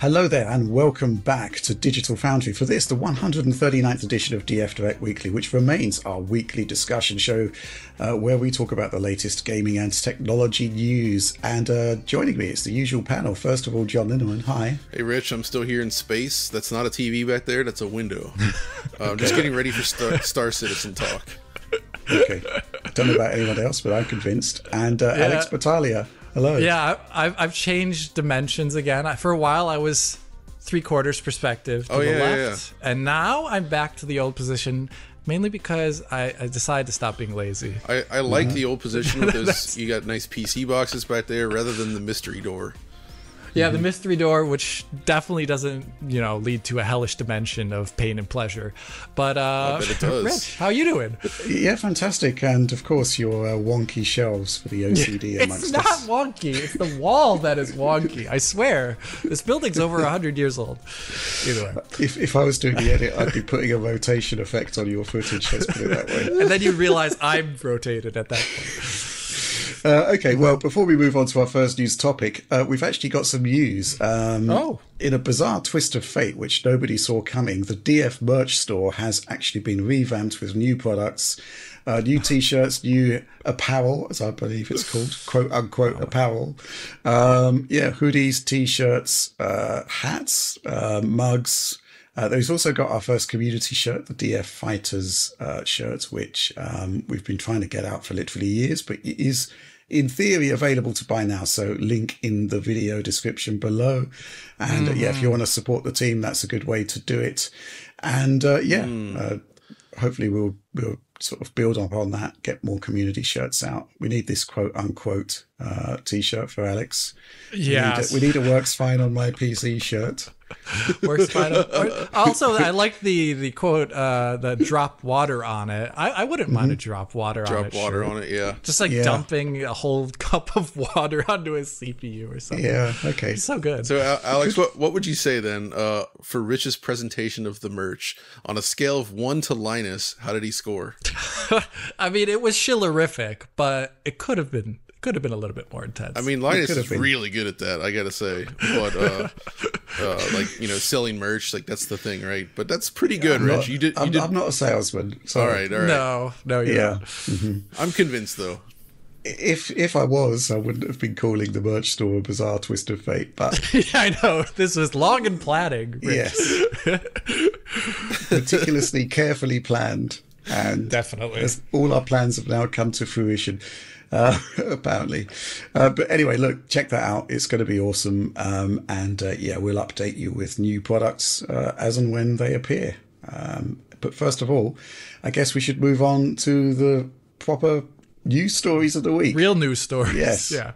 Hello there, and welcome back to Digital Foundry for this, the 139th edition of DF Direct Weekly, which remains our weekly discussion show uh, where we talk about the latest gaming and technology news. And uh, joining me is the usual panel. First of all, John Linneman. Hi. Hey, Rich, I'm still here in space. That's not a TV back there, that's a window. Uh, I'm just getting ready for Star, Star Citizen talk. Okay. I Don't know about anyone else, but I'm convinced. And uh, yeah. Alex Battaglia. Hello. Yeah, I've, I've changed dimensions again. I, for a while, I was three quarters perspective to oh, the yeah, left, yeah, and now I'm back to the old position. Mainly because I, I decided to stop being lazy. I, I like mm-hmm. the old position with those. you got nice PC boxes back there, rather than the mystery door. Yeah, the mystery door, which definitely doesn't, you know, lead to a hellish dimension of pain and pleasure. But uh, it does. Rich, how are you doing? Yeah, fantastic. And of course, your uh, wonky shelves for the OCD amongst It's not us. wonky. It's the wall that is wonky. I swear, this building's over hundred years old. Either way. If, if I was doing the edit, I'd be putting a rotation effect on your footage. Let's put it that way. And then you realize I'm rotated at that point. Uh, okay, well, before we move on to our first news topic, uh, we've actually got some news. Um, oh. In a bizarre twist of fate, which nobody saw coming, the DF merch store has actually been revamped with new products, uh, new t shirts, new apparel, as I believe it's called, quote unquote apparel. Um, yeah, hoodies, t shirts, uh, hats, uh, mugs. Uh, there's also got our first community shirt, the DF Fighters uh, shirt, which um, we've been trying to get out for literally years, but it is in theory available to buy now. So link in the video description below. And mm-hmm. uh, yeah, if you want to support the team, that's a good way to do it. And uh, yeah, mm. uh, hopefully we'll we'll sort of build up on that, get more community shirts out. We need this quote unquote uh, t-shirt for Alex. Yeah, we, we need a works fine on my PC shirt. Works fine. also, I like the the quote uh, the drop water on it. I, I wouldn't mind mm-hmm. a drop water drop on it. Drop water sure. on it, yeah. Just like yeah. dumping a whole cup of water onto a CPU or something. Yeah. Okay. It's so good. So, uh, Alex, what what would you say then uh, for Rich's presentation of the merch on a scale of one to Linus? How did he score? I mean, it was shillerific, but it could have been could have been a little bit more intense. I mean, Linus is been. really good at that. I gotta say, but uh, uh, like you know, selling merch, like that's the thing, right? But that's pretty good, I'm Rich. Not, you did. You I'm, did... I'm, not a salesman. Sorry. All right, all right. No, no, yeah. Mm-hmm. I'm convinced though. If if I was, I wouldn't have been calling the merch store a bizarre twist of fate. But yeah, I know this was long and planning. Rich. Yes, meticulously, carefully planned, and definitely all our plans have now come to fruition uh, apparently. Uh, but anyway, look, check that out. It's going to be awesome. Um, and uh, yeah, we'll update you with new products uh, as and when they appear. Um, but first of all, I guess we should move on to the proper news stories of the week. Real news stories. Yes. Yeah.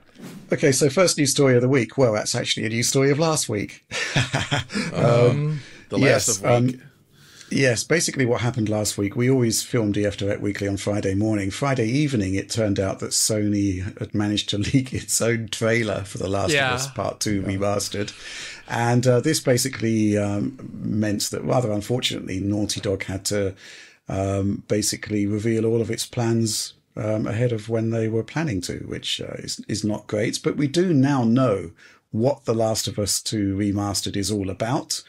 Okay, so first news story of the week. Well, that's actually a news story of last week. um, um, the last yes, of week. Yes, basically what happened last week, we always filmed DF Direct Weekly on Friday morning. Friday evening, it turned out that Sony had managed to leak its own trailer for The Last yeah. of Us Part 2 yeah. remastered. And uh, this basically um, meant that, rather unfortunately, Naughty Dog had to um, basically reveal all of its plans um, ahead of when they were planning to, which uh, is, is not great. But we do now know what The Last of Us 2 remastered is all about.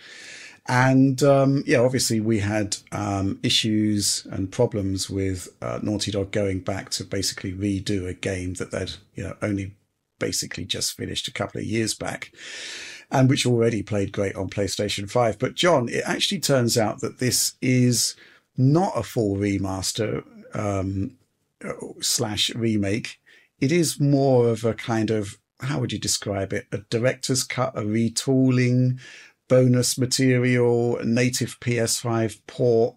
And um, yeah, obviously we had um, issues and problems with uh, Naughty Dog going back to basically redo a game that they'd you know only basically just finished a couple of years back, and which already played great on PlayStation Five. But John, it actually turns out that this is not a full remaster um, slash remake. It is more of a kind of how would you describe it? A director's cut, a retooling bonus material, native PS5 port.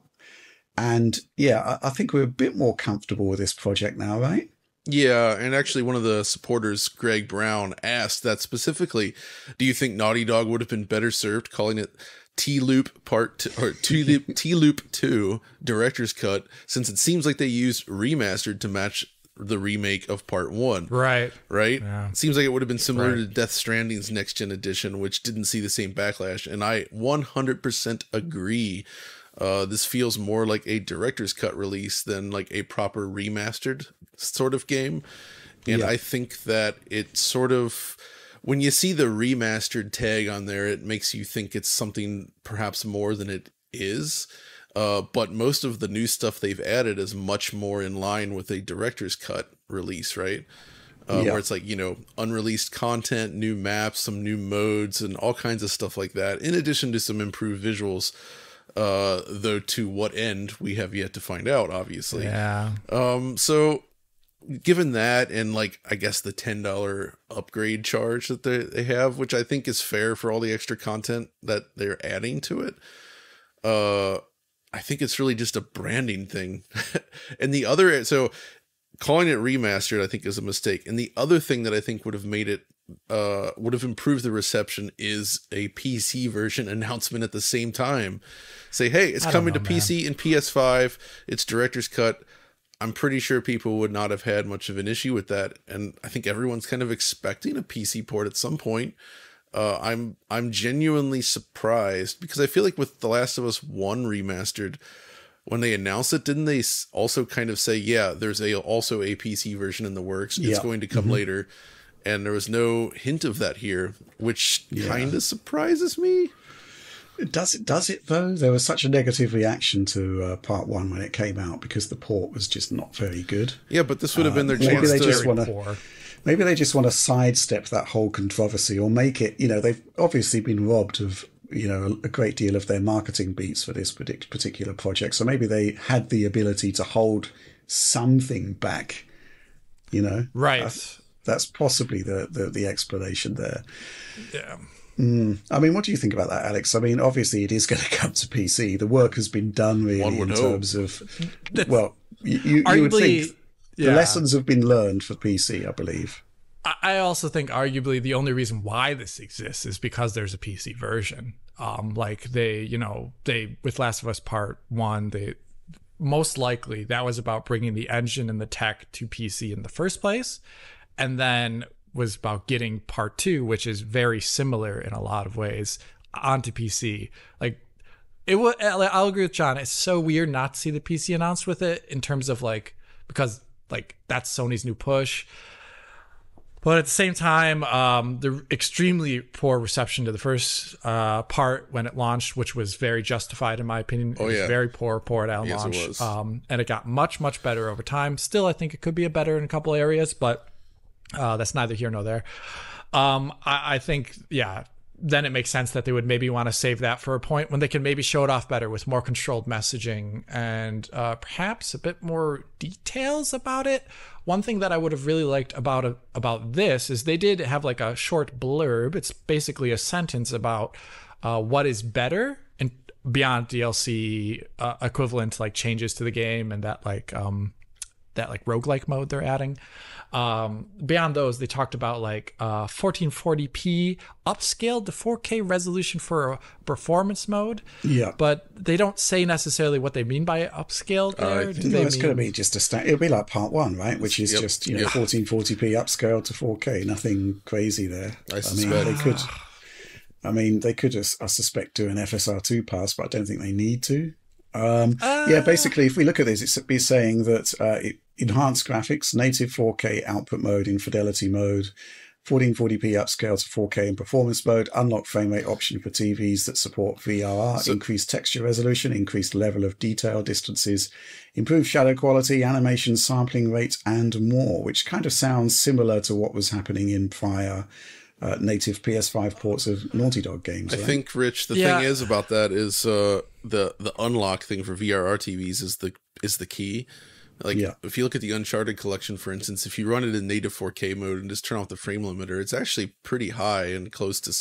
And yeah, I, think we're a bit more comfortable with this project now, right? Yeah, and actually, one of the supporters, Greg Brown, asked that specifically. Do you think Naughty Dog would have been better served calling it TLOU Part two, or TLOU T Loop Two Director's Cut, since it seems like they used remastered to match the remake of part one. Right. Right? Yeah. Seems like it would have been similar right. to Death Stranding's next gen edition, which didn't see the same backlash. And I 100% agree. Uh, this feels more like a director's cut release than like a proper remastered sort of game. And yeah. I think that it sort of when you see the remastered tag on there, it makes you think it's something perhaps more than it is. Uh, but most of the new stuff they've added is much more in line with a director's cut release, right? Uh, Yeah. Where it's like, you know, unreleased content, new maps, some new modes, and all kinds of stuff like that, in addition to some improved visuals. Uh, though to what end, we have yet to find out, obviously. Yeah. Um, so given that and like I guess the ten dollar upgrade charge that they they have, which I think is fair for all the extra content that they're adding to it, uh, I think it's really just a branding thing. and the other, so calling it remastered, I think is a mistake. And the other thing that I think would have made it uh would have improved the reception is a PC version announcement at the same time. Say, hey, it's coming know, to PC and PS5. It's director's cut. I'm pretty sure people would not have had much of an issue with that, and I think everyone's kind of expecting a PC port at some point. Uh, I'm I'm genuinely surprised because I feel like with The Last of Us One remastered, when they announced it, didn't they also kind of say, yeah, there's a also a PC version in the works. It's Yeah. going to come later, and there was no hint of that here, which kind of surprises me. Does it? Does it though? There was such a negative reaction to uh, part one when it came out because the port was just not very good. Yeah, but this would have been their maybe chance they to. just wanna- poor. Maybe they just want to sidestep that whole controversy or make it. You know, they've obviously been robbed of you know a great deal of their marketing beats for this particular project. So maybe they had the ability to hold something back. You know, Right. that's possibly the the, the explanation there. Yeah. Hmm. I mean, what do you think about that, Alex? I mean, obviously it is going to come to PC. The work has been done really in hope. terms of, well, you, you, you would Arguably, think the lessons have been learned for PC, I believe. I- also think arguably the only reason why this exists is because there's a PC version. Um, like they, you know, they with Last of Us Part One, they most likely that was about bringing the engine and the tech to PC in the first place, and then was about getting Part Two, which is very similar in a lot of ways, onto PC. Like it was. I'll agree with John. It's so weird not to see the PC announced with it in terms of like because like that's Sony's new push. But at the same time, um, the extremely poor reception to the first uh, part when it launched, which was very justified in my opinion. It Oh, was yeah. very poor poor out Yes, it launch. was. Um, and it got much, much better over time. Still, I think it could be a better in a couple areas, but uh, that's neither here nor there. Um, I, I think, yeah, then it makes sense that they would maybe want to save that for a point when they can maybe show it off better with more controlled messaging and uh, perhaps a bit more details about it. One thing that I would have really liked about a, about this is they did have like a short blurb. It's basically a sentence about uh, what is better and beyond DLC uh, equivalent like changes to the game and that like um, that like roguelike mode they're adding. Um, beyond those, they talked about like uh, 1440p upscaled to 4K resolution for a performance mode. Yeah. But they don't say necessarily what they mean by upscaled there. I Do No, they it's going to be just a sta- It'll be like part one, right? Which is Yep. just you know Yep. 1440p upscaled to 4K. Nothing crazy there. I mean, they could. I mean, they could, I suspect, do an FSR2 pass, but I don't think they need to. Um, yeah, basically, if we look at this, it's be saying that uh, it, enhanced graphics, native 4K output mode in fidelity mode, 1440p upscale to 4K in performance mode, unlock frame rate option for TVs that support VRR, increased texture resolution, increased level of detail distances, improved shadow quality, animation sampling rate, and more, which kind of sounds similar to what was happening in prior uh, native PS5 ports of Naughty Dog games. I right? think, Rich, the Yeah. thing is about that is uh, the the unlock thing for VRR TVs is the is the key. Like Yeah. if you look at the Uncharted collection, for instance, if you run it in native 4K mode and just turn off the frame limiter, it's actually pretty high and close to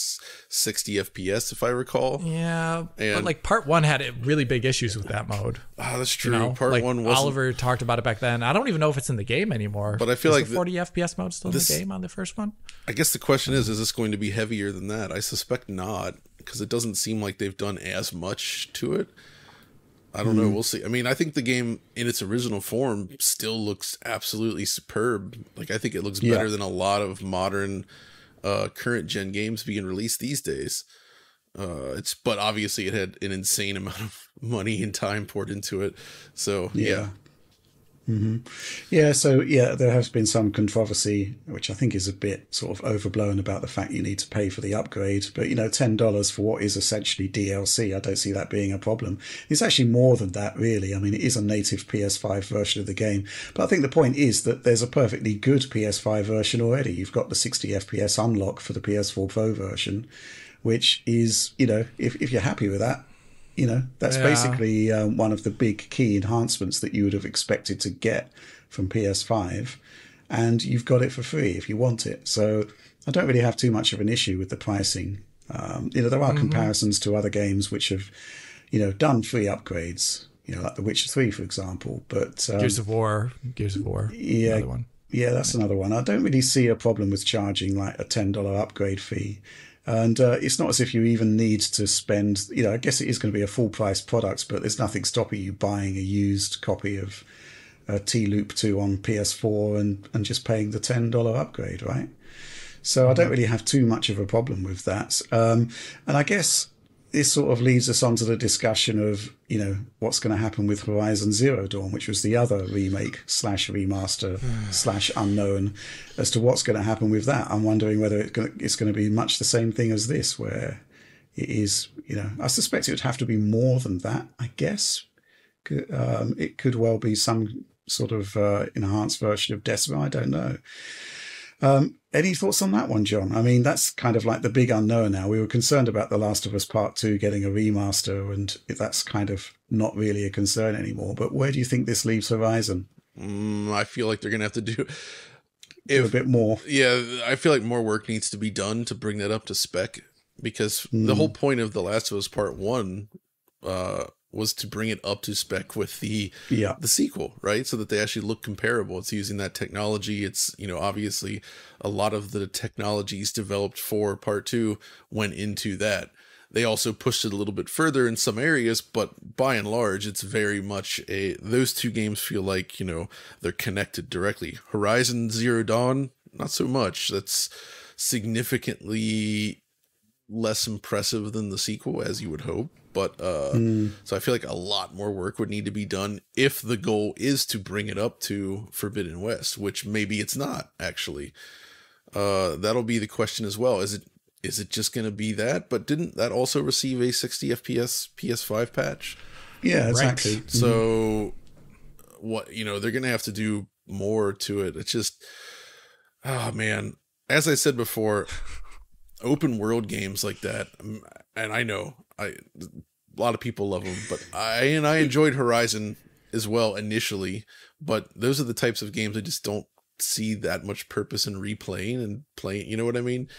60 FPS, if I recall. Yeah, but like part one had really big issues with that mode. Ah, that's true. You know, Part like one wasn't. Oliver talked about it back then. I don't even know if it's in the game anymore. But I feel Is like the the- 40 FPS mode still this- in the game on the first one. I guess the question is: Is this going to be heavier than that? I suspect not, because it doesn't seem like they've done as much to it. I don't Hmm. know. We'll see. I mean, I think the game in its original form still looks absolutely superb. Like, I think it looks Yeah. better than a lot of modern, uh, current gen games being released these days. Uh, it's but obviously it had an insane amount of money and time poured into it. So yeah, Yeah. Mm-hmm. Yeah, so yeah, there has been some controversy, which I think is a bit sort of overblown about the fact you need to pay for the upgrade. But you know, ten dollars for what is essentially DLC, I don't see that being a problem. It's actually more than that, really. I mean, it is a native PS5 version of the game, but I think the point is that there's a perfectly good PS5 version already. You've got the 60 FPS unlock for the PS4 Pro version, which is, you know, if if you're happy with that, you know, that's Yeah. basically um, one of the big key enhancements that you would have expected to get from PS5, and you've got it for free if you want it. So I don't really have too much of an issue with the pricing. Um, you know, there are Mm-hmm. comparisons to other games which have, you know, done free upgrades. You know, like The Witcher Three, for example. But um, Gears of War, Gears of War, yeah, another one. yeah, that's another one. I don't really see a problem with charging like a ten dollar upgrade fee, and uh, it's not as if you even need to spend. You know, I guess it is going to be a full price product, but there's nothing stopping you buying a used copy of uh, TLOU Two on PS4 and and just paying the ten dollar upgrade, right? So I don't really have too much of a problem with that. Um, and I guess this sort of leads us on to the discussion of, you know, what's going to happen with Horizon Zero Dawn, which was the other remake slash remaster slash unknown, as to what's going to happen with that. I'm wondering whether it's going to be much the same thing as this, where it is, you know, I suspect it would have to be more than that, I guess. Um, it could well be some sort of uh, enhanced version of Decima, I don't know. Um, any thoughts on that one, John? I mean, that's kind of like the big unknown now. We were concerned about The Last of Us Part 2 getting a remaster, and that's kind of not really a concern anymore. But where do you think this leaves Horizon? Mm, I feel like they're gonna have to do. Do a bit more. yeah, I feel like more work needs to be done to bring that up to spec because the whole point of The Last of Us Part One uh, was to bring it up to spec with the Yeah. the sequel, right? So that they actually look comparable. It's using that technology. It's, you know, obviously a lot of the technologies developed for part two went into that. They also pushed it a little bit further in some areas, but by and large, it's very much a. Those two games feel like, you know, they're connected directly. Horizon Zero Dawn, not so much. That's significantly less impressive than the sequel, as you would hope. But uh, so I feel like a lot more work would need to be done if the goal is to bring it up to Forbidden West, which maybe it's not actually. Uh, that'll be the question as well. Is it is it just going to be that? But didn't that also receive a 60 FPS PS5 patch? Yeah, exactly. So what you know, they're gonna have to do more to it. It's just oh man. As I said before, open world games like that, um, and I know I a lot of people love them, but I and I enjoyed Horizon as well initially, but those are the types of games I just don't see that much purpose in replaying and playing. You know what I mean?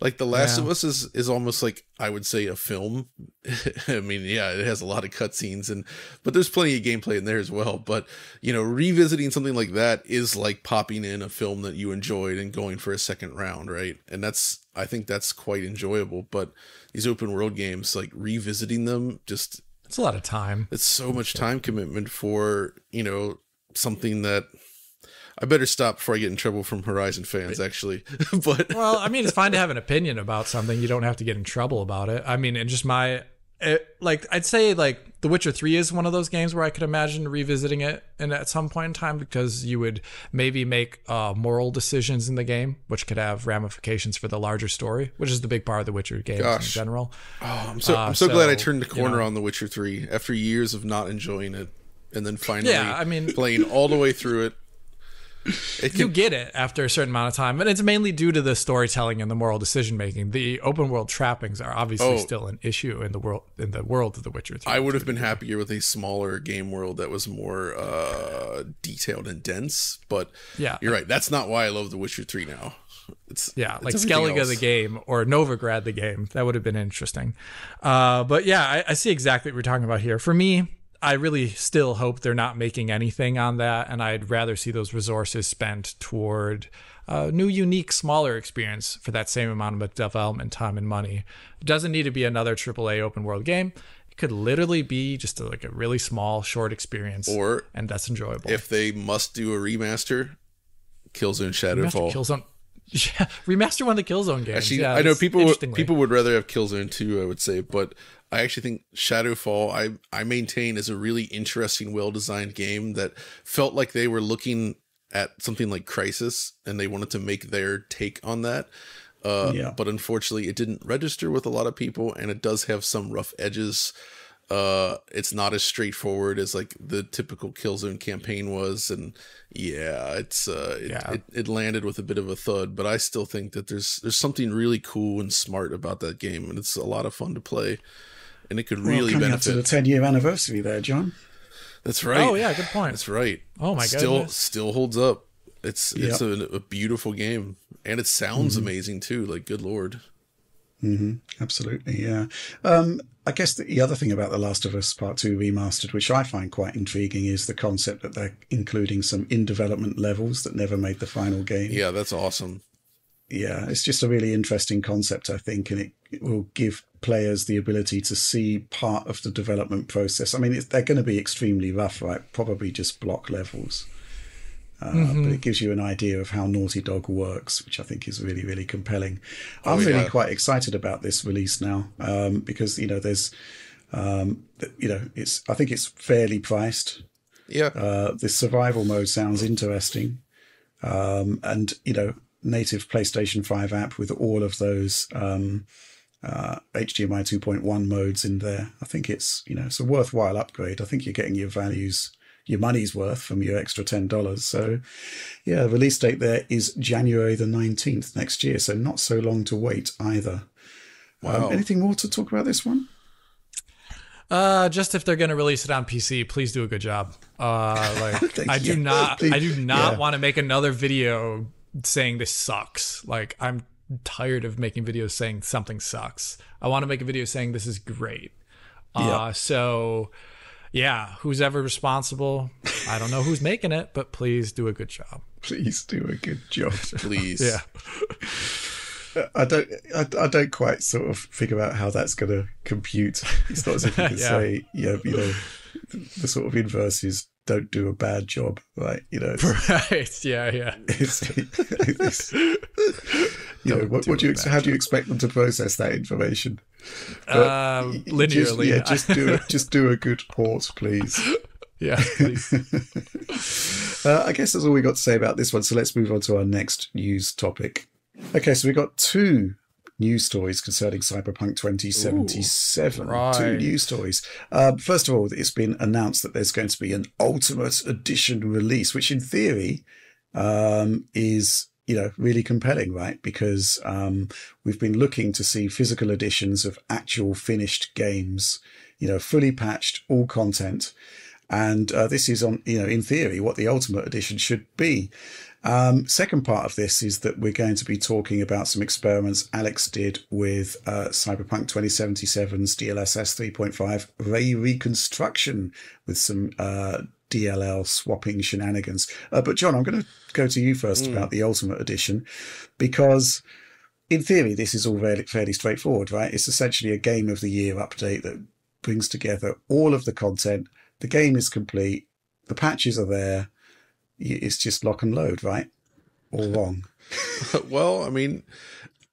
Like The Last Yeah. of Us is is almost like I would say a film. I mean, yeah, it has a lot of cutscenes and but there's plenty of gameplay in there as well. But you know, revisiting something like that is like popping in a film that you enjoyed and going for a second round, right? And that's I think that's quite enjoyable. But these open world games, like revisiting them, just It's a lot of time. it's so much time commitment for you know something that I better stop before I get in trouble from Horizon fans. Actually, but well, I mean, it's fine to have an opinion about something. You don't have to get in trouble about it. I mean, and just my, it, like, I'd say like The Witcher Three is one of those games where I could imagine revisiting it and at some point in time because you would maybe make uh, moral decisions in the game, which could have ramifications for the larger story, which is the big part of The Witcher games in general. Oh, I'm so Uh, I'm so, glad I turned the you corner know. on The Witcher Three after years of not enjoying it, and then finally, Yeah, I mean- playing all the way through it. It you get it after a certain amount of time, and it's mainly due to the storytelling and the moral decision making. The open world trappings are obviously Oh. still an issue in the world in the world of The Witcher 3. I would have been happier with a smaller game world that was more uh, detailed and dense. But Yeah. you're right. That's not why I love The Witcher Three now. It's Yeah, like Skellige else. the game or Novigrad the game. That would have been interesting. Uh, but yeah, I, I see exactly what we're talking about here. For me, I really still hope they're not making anything on that, and I'd rather see those resources spent toward a new, unique, smaller experience for that same amount of development time and money. It doesn't need to be another AAA open world game. It could literally be just a, like a really small, short experience, Or and that's enjoyable. if they must do a remaster, Killzone Shadowfall. Killzone, Yeah, remaster one of the Killzone games. Actually, yeah, I know people would, people would rather have Killzone 2, I would say, but I actually think Shadowfall I I maintain is a really interesting, well designed game that felt like they were looking at something like Crysis and they wanted to make their take on that. Uh, Yeah. But unfortunately, it didn't register with a lot of people, and it does have some rough edges. Uh, it's not as straightforward as like the typical Killzone campaign was, and yeah, it's uh, it, Yeah. It, it landed with a bit of a thud. But I still think that there's there's something really cool and smart about that game, and it's a lot of fun to play, and it could Well, really coming up to the 10 year anniversary there, John. That's right. Oh yeah, good point. That's right. Oh my still goodness. still holds up. It's it's Yep. a, a beautiful game, and it sounds Mm-hmm. amazing too. Like good lord. Mm-hmm. Absolutely, yeah. Um, I guess the other thing about The Last of Us Part 2 Remastered, which I find quite intriguing, is the concept that they're including some in development levels that never made the final game. Yeah, that's awesome. Yeah, it's just a really interesting concept, I think, and it, it will give players the ability to see part of the development process. I mean, it's, they're going to be extremely rough, right? Probably just block levels. Uh, But it gives you an idea of how Naughty Dog works, which I think is really, really compelling. I'm really quite excited about this release now um, because you know there's, um, you know, it's I think it's fairly priced. Yeah. Uh, the survival mode sounds interesting. Um, and, you know, native PlayStation 5 app with all of those um, uh, HDMI 2.1 modes in there. I think it's, you know, it's a worthwhile upgrade. I think you're getting your values, your money's worth from your extra $10. So, yeah, release date there is January the 19th next year. So, not so long to wait either. Wow. Um, anything more to talk about this one? Uh, just if they're gonna release it on PC, please do a good job. Uh, like I do you. not, Please- I do not yeah. want to make another video saying this sucks. Like I'm tired of making videos saying something sucks. I want to make a video saying this is great. Uh, so yeah, who's ever responsible? I don't know who's making it, but please do a good job. Please do a good job. Please. Yeah. I don't, I, I don't quite sort of figure out how that's going to compute. It's not as if you can Yeah. say, yeah, you know, the sort of inverse is don't do a bad job, right? You know, right. Yeah. Yeah. it's, it's, you know, what, do what do you, ex- how do you expect them to process that information? Um, linearly. just, yeah, just do. Just do a good port, please. yeah. Please. Uh, I guess that's all we got to say about this one. So let's move on to our next news topic. Okay, so we got two news stories concerning Cyberpunk 2077. Ooh, right. Two news stories. Um, first of all, it's been announced that there's going to be an Ultimate Edition release, which in theory um, is you know really compelling, right? Because um, we've been looking to see physical editions of actual finished games, you know, fully patched, all content. And uh, this is on, you know, in theory, what the Ultimate Edition should be. Um, second part of this is that we're going to be talking about some experiments Alex did with uh, Cyberpunk 2077's DLSS 3.5 ray reconstruction with some uh, DLL swapping shenanigans. Uh, but John, I'm going to go to you first about the Ultimate Edition because in theory, this is all fairly, fairly straightforward, right? It's essentially a game of the year update that brings together all of the content. The game is complete. The patches are there. Y- It's just lock and load, right? All wrong. well, I mean,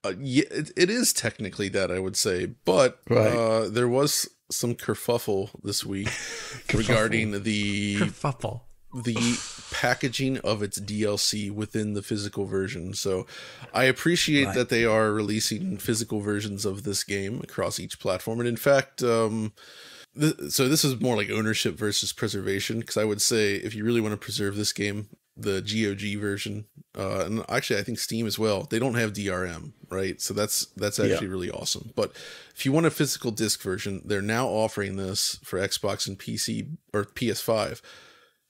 uh, yeah, it, it is technically that I would say, but Right. uh, there was some kerfuffle this week regarding the Kerfuffle. the packaging of its DLC within the physical version. So I appreciate Right. that they are releasing physical versions of this game across each platform. And in fact, um, th- so this is more like ownership versus preservation because I would say if you really want to preserve this game, the GOG version, uh, and actually I think Steam as well, they don't have DRM, right? So that's that's actually really awesome. But if you want a physical disc version, they're now offering this for Xbox and PC or PS5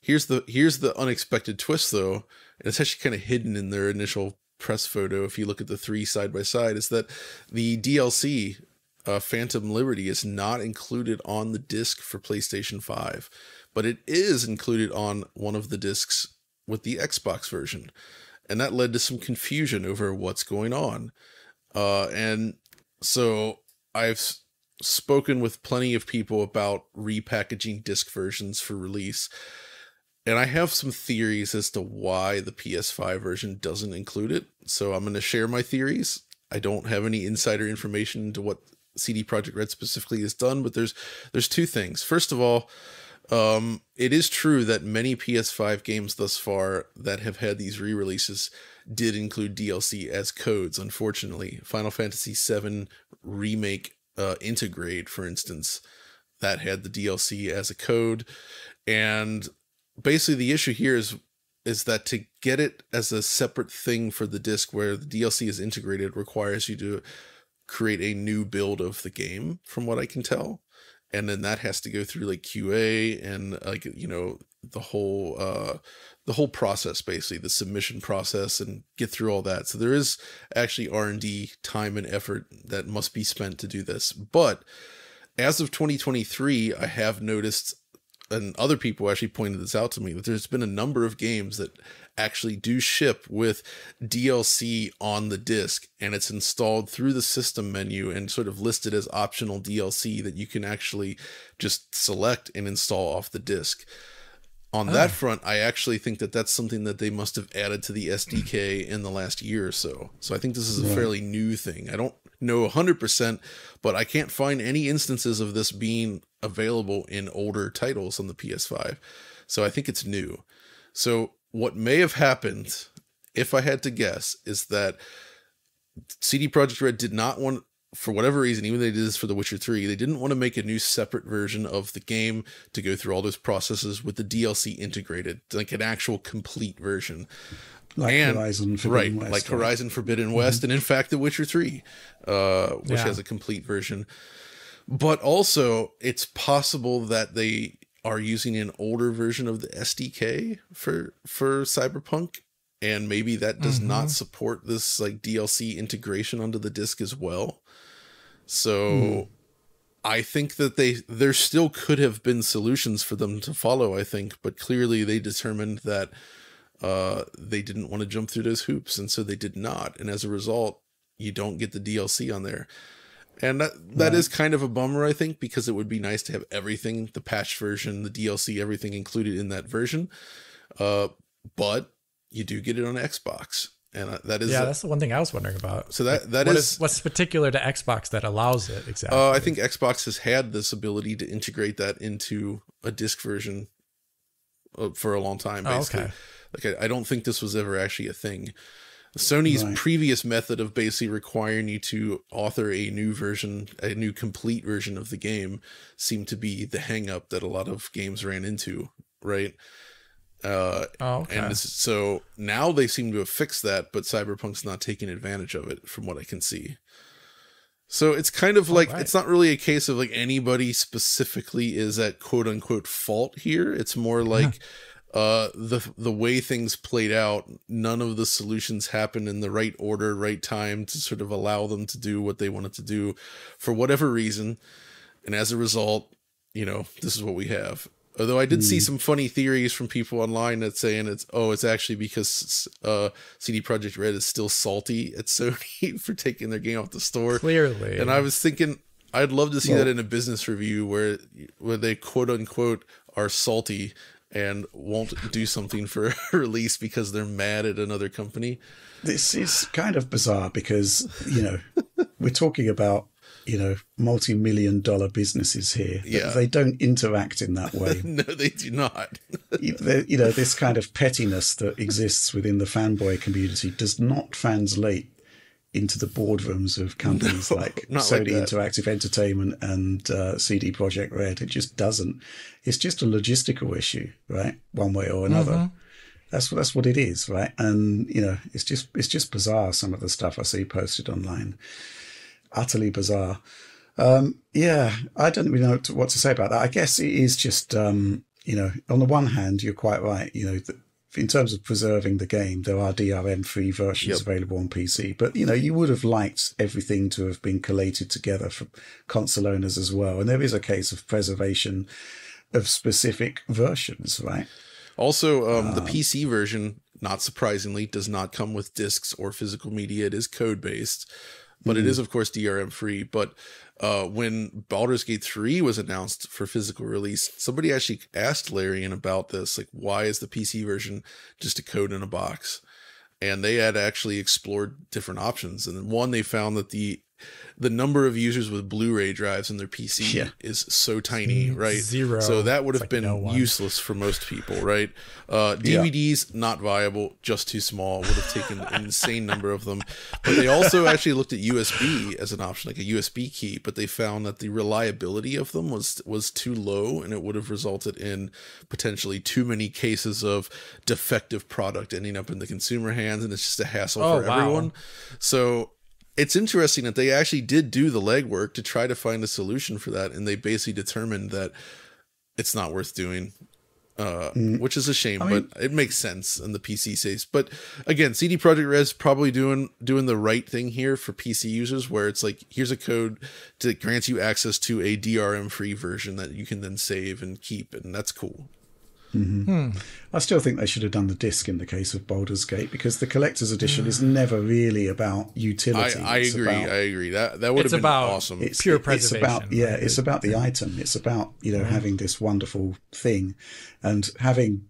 here's the here's the unexpected twist though and it's actually kind of hidden in their initial press photo if you look at the three side by side is that the dlc uh, phantom liberty is not included on the disc for playstation 5 but it is included on one of the discs with the xbox version and that led to some confusion over what's going on uh, and so i've spoken with plenty of people about repackaging disc versions for release and I have some theories as to why the PS5 version doesn't include it. So I'm going to share my theories. I don't have any insider information into what CD Projekt Red specifically has done, but there's there's two things. First of all, um, it is true that many PS5 games thus far that have had these re-releases did include DLC as codes. Unfortunately, Final Fantasy VII Remake uh, Intergrade, for instance, that had the DLC as a code, and basically the issue here is is that to get it as a separate thing for the disc where the DLC is integrated requires you to create a new build of the game from what I can tell. And then that has to go through like QA and like you know the whole uh the whole process basically the submission process and get through all that. So there is actually R&D time and effort that must be spent to do this. But as of 2023 I have noticed and other people actually pointed this out to me that there's been a number of games that actually do ship with DLC on the disc and it's installed through the system menu and sort of listed as optional DLC that you can actually just select and install off the disc. On that oh. front, I actually think that that's something that they must have added to the SDK in the last year or so. So I think this is a fairly new thing. I don't know 100%, but I can't find any instances of this being available in older titles on the PS5. So I think it's new. So what may have happened, if I had to guess, is that CD Projekt Red did not want, for whatever reason, even though they did this for The Witcher 3, they didn't want to make a new separate version of the game to go through all those processes with the DLC integrated, like an actual complete version. Like And- Horizon Forbidden right, West, like right? Horizon Forbidden West, and in fact, The Witcher 3, uh, which Yeah. has a complete version. But also, it's possible that they are using an older version of the SDK for for Cyberpunk, and maybe that does not support this like DLC integration onto the disc as well. So. I think that they there still could have been solutions for them to follow. I think, but clearly they determined that uh, they didn't want to jump through those hoops, and so they did not. And as a result, you don't get the DLC on there. And that that is kind of a bummer, I think, because it would be nice to have everything, the patch version, the DLC, everything included in that version. Uh, but you do get it on Xbox, and uh, that is Yeah, that's the one thing I was wondering about. so that that What is is what's particular to Xbox that allows it exactly? Uh, I think Xbox has had this ability to integrate that into a disc version uh, for a long time. Oh, Basically, okay. like I, I don't think this was ever actually a thing. Sony's Right. previous method of basically requiring you to author a new version, a new complete version of the game, seemed to be the hang up that a lot of games ran into, right? Uh, oh, okay. and so now they seem to have fixed that, but Cyberpunk's not taking advantage of it, from what I can see. So it's kind of like right. it's not really a case of like anybody specifically is at quote unquote fault here. It's more like uh the the way things played out, none of the solutions happened in the right order, right time to sort of allow them to do what they wanted to do for whatever reason. And as a result, you know, this is what we have. Although I did see some funny theories from people online that saying it's oh it's actually because uh, CD Projekt Red is still salty at Sony for taking their game off the store. Clearly. And I was thinking I'd love to see that in a business review where where they quote unquote are salty and won't do something for a release because they're mad at another company. This is kind of bizarre because, you know, we're talking about, you know, multi million dollar businesses here. Yeah. They don't interact in that way. no, they do not. You know, this kind of pettiness that exists within the fanboy community does not translate into the boardrooms of companies No, like not like Sony. Interactive Entertainment and uh, CD Projekt Red. It just doesn't. It's just a logistical issue, right? One way or another. Mm-hmm. That's what that's what it is, right? And you know, it's just it's just bizarre. Some of the stuff I see posted online, utterly bizarre. Um, yeah, I don't really know what to say about that. I guess it is just, um, you know, on the one hand, you're quite right. You know, th- in terms of preserving the game, there are DRM free versions Yep. available on PC. But you know, you would have liked everything to have been collated together for console owners as well. And there is a case of preservation of specific versions, right? Also, um, the PC version, not surprisingly, does not come with discs or physical media. It is code based. but it is of course DRM free. But uh, when Baldur's Gate 3 was announced for physical release, somebody actually asked Larian about this, like why is the PC version just a code in a box? And they had actually explored different options. And one, they found that the the number of users with Blu-ray drives in their PC Yeah. is so tiny, right? Zero. So that would have like been no useless for most people, right? Uh, DVDs not viable, just too small. Would have taken an insane number of them. But they also actually looked at USB as an option, like a USB key. But they found that the reliability of them was was too low, and it would have resulted in potentially too many cases of defective product ending up in the consumer hands, and it's just a hassle Oh, for wow. everyone. So it's interesting that they actually did do the legwork to try to find a solution for that, and they basically determined that it's not worth doing. Uh, which is a shame, mean- but it makes sense in the PC space. But again, CD Projekt Red's probably doing doing the right thing here for PC users, where it's like here's a code that grants you access to a DRM free version that you can then save and keep, and that's cool. Mm-hmm. Hmm. I still think they should have done the disc in the case of Baldur's Gate because the collector's edition is hmm. never really about utility. I It's agree. about- I agree. That that would have been about- awesome. it's pure It's about preservation, yeah, right? it's about the item. It's about you know hmm. having this wonderful thing, and having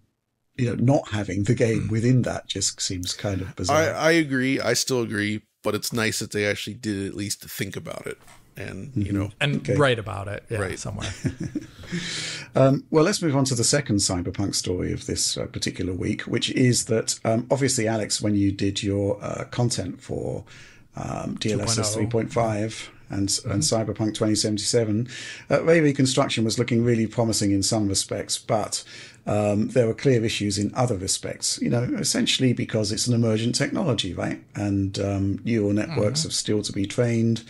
you know not having the game within that just seems kind of I, bizarre. I agree. I still agree, but it's nice that they actually did at least think about it, and you know, and Okay. write about it yeah, Right. somewhere. Um, well, let's move on to the second cyberpunk story of this uh, particular week, which is that um, obviously, Alex, when you did your uh, content for um, DLSS 3.5 and, and Cyberpunk 2077, uh, Ray Reconstruction was looking really promising in some respects, but um, there were clear issues in other respects, you know, essentially because it's an emergent technology, right? And um, neural networks have still to be trained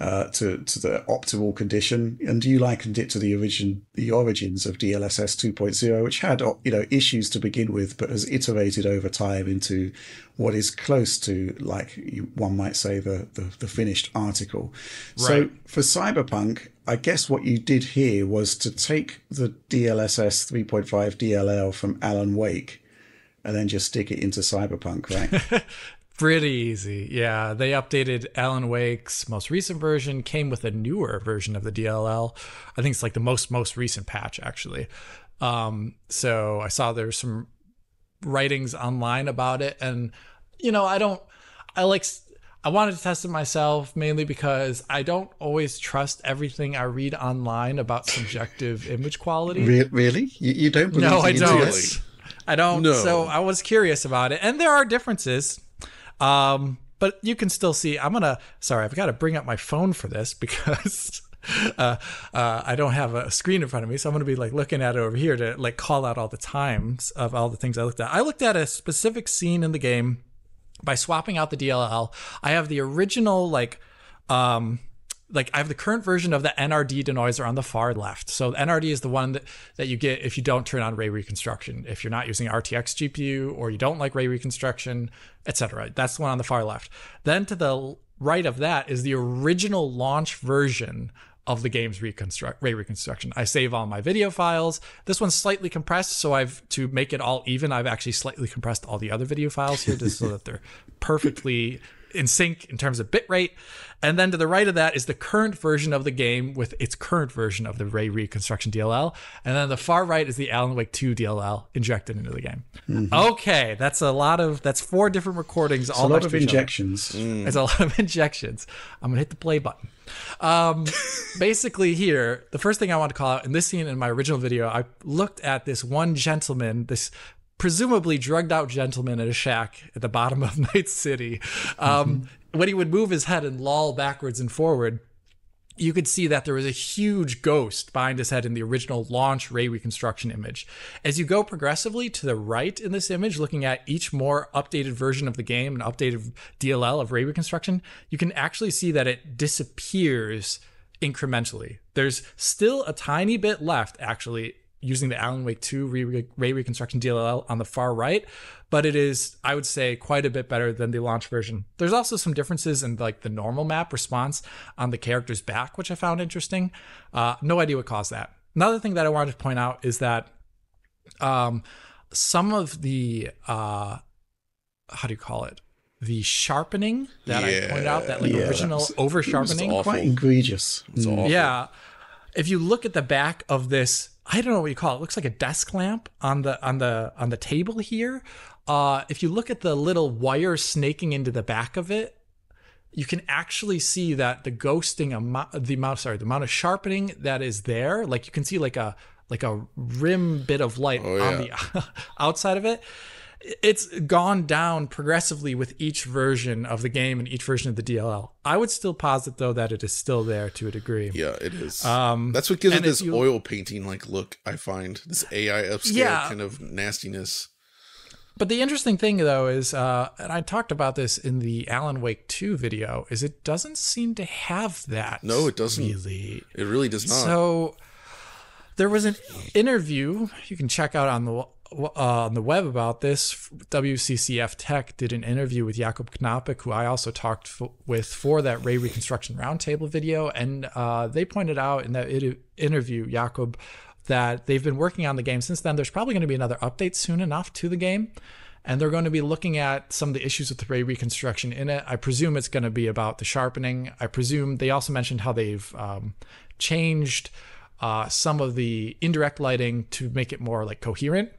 uh, to to the optimal condition. And you likened it to the origin, the origins of DLSS 2.0, which had you know issues to begin with, but has iterated over time into what is close to, like you, one might say, the, the the finished article. So for Cyberpunk, I guess what you did here was to take the DLSS 3.5 DLL from Alan Wake. And then just stick it into Cyberpunk, right? Pretty easy. Yeah. They updated Alan Wake's most recent version, came with a newer version of the DLL. I think it's like the most, most recent patch, actually. Um, so I saw there's some writings online about it. And, you know, I don't, I like, I wanted to test it myself mainly because I don't always trust everything I read online about subjective image quality. Re- really? You, you don't believe No, I don't. internet? I don't. No. So I was curious about it, and there are differences. Um, but you can still see. I'm gonna. Sorry, I've got to bring up my phone for this because. Uh, uh, I don't have a screen in front of me, so I'm going to be like looking at it over here to like call out all the times of all the things I looked at. I looked at a specific scene in the game by swapping out the DLL. I have the original like um like I have the current version of the NRD denoiser on the far left. So NRD is the one that, that you get if you don't turn on ray reconstruction. If you're not using RTX GPU or you don't like ray reconstruction, etc. That's the one on the far left. Then to the right of that is the original launch version of the game's reconstruct ray reconstruction. I save all my video files. This one's slightly compressed, so I've to make it all even, I've actually slightly compressed all the other video files here just so that they're perfectly in sync in terms of bitrate. And then to the right of that is the current version of the game with its current version of the Ray Reconstruction DLL. And then the far right is the Alan Wake 2 DLL injected into the game. Okay, that's a lot of that's four different recordings all a lot of to each other. injections. It's a lot of injections. I'm gonna hit the play button. Um, basically, here the first thing I want to call out in this scene in my original video, I looked at this one gentleman, this presumably drugged out gentleman at a shack at the bottom of Night City. Um, When he would move his head and loll backwards and forward, you could see that there was a huge ghost behind his head in the original launch ray reconstruction image. As you go progressively to the right in this image, looking at each more updated version of the game and updated DLL of ray reconstruction, you can actually see that it disappears incrementally. There's still a tiny bit left, actually, using the Alan Wake 2 ray, ray reconstruction DLL on the far right, but it is, I would say, quite a bit better than the launch version. There's also some differences in like the normal map response on the character's back, which I found interesting. Uh, no idea what caused that. Another thing that I wanted to point out is that um, some of the uh, how do you call it? the sharpening that I pointed out, that like Yeah, original that's- over sharpening. awful. Quite egregious. It's awful. Yeah. If you look at the back of this, I don't know what you call it. It looks like a desk lamp on the on the on the table here. Uh, if you look at the little wire snaking into the back of it, you can actually see that the ghosting amount, the amount, sorry, the amount of sharpening that is there. Like you can see like a like a rim bit of light Oh, on the outside of it. It's gone down progressively with each version of the game and each version of the DLL. I would still posit though that it is still there to a degree. Yeah, it is. Um, That's what gives it this you- oil painting like look. I find this AI upscale Yeah. kind of nastiness. But the interesting thing though is, uh, and I talked about this in the Alan Wake 2 video, is it doesn't seem to have that. No, it doesn't. Really. It really does not. So there was an interview you can check out on the uh, on the web about this. WCCF Tech did an interview with Jakub Knapik, who I also talked f- with for that Ray Reconstruction Roundtable video, and uh, they pointed out in that it- interview, Jakub, that they've been working on the game since then. There's probably going to be another update soon enough to the game. And they're going to be looking at some of the issues with the ray reconstruction in it. I presume it's going to be about the sharpening. I presume they also mentioned how they've um, changed uh, some of the indirect lighting to make it more like coherent.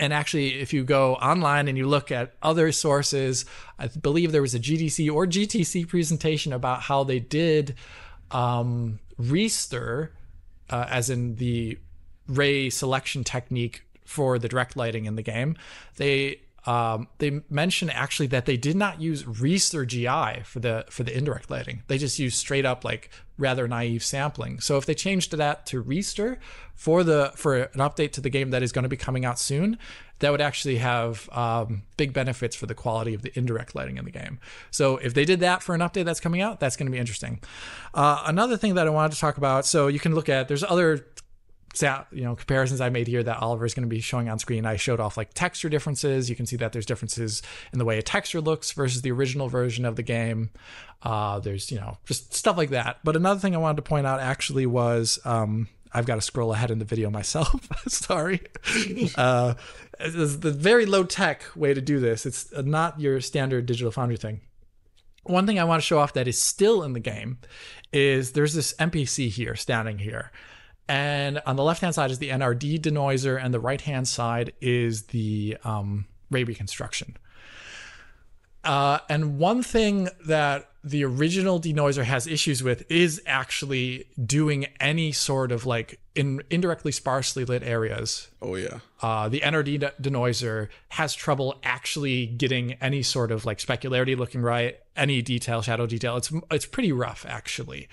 And actually, if you go online and you look at other sources, I believe there was a GDC or GTC presentation about how they did um, ReSTIR, uh, as in the ray selection technique for the direct lighting in the game. They um, they mention actually that they did not use ReSTIR GI for the for the indirect lighting. They just used straight up like rather naive sampling. So if they changed that to ReSTIR for the for an update to the game that is going to be coming out soon, that would actually have um, big benefits for the quality of the indirect lighting in the game. So if they did that for an update that's coming out, that's going to be interesting. Uh, another thing that I wanted to talk about, so you can look at there's other sa- you know comparisons I made here that Oliver is going to be showing on screen. I showed off like texture differences. You can see that there's differences in the way a texture looks versus the original version of the game. Uh, there's you know just stuff like that. But another thing I wanted to point out actually was um, I've got to scroll ahead in the video myself. Sorry. Uh, it's the very low tech way to do this. It's not your standard digital foundry thing. One thing I want to show off that is still in the game is there's this NPC here standing here. And on the left hand side is the NRD denoiser, and the right hand side is the um, ray reconstruction. Uh, and one thing that the original denoiser has issues with is actually doing any sort of like in indirectly sparsely lit areas. Oh yeah. Uh, the NRD de- denoiser has trouble actually getting any sort of like specularity looking right, any detail, shadow detail. It's it's pretty rough actually.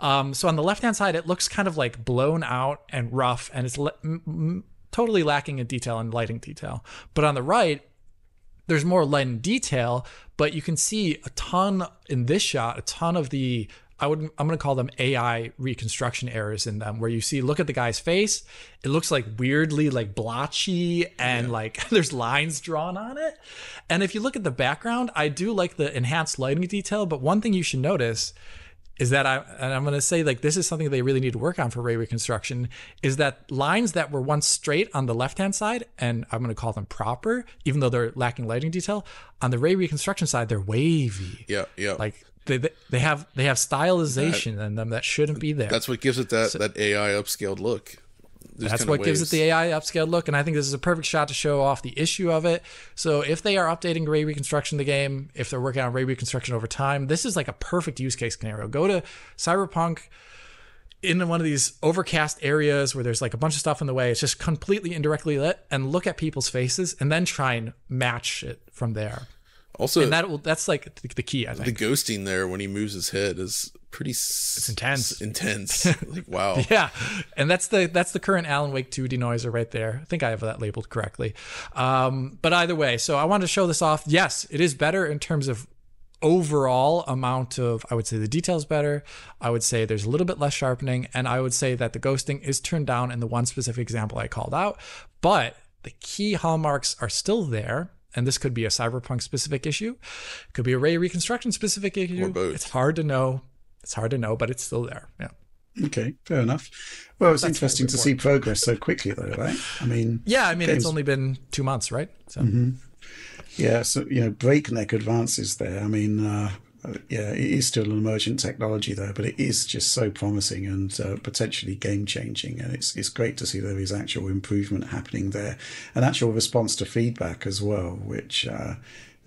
Um, so on the left hand side, it looks kind of like blown out and rough, and it's le- m- m- totally lacking in detail and lighting detail. But on the right, there's more light and detail, but you can see a ton in this shot, a ton of the I would I'm going to call them AI reconstruction errors in them where you see look at the guy's face, it looks like weirdly like blotchy and like there's lines drawn on it. And if you look at the background, I do like the enhanced lighting detail, but one thing you should notice is that I and I'm going to say like this is something they really need to work on for ray reconstruction is that lines that were once straight on the left hand side and I'm going to call them proper even though they're lacking lighting detail on the ray reconstruction side they're wavy Yeah, yeah. like they they they have they have stylization in them that shouldn't be there That's what gives it that that AI upscaled look. That's what gives it the AI upscaled look, and I think this is a perfect shot to show off the issue of it. So if they are updating ray reconstruction of the game, if they're working on ray reconstruction over time, this is like a perfect use case scenario. Go to Cyberpunk in one of these overcast areas where there's like a bunch of stuff in the way. It's just completely indirectly lit, and look at people's faces, and then try and match it from there. Also, And that will that's like the, key, I the ghosting there when he moves his head is pretty. It's intense. Intense. like wow. Yeah, and that's the that's the current Alan Wake 2 denoiser right there. I think I have that labeled correctly. Um, but either way, so I wanted to show this off. Yes, it is better in terms of overall amount of I would say the details better. I would say there's a little bit less sharpening, and I would say that the ghosting is turned down in the one specific example I called out. But the key hallmarks are still there. And this could be a cyberpunk specific issue, could be a ray reconstruction specific issue. both. It's hard to know. It's hard to know, but it's still there. Yeah. Okay, fair enough. Well, it's That's interesting to see progress so quickly, though, right? I mean, Yeah, I mean, Games- it's only been two months, right? So, Yeah, so you know, breakneck advances there. I mean, uh, yeah, it is still an emergent technology though, but it is just so promising and uh, potentially game changing. And it's it's great to see there is actual improvement happening there, and actual response to feedback as well, which uh,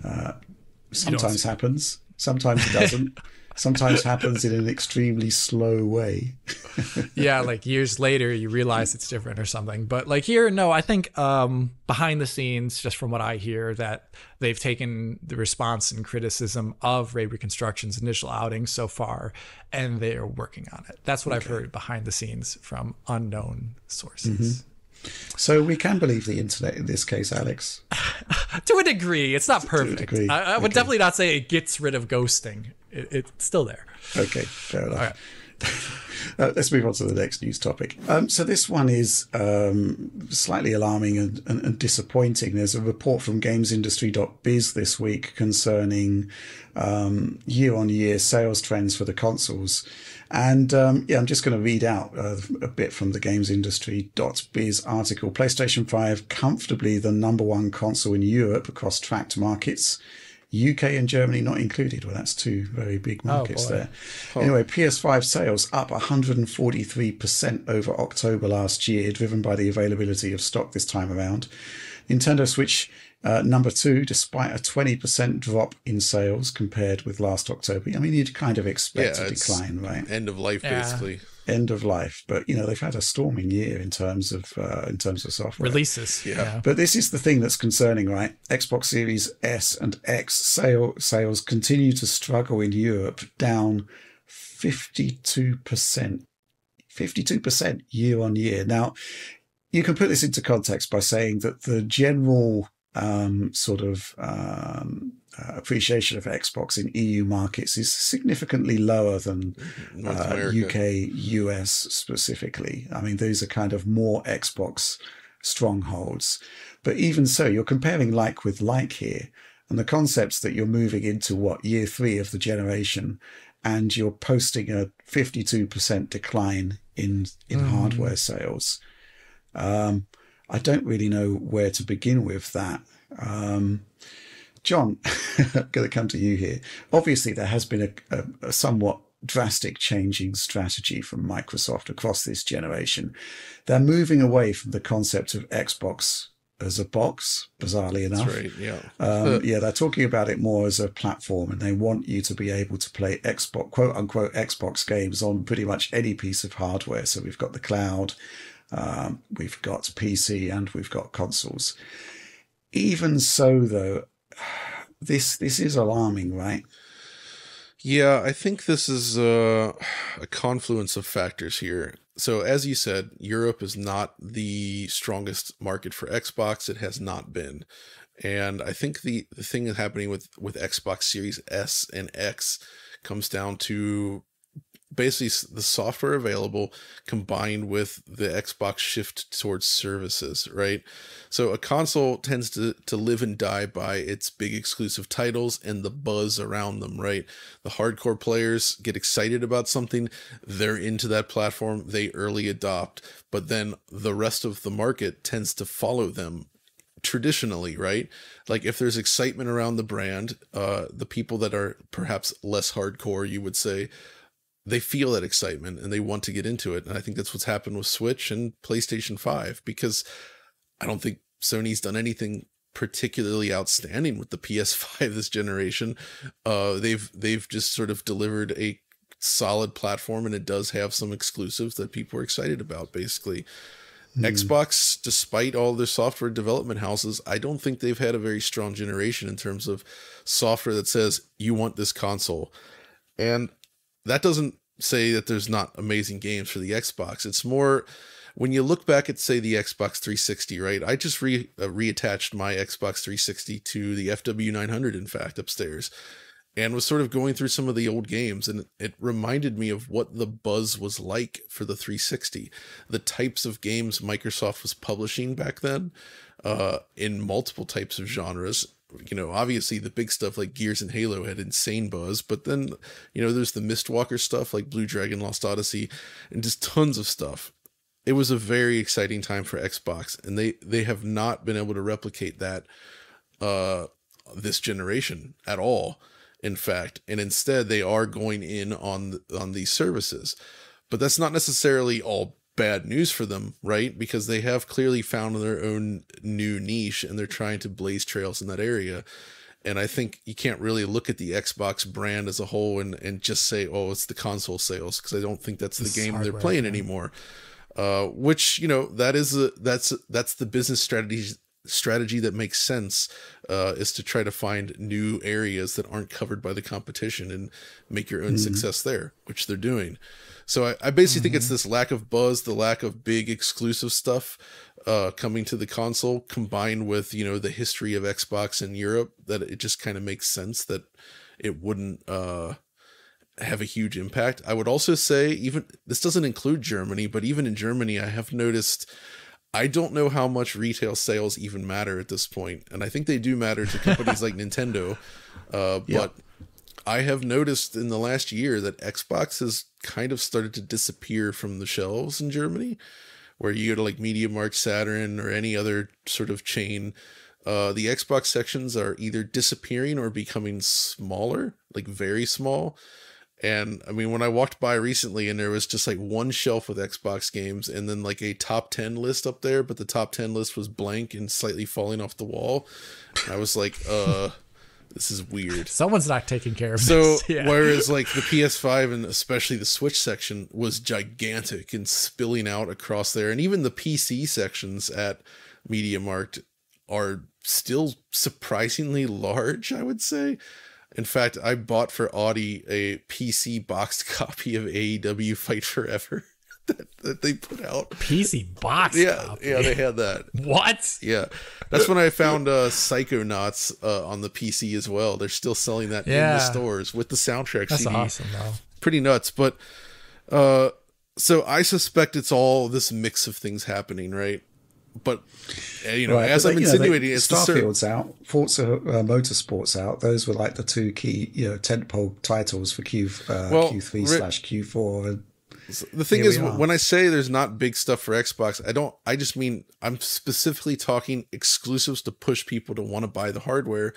uh, sometimes happens, sometimes it doesn't. sometimes happens in an extremely slow way. yeah, like years later you realize it's different or something. But like here, no, I think um, behind the scenes, just from what I hear, that they've taken the response and criticism of Ray Reconstruction's initial outing so far, and they are working on it. That's what okay. I've heard behind the scenes from unknown sources. Mm-hmm. So we can believe the internet in this case, Alex. to a degree, it's not perfect. I, I, would okay. definitely not say it gets rid of ghosting. It, it's still there. Okay, fair enough. Uh, let's move on to the next news topic. Um, so this one is um, slightly alarming and, and, and, disappointing. There's a report from GamesIndustry.biz this week concerning um, year-on-year sales trends for the consoles. And um, yeah, I'm just going to read out uh, a bit from the GamesIndustry.biz article. PlayStation 5 comfortably the number one console in Europe across tracked markets. UK and Germany not included. Well, that's two very big oh, markets oh, there. Oh. Anyway, PS5 sales up 143% over October last year, driven by the availability of stock this time around. Nintendo Switch uh, number two, despite a 20% drop in sales compared with last October. I mean, you'd kind of expect yeah, a decline, right? End of life, yeah. basically. End of life, but you know they've had a storming year in terms of uh, in terms of software releases. Yeah. yeah. but this is the thing that's concerning, right? Xbox Series S and X sale, sales continue to struggle in Europe, down 52%. 52% year on year. Now, you can put this into context by saying that the general um, sort of um, uh, appreciation of Xbox in EU markets is significantly lower than uh, UK, US specifically. I mean, these are kind of more Xbox strongholds. But even so, you're comparing like with like here. And the concepts that you're moving into what year three of the generation, and you're posting a 52% decline in in mm. hardware sales. Um, I don't really know where to begin with that. Um, John, I'm going to come to you here. Obviously, there has been a, a, a somewhat drastic changing strategy from Microsoft across this generation. They're moving away from the concept of Xbox as a box, bizarrely enough. Right, yeah. Um, yeah, they're talking about it more as a platform and they want you to be able to play Xbox, quote unquote, Xbox games on pretty much any piece of hardware. So we've got the cloud, um, we've got PC and we've got consoles. Even so, though, this this is alarming, right? Yeah, I think this is a, a confluence of factors here. So, as you said, Europe is not the strongest market for Xbox. It has not been. And I think the, the thing that's happening with, with Xbox Series S and X comes down to basically the software available combined with the Xbox shift towards services, right? So a console tends to, to live and die by its big exclusive titles and the buzz around them, right? The hardcore players get excited about something, they're into that platform, they early adopt, but then the rest of the market tends to follow them traditionally, right? Like if there's excitement around the brand, uh, the people that are perhaps less hardcore, you would say, they feel that excitement and they want to get into it. And I think that's what's happened with Switch and PlayStation 5 because I don't think Sony's done anything particularly outstanding with the PS5 this generation. Uh, they've they've just sort of delivered a solid platform and it does have some exclusives that people are excited about basically. Mm. Xbox, despite all their software development houses, I don't think they've had a very strong generation in terms of software that says you want this console. And that doesn't say that there's not amazing games for the Xbox. It's more when you look back at say the Xbox 360, right? I just re uh, reattached my Xbox 360 to the FW900 in fact upstairs and was sort of going through some of the old games and it reminded me of what the buzz was like for the 360 the types of games microsoft was publishing back then uh, in multiple types of genres you know, obviously the big stuff like Gears and Halo had insane buzz, but then, you know, there's the Mistwalker stuff like Blue Dragon Lost Odyssey and just tons of stuff. It was a very exciting time for Xbox and they they have not been able to replicate that uh this generation at all. In fact, and instead they are going in on on these services, but that's not necessarily all bad news for them, right? Because they have clearly found their own new niche and they're trying to blaze trails in that area. And I think you can't really look at the Xbox brand as a whole and, and just say, oh, it's the console sales, because I don't think that's the It's game they're playing yeah. anymore. Uh, which you know that is a that's that's the business strategy strategy that makes sense uh, is to try to find new areas that aren't covered by the competition and make your own success there, which they're doing. So I, I basically think it's this lack of buzz, the lack of big exclusive stuff uh, coming to the console, combined with you know the history of Xbox in Europe, that it just kind of makes sense that it wouldn't uh, have a huge impact. I would also say even this doesn't include Germany, but even in Germany, I have noticed. I don't know how much retail sales even matter at this point, and I think they do matter to companies like Nintendo. Uh. But I have noticed in the last year that Xbox has kind of started to disappear from the shelves in Germany, where you go to like MediaMarkt, Saturn, or any other sort of chain. Uh, the Xbox sections are either disappearing or becoming smaller, like very small. And I mean, when I walked by recently and there was just like one shelf with Xbox games and then like a top 10 list up there, but the top 10 list was blank and slightly falling off the wall. I was like, uh, this is weird. Someone's not taking care of So this. Yeah. whereas like the PS5 and especially the Switch section was gigantic and spilling out across there, and even the PC sections at MediaMarkt are still surprisingly large, I would say. In fact, I bought for Audi a PC boxed copy of AEW Fight Forever that, that they put out. PC box. Yeah, copy. yeah, they had that. What? Yeah, that's when I found uh, Psychonauts uh, on the PC as well. They're still selling that in the stores with the soundtrack That's CD. awesome though. Pretty nuts, but uh, so I suspect it's all this mix of things happening, right? But uh, you know, Right, as I'm they- you know, they- insinuating, it's the cer- Starfield's out, Forza uh, Motorsports out. Those were like the two key, you know, tentpole titles for Q uh, Well, Q3 slash Q4. And the thing Here is when i say there's not big stuff for xbox i don't i just mean i'm specifically talking exclusives to push people to want to buy the hardware.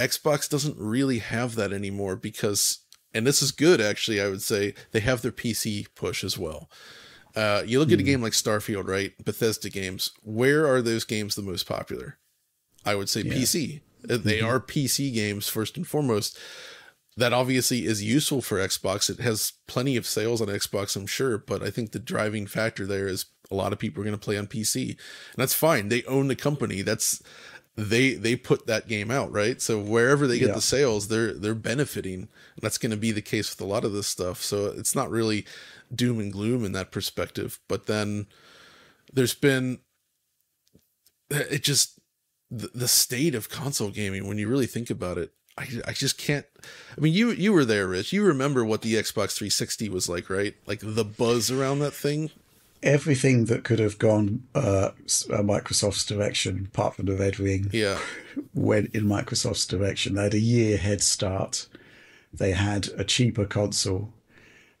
Xbox doesn't really have that anymore because and this is good actually i would say they have their pc push as well. Uh, you look at a game like starfield right? Bethesda games where are those games the most popular? I would say pc Uh, they are pc games first and foremost that obviously is useful for Xbox. It has plenty of sales on Xbox, I'm sure, but I think the driving factor there is a lot of people are going to play on PC. And that's fine. They own the company. That's they they put that game out, right? So wherever they get Yeah. the sales, they're they're benefiting. And that's going to be the case with a lot of this stuff. So it's not really doom and gloom in that perspective, but then there's been it just the, the state of console gaming when you really think about it I, I just can't i mean you you were there rich you remember what the xbox 360 was like right like the buzz around that thing everything that could have gone uh, Microsoft's direction, apart from the Red Ring, yeah went in Microsoft's direction. They had a year head start. They had a cheaper console.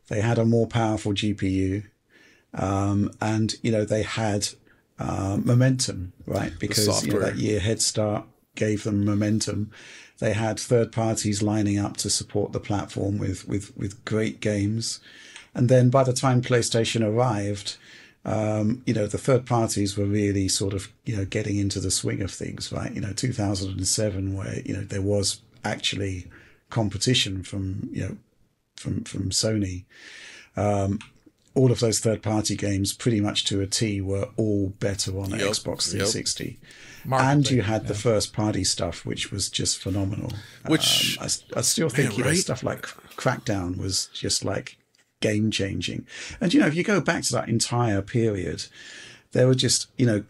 They had a more powerful GPU. Um, and, you know, they had uh, momentum, right? Because you know, that year head start gave them momentum. They had third parties lining up to support the platform with, with, with great games. And then by the time PlayStation arrived, um, you know, the third parties were really sort of, you know, getting into the swing of things, right? You know, 2007, where, you know, there was actually competition from, you know, from, from Sony. Um, all of those third party games, pretty much to a T, were all better on Yep, Xbox yep. 360. And you had the first party stuff, which was just phenomenal. Which- um, I, I still think Man, you know, right? stuff like Crackdown was just like game changing. And you know, if you go back to that entire period, there were just you know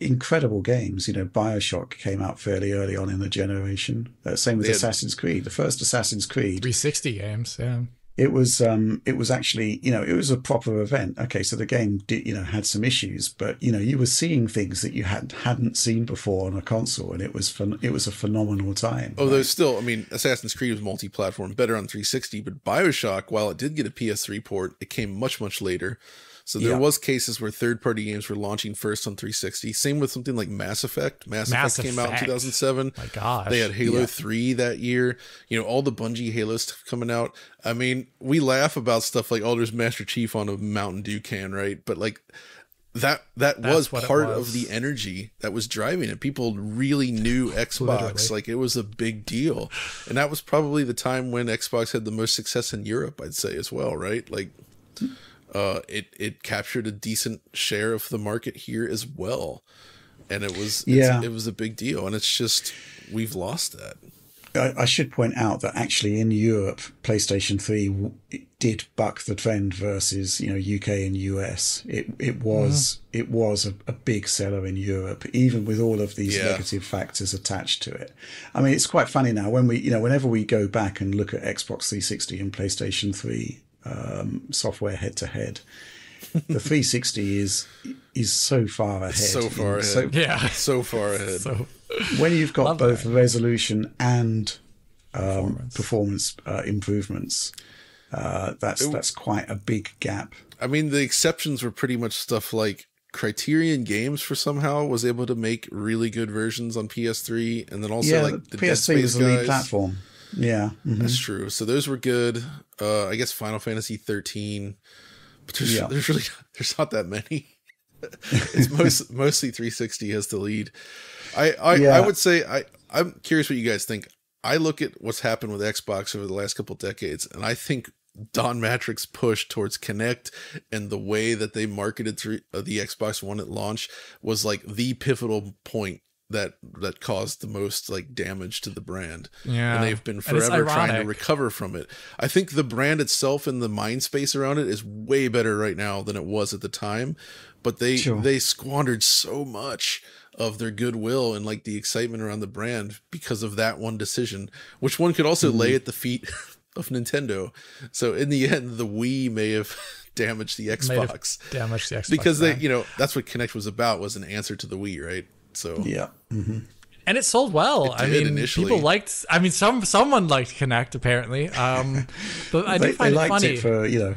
incredible games. You know, Bioshock came out fairly early on in the generation. Uh, same with They had- Assassin's Creed. The first Assassin's Creed 360 games. Yeah. It was um it was actually you know it was a proper event. Okay so the game did you know had some issues but you know you were seeing things that you had hadn't seen before on a console and it was fun it was a phenomenal time. Although there's still i mean assassin's creed was multi-platform better on 360 but bioshock while it did get a ps3 port it came much much later so there Yeah. was cases where third-party games were launching first on 360 same with something like mass effect mass, Mass effect came out in 2007 My gosh. They had Halo Yeah. 3 that year. You know, all the Bungie Halo stuff coming out. I mean, we laugh about stuff like, oh, there's Master Chief on a Mountain Dew can, right? But like that that That's was part was. of the energy that was driving it. People really knew Xbox. Like it was a big deal. And that was probably the time when Xbox had the most success in Europe, I'd say as well, right? Like uh it it captured a decent share of the market here as well. And it was Yeah. it was a big deal and it's just we've lost that. I, I should point out that actually in Europe, PlayStation Three w- did buck the trend versus you know UK and US. It it was it was a, a big seller in Europe, even with all of these Yeah. negative factors attached to it. I mean, it's quite funny now when we you know whenever we go back and look at Xbox 360 and PlayStation Three um, software head to head. The 360 is is so far ahead. so far in so- ahead. Yeah. So far ahead. So when you've got both that. resolution and um, Performance. performance, uh, improvements, uh, that's that's quite a big gap. I mean, the exceptions were pretty much stuff like Criterion Games for somehow was able to make really good versions on PS3, and then also yeah, like the PS3 Space was the lead platform. Yeah, mhm. That's true. So those were good. Uh, I guess Final Fantasy 13, but there's Yeah. there's really there's not that many. it's most mostly 360 has the lead. I I, Yeah. I would say I I'm curious what you guys think. I look at what's happened with Xbox over the last couple decades, and I think Don Mattrick's push towards Kinect and the way that they marketed through uh, the Xbox One at launch was like the pivotal point that that caused the most like damage to the brand. Yeah. and they've been forever trying to recover from it. I think the brand itself and the mind space around it is way better right now than it was at the time. But they Sure. they squandered so much of their goodwill and like the excitement around the brand because of that one decision, which one could also Mm-hmm. lay at the feet of Nintendo. So in the end, the Wii may have damaged the Xbox damaged the Xbox because they, you know, that's what Kinect was about was an answer to the Wii, right? So yeah. and it sold well. I did mean, initially. people liked. I mean, some someone liked Kinect apparently. Um, but I do They, they find it liked funny. it for you know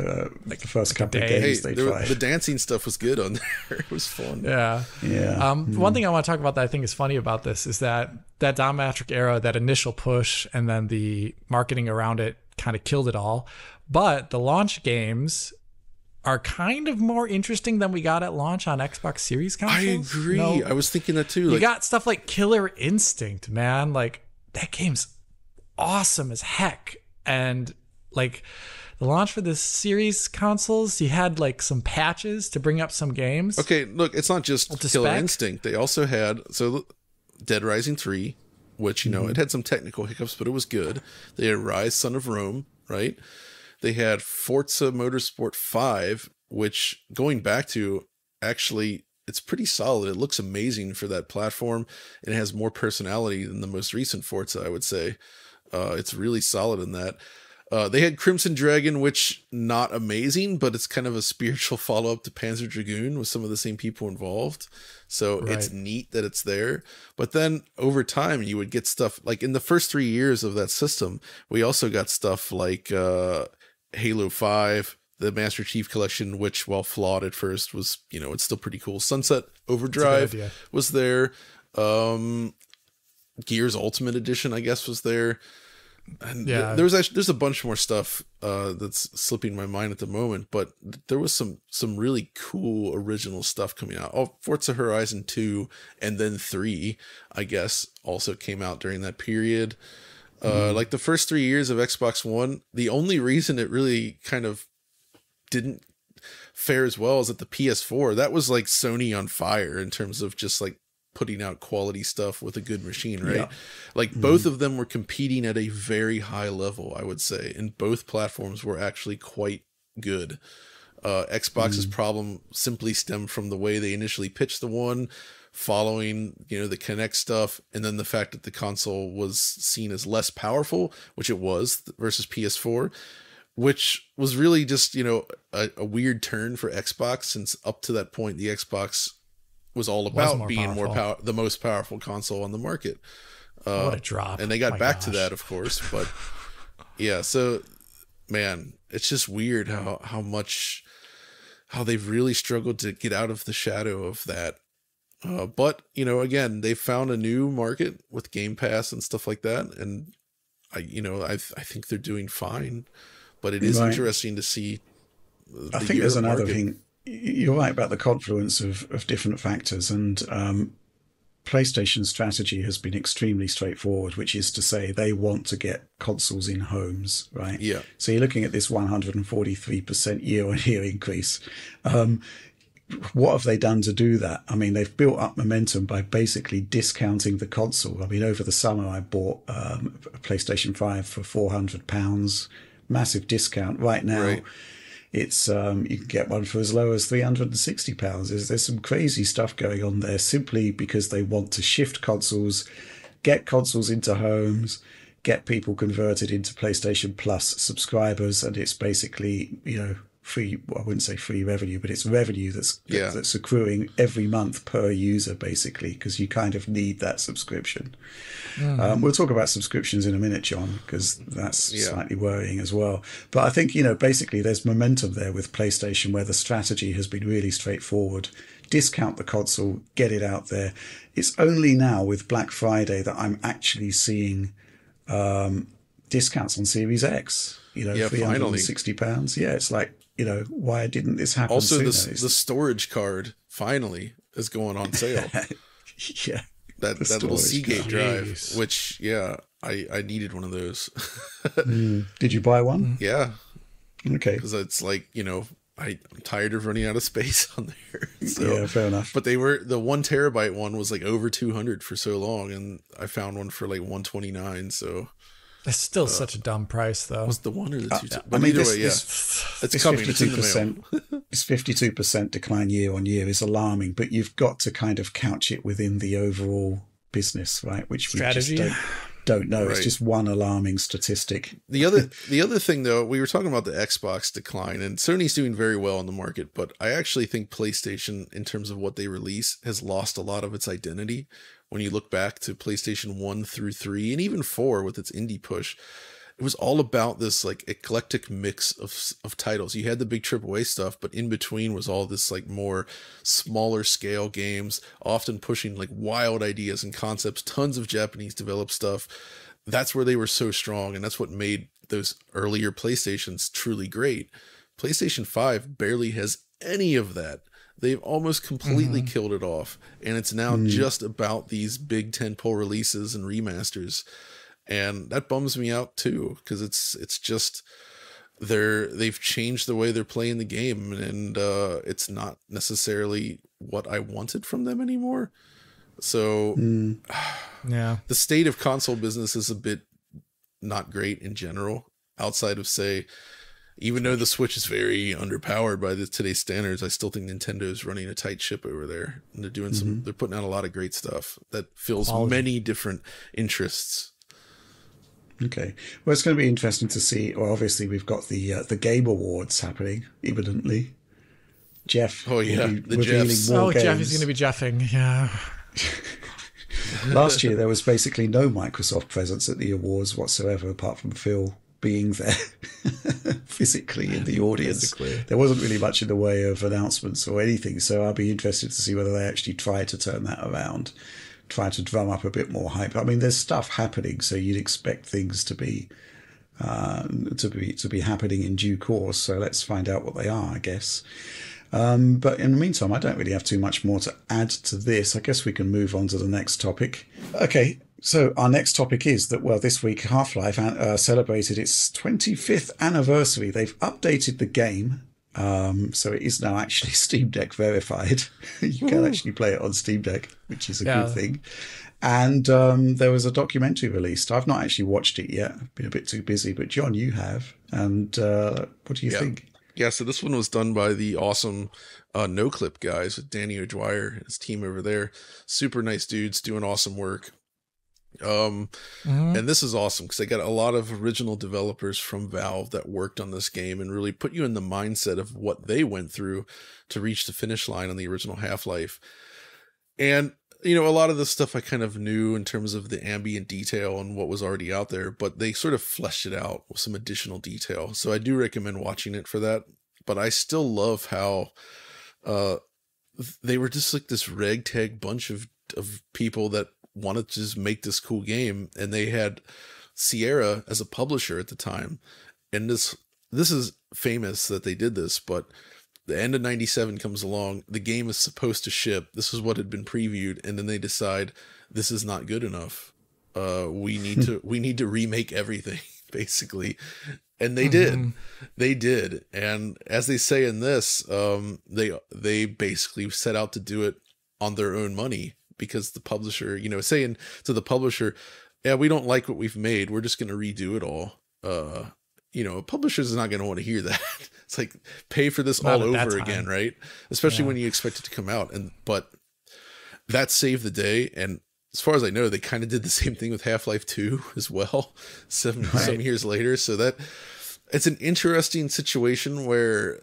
uh, the first couple of day. hey, games they were- the dancing stuff was good on there. it was fun. yeah. yeah, Um, One thing I want to talk about that I think is funny about this is that that Dominatrix era, that initial push, and then the marketing around it kind of killed it all. But the launch games are kind of more interesting than we got at launch on Xbox Series consoles. I agree. No, I was thinking that too. you Like, got stuff like Killer Instinct, man. Like that game's awesome as heck. And like the launch for the series consoles, you had like some patches to bring up some games. okay, look, it's not just to Killer spec. Instinct. They also had so Dead Rising three, which you know Mm-hmm. it had some technical hiccups, but it was good. They had Ryse, Son of Rome, right? They had Forza Motorsport five, which going back to actually. It's pretty solid. It looks amazing for that platform. and It has more personality than the most recent Forza, I would say. Uh, it's really solid in that. Uh, they had Crimson Dragon, which not amazing, but it's kind of a spiritual follow up to Panzer Dragoon with some of the same people involved. So it's neat that it's there. But then over time, you would get stuff like in the first three years of that system, we also got stuff like uh, Halo 5, the Master Chief Collection, which, while flawed at first, was, you know, it's still pretty cool. Sunset Overdrive was there. Um, Gears Ultimate Edition, I guess, was there. And Yeah. there was actually there's a bunch more stuff uh, that's slipping my mind at the moment, but there was some some really cool original stuff coming out. Oh, Forza Horizon two and then three, I guess, also came out during that period. Uh, like the first three years of Xbox One, the only reason it really kind of didn't fare as well as at the PS4. That was like Sony on fire in terms of just like putting out quality stuff with a good machine, right? Yeah. Like both of them were competing at a very high level, I would say, and both platforms were actually quite good. Uh, Xbox's problem simply stemmed from the way they initially pitched the one, following you know the Kinect stuff, and then the fact that the console was seen as less powerful, which it was versus PS4, which was really just you know a, a weird turn for Xbox since up to that point the Xbox was all about more being more power the most powerful console on the market. what a drop! Uh, and they got My back to that of course but yeah so man it's just weird how how much how they've really struggled to get out of the shadow of that uh, but you know again they found a new market with game pass and stuff like that and i you know i i think they're doing fine but it is Right. interesting to see I think there's another market. thing. You're right about the confluence of, of different factors, and um, PlayStation's strategy has been extremely straightforward, which is to say they want to get consoles in homes, right? Yeah. So you're looking at this 143% year on year increase. Um, what have they done to do that? I mean, they've built up momentum by basically discounting the console. I mean, over the summer, I bought um, a PlayStation 5 for £400, massive discount. Right now, Right. it's um, you can get one for as low as three hundred and sixty pounds. There's, there's some crazy stuff going on there simply because they want to shift consoles, get consoles into homes, get people converted into PlayStation Plus subscribers, and it's basically you know free. Well, I wouldn't say free revenue, but it's revenue that's Yeah. that's accruing every month per user basically because you kind of need that subscription. Um, we'll talk about subscriptions in a minute, John, because that's Yeah. slightly worrying as well. But I think, you know, basically there's momentum there with PlayStation where the strategy has been really straightforward. Discount the console, get it out there. It's only now with Black Friday that I'm actually seeing um, discounts on Series X. You know, Yeah, three hundred and sixty pounds. Yeah, it's like you know, why didn't this happen? also the, the storage card finally is going on sale yeah, that that little Seagate card. drive, Jeez. which yeah, I I needed one of those. Hmm. did you buy one? yeah, Okay, because it's like you know I, I'm tired of running out of space on there. So, yeah, fair enough. but they were the one terabyte one was like over 200 for so long, and I found one for like 129. So It's still such a dumb price, though. was the one or the two? Uh, I mean, either this- way, yeah, this- it's this coming. It's in the mail. percent, this fifty-two percent decline year on year is alarming, but you've got to kind of couch it within the overall business, right? Which we Strategy? just don't, don't know. It's just one alarming statistic. The other the other thing though, we were talking about the Xbox decline and Sony's doing very well in the market, but I actually think PlayStation in terms of what they release has lost a lot of its identity when you look back to PlayStation 1 through 3 and even 4 with its indie push. It was all about this like eclectic mix of of titles. You had the big AAA stuff, but in between was all this like more smaller scale games, often pushing like wild ideas and concepts, tons of Japanese developed stuff. That's where they were so strong and that's what made those earlier playstations truly great. Playstation 5 barely has any of that. They've almost completely mm-hmm. killed it off and it's now mm. just about these big tentpole releases and remasters and that bums me out too because it's it's just they're they've changed the way they're playing the game and uh it's not necessarily what i wanted from them anymore so yeah. the state of console business is a bit not great in general outside of say even though the switch is very underpowered by the today's standards i still think Nintendo is running a tight ship over there and they're doing some they're putting out a lot of great stuff that fills Quality. many different interests Okay. Well, it's going to be interesting to see. Well, obviously, we've got the uh, the Game Awards happening imminently. Jeff. Oh, yeah, will be the revealing Jeffs. more Oh, Jeff is going to be jeffing. Yeah. Last year, there was basically no Microsoft presence at the awards whatsoever, apart from Phil being there physically in the audience. Physically. There wasn't really much in the way of announcements or anything, so I'll be interested to see whether they actually try to turn that around, try to drum up a bit more hype. I mean, there's stuff happening, so you'd expect things to be uh, to be to be happening in due course. So let's find out what they are, I guess. Um, but in the meantime, I don't really have too much more to add to this. I guess we can move on to the next topic. Okay, so our next topic is that, well, this week Half Life uh, celebrated its 25th anniversary. They've updated the game. Um, so it is now actually Steam Deck verified. you can actually play it on Steam Deck, which is a Yeah. good thing. And um, there was a documentary released. I've not actually watched it yet. I've been a bit too busy, but John, you have. And uh, what do you Yeah. think? Yeah, so this one was done by the awesome uh, Noclip guys with Danny O'Dwyer and his team over there. Super nice dudes doing awesome work. Um, Mhm. and this is awesome because they got a lot of original developers from Valve that worked on this game and really put you in the mindset of what they went through to reach the finish line on the original Half Life. And you know, a lot of the stuff I kind of knew in terms of the ambient detail and what was already out there, but they sort of fleshed it out with some additional detail. So I do recommend watching it for that. But I still love how uh they were just like this ragtag bunch of of people that wanted to just make this cool game and they had Sierra as a publisher at the time. And this this is famous that they did this, but the end of 97 comes along, the game is supposed to ship. This is what had been previewed and then they decide this is not good enough. Uh we need to we need to remake everything basically. And they did. They did. And as they say in this, um they they basically set out to do it on their own money because the publisher, you know, saying to the publisher, yeah, we don't like what we've made. We're just going to redo it all. Uh, you know, a publishers is not going to want to hear that. it's like pay for this Not all over again, right? Especially Yeah. when you expect it to come out. And but that saved the day. And as far as I know, they kind of did the same thing with Half Life Two as well, some some Right. years later. So that it's an interesting situation where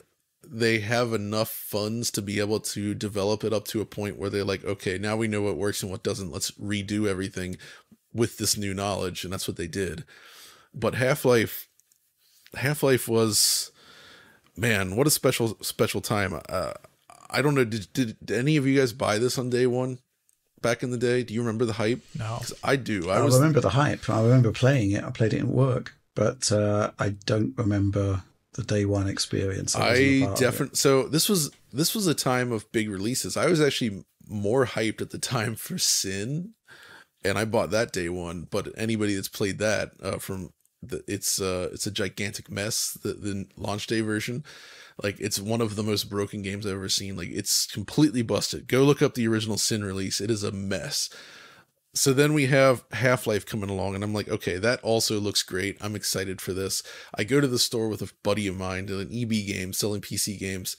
they have enough funds to be able to develop it up to a point where they're like, okay, now we know what works and what doesn't. Let's redo everything with this new knowledge, and that's what they did. But Half Life, Half Life was, man, what a special special time. Uh, I don't know. Did, did did any of you guys buy this on day one back in the day? Do you remember the hype? No. I do. I I was remember the hype. I remember playing it. I played it in work, but uh, I don't remember the day one experience. I part of it. definitely so this was this was a time of big releases. I was actually more hyped at the time for Sin, and I bought that day one. But anybody that's played that uh, from the it's uh it's a gigantic mess. The the launch day version, like it's one of the most broken games I've ever seen. Like it's completely busted. Go look up the original Sin release. It is a mess. So then we have Half Life coming along, and I'm like, okay, that also looks great. I'm excited for this. I go to the store with a buddy of mine, an EB game selling PC games.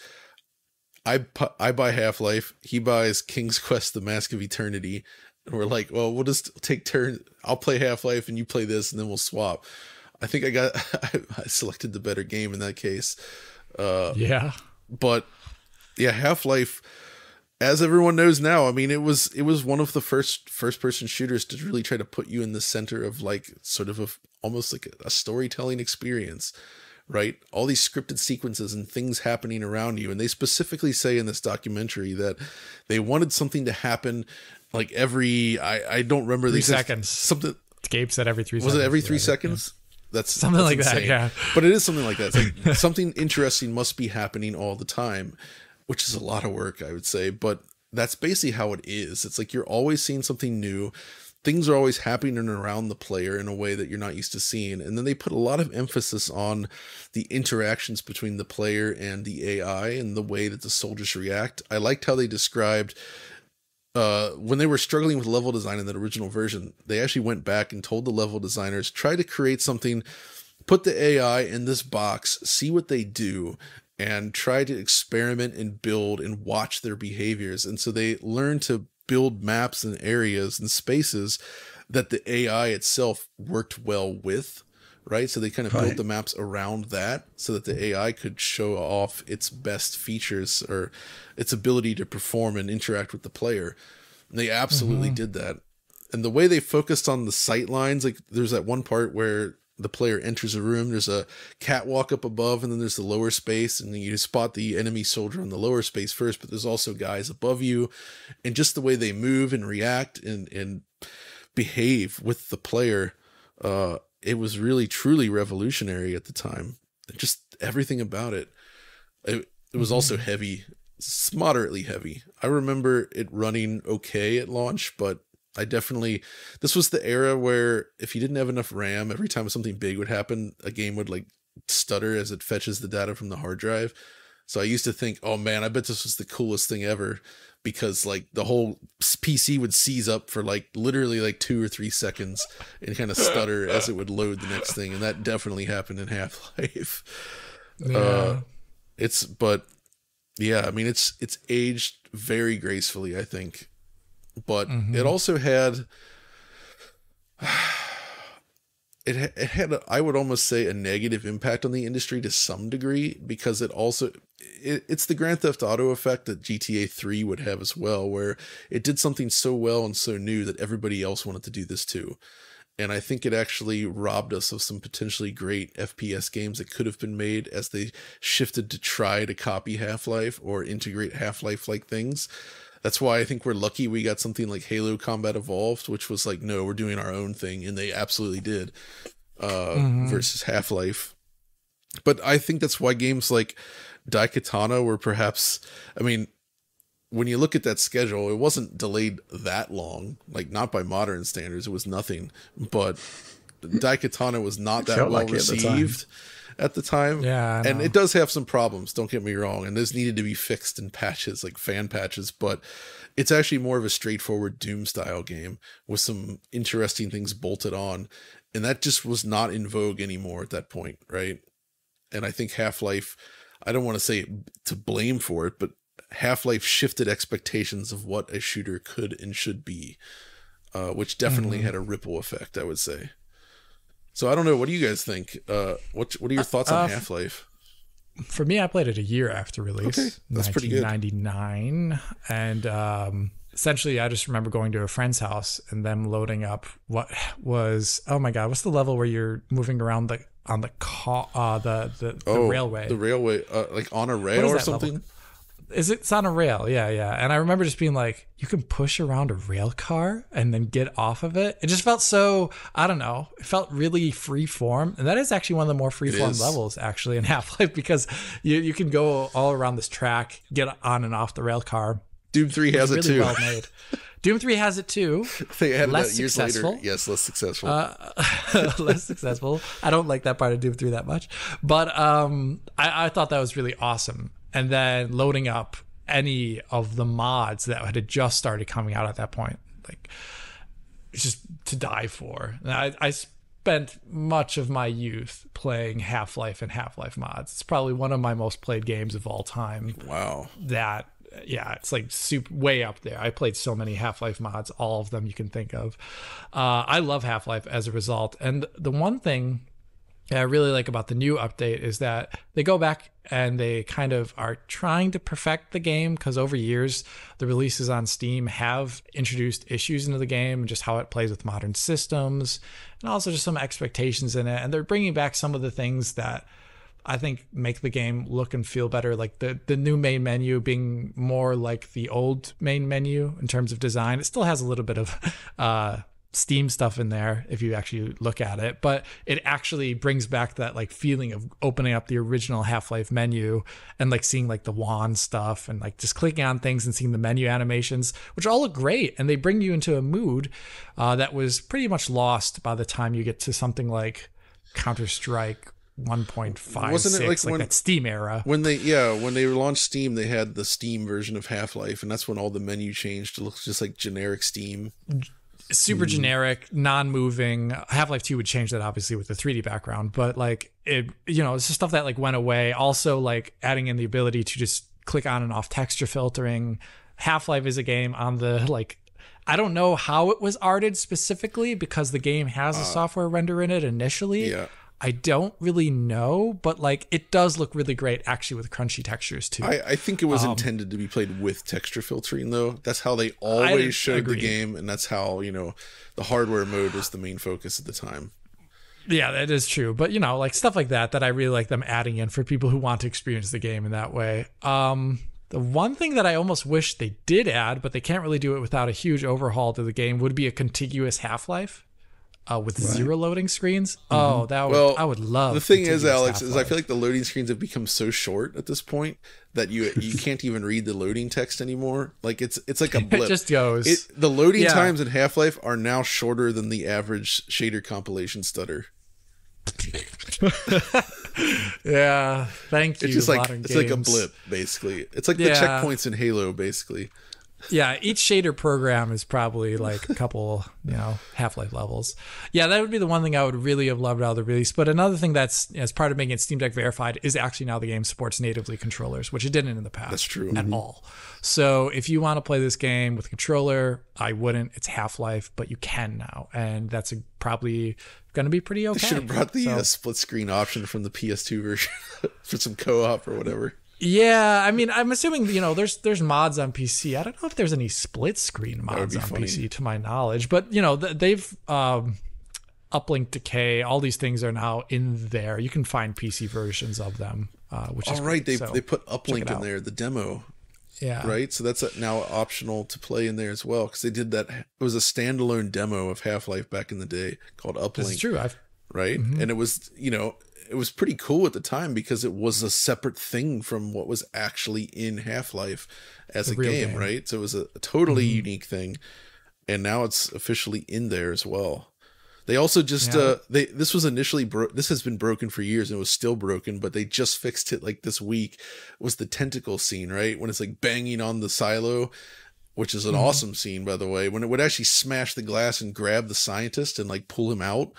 I pu- I buy Half Life. He buys King's Quest: The Mask of Eternity, and we're like, well, we'll just take turns. I'll play Half Life, and you play this, and then we'll swap. I think I got I selected the better game in that case. Uh, Yeah. but yeah half life as everyone knows now i mean it was it was one of the first first person shooters to really try to put you in the center of like sort of a almost like a storytelling experience right all these scripted sequences and things happening around you and they specifically say in this documentary that they wanted something to happen like every i i don't remember the Three seconds. something Gabe said every three was seconds. it every three Yeah. seconds? That's Something that's like that, yeah. But it is something like that. Like something interesting must be happening all the time, which is a lot of work, I would say. But that's basically how it is. It's like you're always seeing something new. Things are always happening around the player in a way that you're not used to seeing. And then they put a lot of emphasis on the interactions between the player and the AI and the way that the soldiers react. I liked how they described uh, when they were struggling with level design in that original version, they actually went back and told the level designers, try to create something, put the AI in this box, see what they do, and try to experiment and build and watch their behaviors. And so they learned to build maps and areas and spaces that the AI itself worked well with. Right. So they kind of built the maps around that so that the AI could show off its best features or its ability to perform and interact with the player. And they absolutely mm-hmm. did that. And the way they focused on the sight lines, like there's that one part where the player enters a room, there's a catwalk up above, and then there's the lower space, and you spot the enemy soldier on the lower space first, but there's also guys above you. And just the way they move and react and, and behave with the player, uh, it was really truly revolutionary at the time. Just everything about it. It, it was also heavy, s- moderately heavy. I remember it running okay at launch, but I definitely this was the era where if you didn't have enough RAM, every time something big would happen, a game would like stutter as it fetches the data from the hard drive. So I used to think, oh man, I bet this was the coolest thing ever because like the whole PC would seize up for like literally like two or three seconds and kind of stutter as it would load the next thing. And that definitely happened in Half Life. Yeah. Uh, It's but yeah, I mean it's it's aged very gracefully, I think. But Mm-hmm. it also had it it had a, I would almost say a negative impact on the industry to some degree because it also it, it's the Grand Theft Auto effect that GTA 3 would have as well where it did something so well and so new that everybody else wanted to do this too. And I think it actually robbed us of some potentially great FPS games that could have been made as they shifted to try to copy Half Life or integrate Half Life like things. That's why I think we're lucky we got something like Halo Combat Evolved, which was like, no, we're doing our own thing. And they absolutely did uh, versus Half Life. But I think that's why games like Daikatana were perhaps, I mean, when you look at that schedule, it wasn't delayed that long. Like not by modern standards, it was nothing. But Daikatana was not that Felt well like it at the time. received at the time. Yeah, I and know. it does have some problems. Don't get me wrong, and those needed to be fixed in patches, like fan patches. But it's actually more of a straightforward Doom style game with some interesting things bolted on, and that just was not in vogue anymore at that point, right? And I think Half Life, I don't want to say to blame for it, but Half Life shifted expectations of what a shooter could and should be, uh, which definitely had a ripple effect, I would say. So I don't know. What do you guys think? Uh, what What are your thoughts on uh, Half Life? For me, I played it a year after release. Okay, that's pretty good. 1999, and um, essentially, I just remember going to a friend's house and them loading up what was oh my god, what's the level where you're moving around the on the car, uh, the the, the railway? Oh, The railway, uh, like on a rail or something. level? Is it? It's on a rail, yeah, yeah. And I remember just being like, you can push around a rail car and then get off of it. It just felt so, I don't know, it felt really free form. And that is actually one of the more free form levels actually in Half Life because you, you can go all around this track, get on and off the rail car. Doom Three has it Really too. well made. Doom 3 has it too. they had less that years successful. later. Yes, less successful. less successful. I don't like that part of Doom 3 that much. But um, I, I thought that was really awesome. And then loading up any of the mods that had just started coming out at that point, like it's just to die for. And I, I spent much of my youth playing Half Life and Half Life mods. It's probably one of my most played games of all time wow. that yeah it's like super way up there i played so many half-life mods all of them you can think of uh, i love half-life as a result and the one thing i really like about the new update is that they go back and they kind of are trying to perfect the game because over years the releases on steam have introduced issues into the game and just how it plays with modern systems and also just some expectations in it and they're bringing back some of the things that I think make the game look and feel better. Like the the new main menu being more like the old main menu in terms of design. It still has a little bit of uh, Steam stuff in there if you actually look at it, but it actually brings back that like feeling of opening up the original Half Life menu and like seeing like the wand stuff and like just clicking on things and seeing the menu animations, which all look great and they bring you into a mood uh, that was pretty much lost by the time you get to something like Counter Strike 1.5 Wasn't it like like, when- that Steam era. When they yeah, when they launched Steam, they had the Steam version of Half Life, and that's when all the menu changed to look just like generic Steam. Super hmm. generic, non-moving. Half Life Two would change that obviously with the 3D background, but like it, you know, it's just stuff that like went away. Also, like adding in the ability to just click on and off texture filtering. Half Life is a game on the like. I don't know how it was arted specifically because the game has a uh, software render in it initially. Yeah. I don't really know, but like it does look really great actually with crunchy textures too. I, I think it was Um, intended to be played with texture filtering, though. That's how they always showed agree. the game, and that's how you know the hardware mode was the main focus at the time. Yeah, that is true. But you know, like stuff like that that I really like them adding in for people who want to experience the game in that way. Um the one thing that I almost wish they did add, but they can't really do it without a huge overhaul to the game, would be a contiguous Half-Life uh, with zero loading screens. Oh, that would Well, I would love. The thing is, contiguous Alex, is I feel like the loading screens have become so short at this point that you you can't even read the loading text anymore. Like it's it's like a blip. it just goes. It, the loading Yeah. times in Half Life are now shorter than the average shader compilation stutter. yeah, thank you. It's just like modern it's like a blip, basically. It's like Yeah. the checkpoints in Halo, basically. Yeah, each shader program is probably like a couple, you know, Half Life levels. Yeah, that would be the one thing I would really have loved out of the release. But another thing that's as part of making it Steam Deck verified is actually now the game supports natively controllers, which it didn't in the past. That's true. at all. So if you want to play this game with a controller, I wouldn't. It's Half Life, but you can now, and that's a, probably going to be pretty okay. Should have brought the So- uh, split screen option from the PS2 version for some co-op or whatever. Yeah, I mean, I'm assuming you know there's there's mods on PC. I don't know if there's any split screen mods on funny. PC to my knowledge, but you know th- they've um, uplink decay. All these things are now in there. You can find PC versions of them, uh, which is All right, they. So, they put uplink in there, the demo, yeah, right? So that's now optional to play in there as well because they did that. It was a standalone demo of Half Life back in the day called This Uplink. is true. I've right? Mm-hmm. And it was, you know, it was pretty cool at the time because it was a separate thing from what was actually in Half Life as a game, game. Mm-hmm. right? So it was a, totally unique thing, and now it's officially in there as well. They also just Yeah. uh they this was initially bro- this has been broken for years and it was still broken, but they just fixed it like this week. Was the tentacle scene, right? When it's like banging on the silo, which is an Mm-hmm. awesome scene by the way, when it would actually smash the glass and grab the scientist and like pull him out.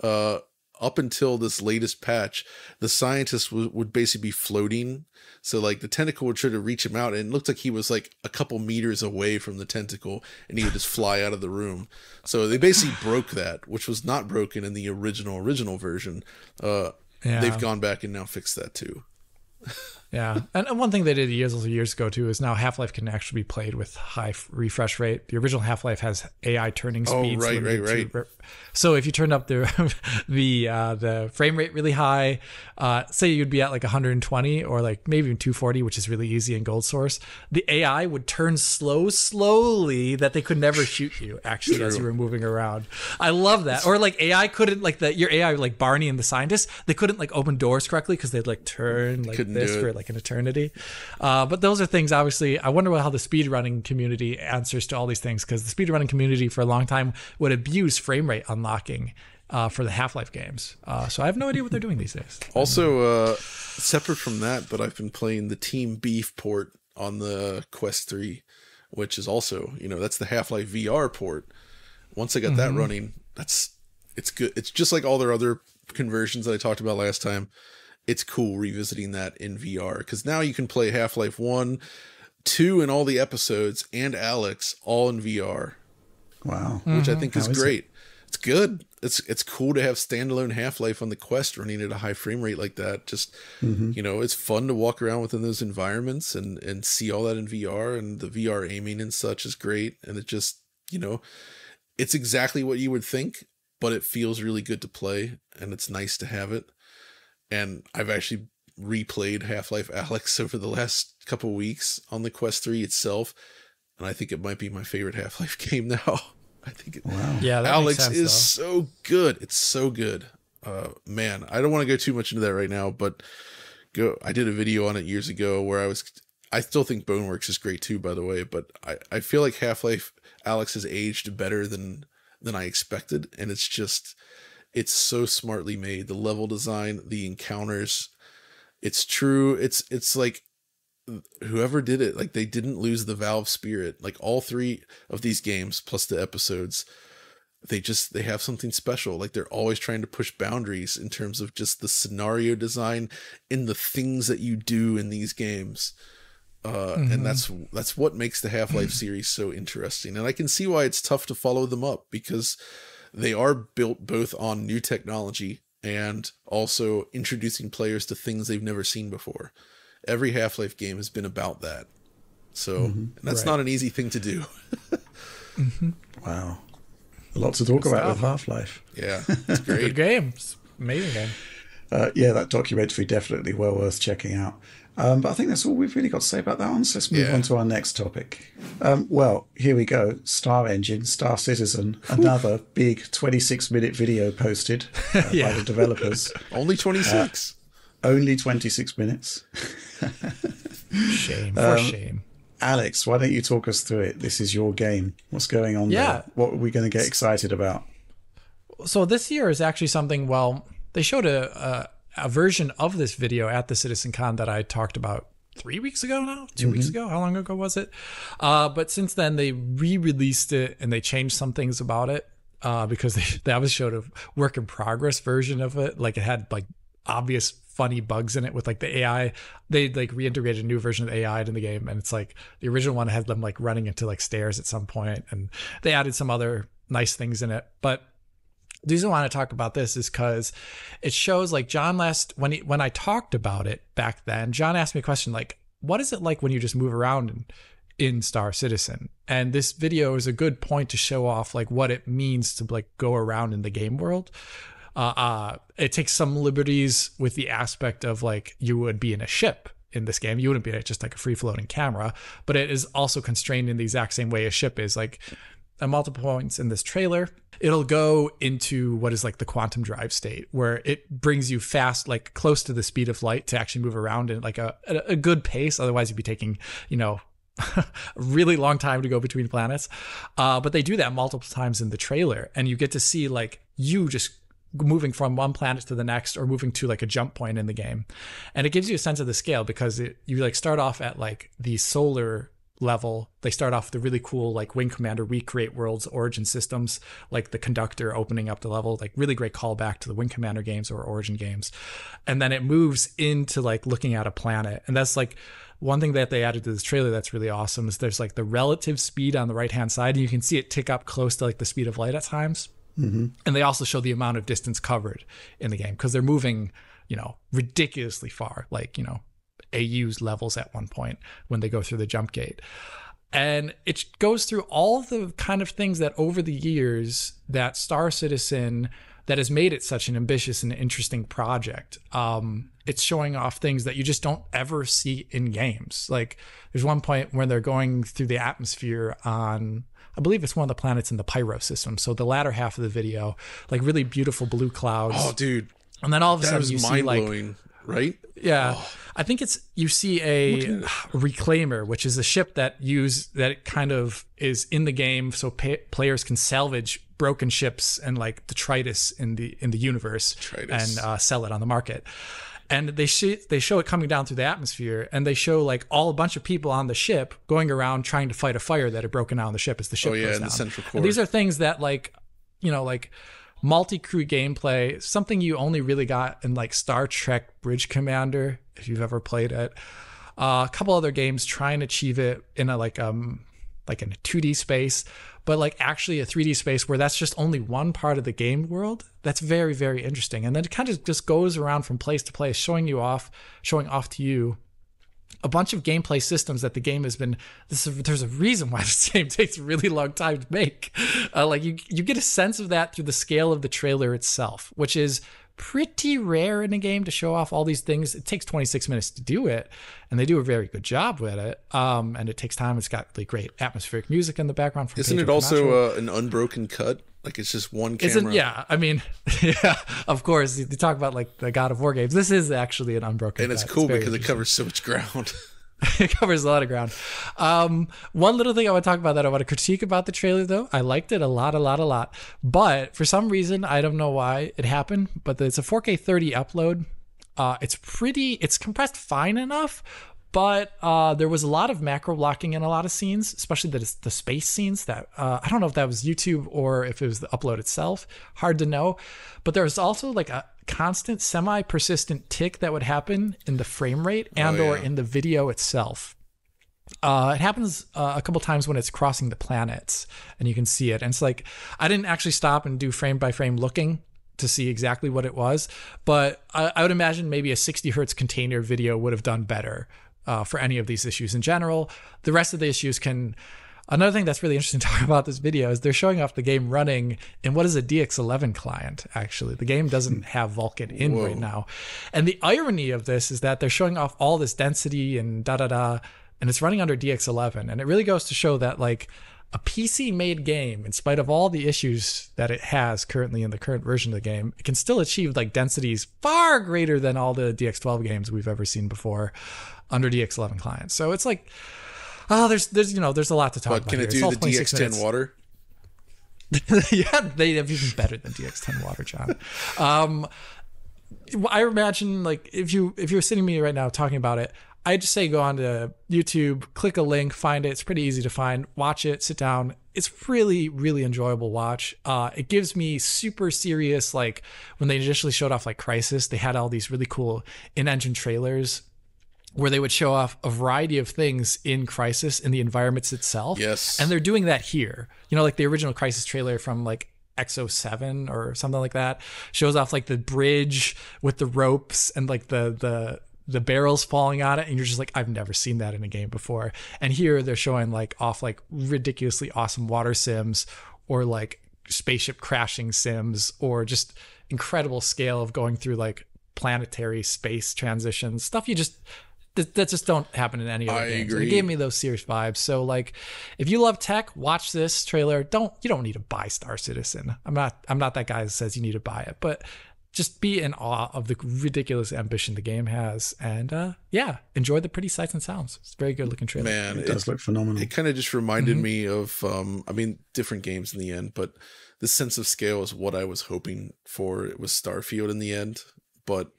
Uh up until this latest patch, the scientist w- would basically be floating. So like the tentacle would try to reach him out, and it looked like he was like a couple meters away from the tentacle, and he would just fly out of the room. So they basically broke that, which was not broken in the original original version. Uh, Yeah. They've gone back and now fixed that too. Yeah, and, and one thing they did years years ago too is now Half Life can actually be played with high f- refresh rate. The original Half Life has AI turning speeds. Oh, speeds. right, right, to- so if you turned up the the uh, the frame rate really high, uh, say you'd be at like 120 or like maybe even 240, which is really easy in Gold Source, the AI would turn slow slowly that they could never shoot you actually as you were moving around. I love that. Or like AI couldn't like the your AI like Barney and the scientist, they couldn't like open doors correctly because they'd like turn like Couldn't this for. Like an eternity. Uh, but those are things, obviously, I wonder how the speedrunning community answers to all these things because the speedrunning community for a long time would abuse frame rate unlocking uh, for the Half Life games. Uh, so I have no idea what they're doing these days. Also, uh, separate from that, but I've been playing the Team Beef port on the Quest 3, which is also, you know, that's the Half Life VR port. Once I got that running, that's it's good. It's just like all their other conversions that I talked about last time. It's cool revisiting that in VR because now you can play Half Life 1, 2, and all the episodes, and Alyx all in VR Wow. which I mm-hmm. think is How is it? great. It's good. It's it's cool to have standalone Half Life on the Quest running at a high frame rate like that. Just mm-hmm. you know, it's fun to walk around within those environments and and see all that in VR. And the VR aiming and such is great. And it just you know, it's exactly what you would think, but it feels really good to play, and it's nice to have it. And I've actually replayed Half Life Alyx over the last couple weeks on the Quest Three itself, and I think it might be my favorite Half Life game now. I think it, Wow. Yeah, that Alex makes sense, is though. so good. It's so good. Uh, man, I don't want to go too much into that right now, but go. I did a video on it years ago where I was. I still think Boneworks is great too, by the way, but I, I feel like Half Life Alyx has aged better than than I expected, and it's just it's so smartly made. The level design, the encounters, it's true. It's it's like whoever did it, like they didn't lose the Valve spirit. Like all three of these games plus the episodes, they just they have something special. Like they're always trying to push boundaries in terms of just the scenario design in the things that you do in these games. Uh, and that's that's what makes the Half-Life series so interesting. And I can see why it's tough to follow them up because they are built both on new technology and also introducing players to things they've never seen before. Every Half-Life game has been about that. So and that's Right. not an easy thing to do. Wow. A lot to talk about with. Half Life. Yeah, it's Good great. game. It's amazing game. Uh, yeah, that documentary definitely well worth checking out. Um, but I think that's all we've really got to say about that one. So let's move Yeah. on to our next topic. Um, well, here we go. Star Engine, Star Citizen, another big 26 minute video posted uh, by the developers. Only 26. Only 26 minutes. Shame. For shame. Alex, why don't you talk us through it? This is your game. What's going on Yeah. there? What are we going to get excited about? so this year is actually something well they showed a, a a version of this video at the citizen con that i talked about three weeks ago now, 2 weeks ago. How long ago was it? Uh, but since then, they re-released it and they changed some things about it uh, because they that was showed a work in progress version of it. Like it had like obvious funny bugs in it with like the AI. They like reintegrated a new version of AI in the game, and it's like the original one had them like running into like stairs at some point, and they added some other nice things in it, but the reason I want to talk about this is because it shows like John last when he when I talked about it back then, John asked me a question like, "What is it like when you just move around in, in Star Citizen?" And this video is a good point to show off like what it means to like go around in the game world. Uh, uh, it takes some liberties with the aspect of like you would be in a ship in this game. You wouldn't be just like a free floating camera, but it is also constrained in the exact same way a ship is. Like at multiple points in this trailer, it'll go into what is like the quantum drive state where it brings you fast like close to the speed of light to actually move around in like a, a good pace. Otherwise you'd be taking you know a really long time to go between planets. Uh, but they do that multiple times in the trailer and you get to see like you just moving from one planet to the next or moving to like a jump point in the game. And it gives you a sense of the scale because it, you like start off at like the solar level. They start off with the really cool like Wing Commander recreate worlds origin systems, like the conductor opening up the level, like really great callback to the Wing Commander games or origin games. And then it moves into like looking at a planet. And that's like one thing that they added to this trailer that's really awesome is there's like the relative speed on the right hand side, and you can see it tick up close to like the speed of light at times. Mm-hmm. And they also show the amount of distance covered in the game because they're moving, you know, ridiculously far, like, you know, AU's levels at one point when they go through the jump gate. And it goes through all the kind of things that over the years that Star Citizen that has made it such an ambitious and interesting project. Um, it's showing off things that you just don't ever see in games. Like there's one point where they're going through the atmosphere on I believe it's one of the planets in the Pyro system. So the latter half of the video, like really beautiful blue clouds. Oh, dude. And then all of a That sudden you see like right? yeah, I think it's you see a reclaimer, which is a ship that use that kind of is in the game, so pa players can salvage broken ships and like detritus in the in the universe Detritus. and uh, sell it on the market. And they they show it coming down through the atmosphere, and they show like all a bunch of people on the ship going around trying to fight a fire that had broken out on the ship as the ship Oh, yeah, goes in the central core. And these are things that like you know like multi-crew gameplay something you only really got in like star trek bridge commander if you've ever played it. Uh, a couple other games try and achieve it in a like um like in a 2d space but like actually a 3d space where that's just only one part of the game world that's very very interesting. And then it kind of just goes around from place to place showing you off showing off to you a bunch of gameplay systems that the game has been this is, there's a reason why this game takes a really long time to make. Uh, like you you get a sense of that through the scale of the trailer itself which is pretty rare in a game to show off all these things. It takes 26 minutes to do it and they do a very good job with it. Um and it takes time. It's got like great atmospheric music in the background from Isn't it also uh, an unbroken cut? Like it's just one camera. Isn't yeah? I mean, yeah. Of course, you talk about like the God of War games. This is actually an unbroken, and it's cut. cool very because it covers so much ground. it covers a lot of ground. Um, one little thing I want to talk about that I want to critique about the trailer, though, I liked it a lot, a lot, a lot. But for some reason, I don't know why it happened, but it's a 4K 30 upload. Uh, it's pretty, it's compressed fine enough, but uh, there was a lot of macro blocking in a lot of scenes, especially the, the space scenes. That uh, I don't know if that was YouTube or if it was the upload itself. Hard to know. But there was also like a constant, semi-persistent tick that would happen in the frame rate and or yeah. in the video itself. Uh, it happens uh, a couple times when it's crossing the planets and you can see it. And it's like, I didn't actually stop and do frame by frame looking to see exactly what it was, but I, I would imagine maybe a 60 hertz container video would have done better uh, for any of these issues in general. The rest of the issues can. Another thing that's really interesting to talk about this video is they're showing off the game running in what is a DX11 client, actually. The game doesn't have Vulkan in right now. And the irony of this is that they're showing off all this density and da da da, and it's running under DX11. And it really goes to show that, like, a PC made game, in spite of all the issues that it has currently in the current version of the game, it can still achieve like densities far greater than all the DX12 games we've ever seen before under DX11 clients. So it's like, oh, there's there's you know there's a lot to talk But about. can it do the DX10 minutes. water? yeah, they have even better than DX10 water, John. Um, I imagine like if you if you were sitting me right now talking about it, I just say go on to YouTube, click a link, find it. It's pretty easy to find. Watch it, sit down. It's really, really enjoyable watch. Uh, it gives me super serious like when they initially showed off like Crysis, they had all these really cool in-engine trailers where they would show off a variety of things in Crysis in the environments itself. Yes. And they're doing that here. You know, like the original Crysis trailer from like XO7 or something like that shows off like the bridge with the ropes and like the the the barrels falling on it and you're just like I've never seen that in a game before. And here they're showing like off like ridiculously awesome water sims or like spaceship crashing sims or just incredible scale of going through like planetary space transitions, stuff you just that, that just don't happen in any other I games. agree. It gave me those serious vibes. So like, if you love tech, watch this trailer. Don't you don't need to buy Star Citizen. I'm not I'm not that guy that says you need to buy it, but just be in awe of the ridiculous ambition the game has, and uh, yeah, enjoy the pretty sights and sounds. It's a very good looking trailer. Man, It it, does look phenomenal. it kind of just reminded Mm-hmm. me of, um, I mean, different games in the end, but the sense of scale is what I was hoping for. It was Starfield in the end, but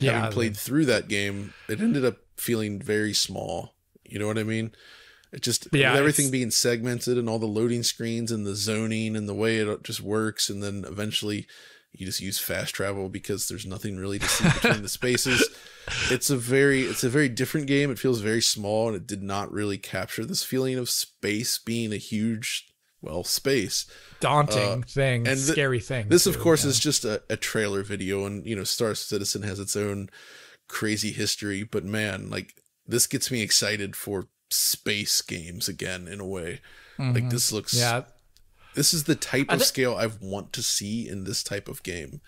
Yeah, having I played mean- through that game, it ended up feeling very small. You know what I mean? It just Yeah, with everything being segmented and all the loading screens and the zoning and the way it just works, and then eventually you just use fast travel because there's nothing really to see between the spaces. It's a very it's a very different game. It feels very small and it did not really capture this feeling of space being a huge well space. Daunting uh, thing, and th- scary thing. This, of course, yeah. is just a, a trailer video, and you know, Star Citizen has its own crazy history. But man, like this gets me excited for space games again in a way. Like this looks, Mm-hmm. yeah. this is the type of thi- scale I want to see in this type of game.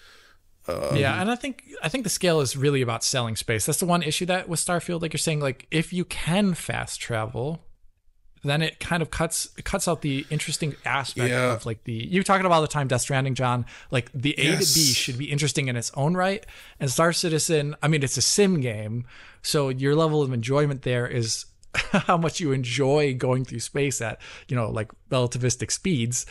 Um, yeah, and I think I think the scale is really about selling space. That's the one issue that with Starfield, like you're saying, like if you can fast travel, then it kind of cuts it cuts out the interesting aspect Yeah. of like the you're talking about all the time Death Stranding, John. Like the A Yes. to B should be interesting in its own right. And Star Citizen, I mean, it's a sim game, so your level of enjoyment there is how much you enjoy going through space at you know like relativistic speeds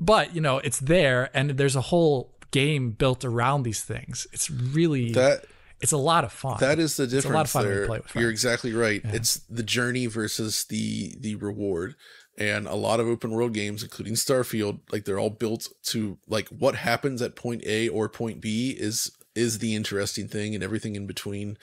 but you know it's there and there's a whole game built around these things it's really that it's a lot of fun that is the a lot of difference fun when you there. play with You're exactly right. It's the journey versus the the reward. And a lot of open world games, including Starfield, like they're all built to like what happens at point A or point B is is the interesting thing, and everything in between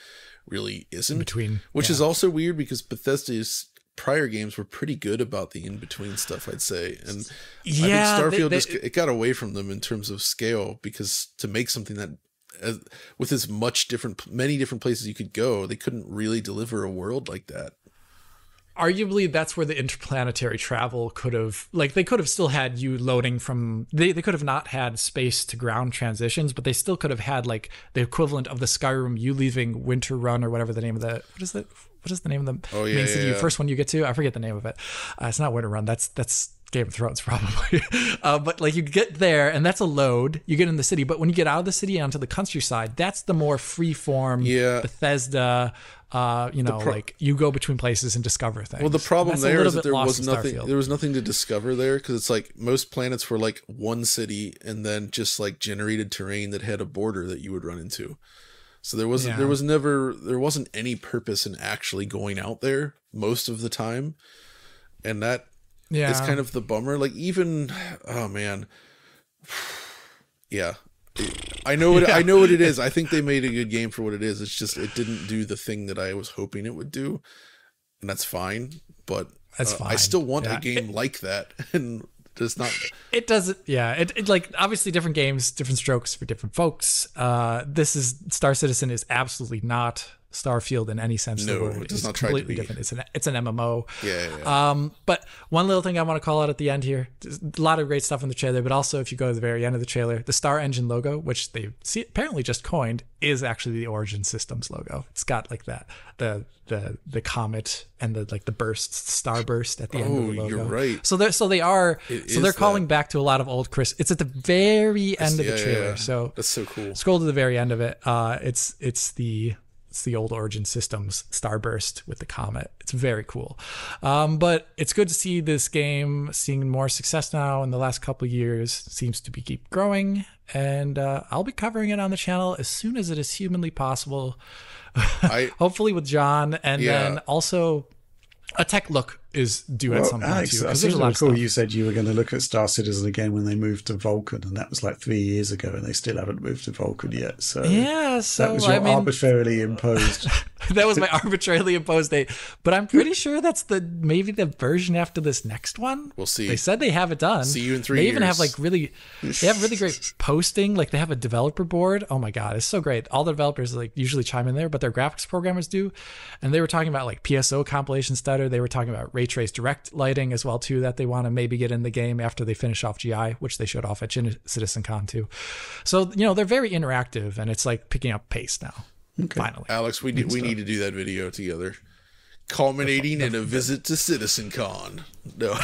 really isn't. between which yeah. is also weird because Bethesda's prior games were pretty good about the in between stuff. I'd say, and Yeah, I think they- Starfield they- just it got away from them in terms of scale because to make something that as, with as much different many different places you could go, they couldn't really deliver a world like that. arguably that's where the interplanetary travel could have like they could have still had you loading from they, they could have not had space to ground transitions but they still could have had like the equivalent of the skyrim you leaving winter run or whatever the name of the what is the what is the name of the Oh, yeah, main yeah, city yeah. first one you get to i forget the name of it uh, it's not winter run that's that's Game of Thrones, probably. uh, but like you get there, and that's a load. You get in the city, but when you get out of the city onto the countryside, that's the more free form Yeah. Bethesda. Uh, you know, pro- like you go between places and discover things. Well, the problem there is that there was nothing. There was nothing to discover there because it's like most planets were like one city and then just like generated terrain that had a border that you would run into. So there was Yeah. there was never there wasn't any purpose in actually going out there most of the time, and that yeah, it's kind of the bummer. Like even oh man, yeah. I know what I know what it is. I think they made a good game for what it is. It's just it didn't do the thing that I was hoping it would do, and that's fine. But That's uh, I still want Yeah. a game like that, and just not. it doesn't. Yeah, it, it like obviously different games, different strokes for different folks. Uh, this is Star Citizen is absolutely not Starfield in any sense. of No, the word. it does It's not try to completely be. different. It's an it's an MMO. Yeah, yeah, yeah. Um, but one little thing I want to call out at the end here, there's a lot of great stuff in the trailer, but also if you go to the very end of the trailer, the Star Engine logo, which they see, apparently just coined, is actually the Origin Systems logo. It's got like that the the the comet and the like the burst starburst at the end of Oh, the logo. you're right. So they're so they are It so they're calling back to a lot of old Chris. It's at the very end of the yeah, trailer. So that's so cool. scroll to the very end of it. Uh, it's it's the It's the old Origin Systems Starburst with the Comet. It's very cool. Um, but it's good to see this game seeing more success now in the last couple of years. Seems to be keep growing, and uh, I'll be covering it on the channel as soon as it is humanly possible. I Hopefully with John, and Yeah. then also a tech look is due at Well, some point Alex, too I because seem there's a to lot of recall stuff. you said you were going to look at Star Citizen again when they moved to Vulkan, and that was like three years ago, and they still haven't moved to Vulkan yet. So Yeah, so that was your I mean, arbitrarily imposed. that was my arbitrarily imposed date. But I'm pretty sure that's the maybe the version after this next one. We'll see. They said they have it done. See you in three They even have like really, they have really great posting. Like they have a developer board. Oh my god, it's so great. All the developers like usually chime in there, but their graphics programmers do. And they were talking about like PSO compilation stutter. They were talking about ray trace direct lighting as well too. That they want to maybe get in the game after they finish off GI, which they showed off at Chin- Citizen Con too. So you know they're very interactive, and it's like picking up pace now. Finally. Alex, we need, we need to do that video together. Culminating in a visit to CitizenCon. No.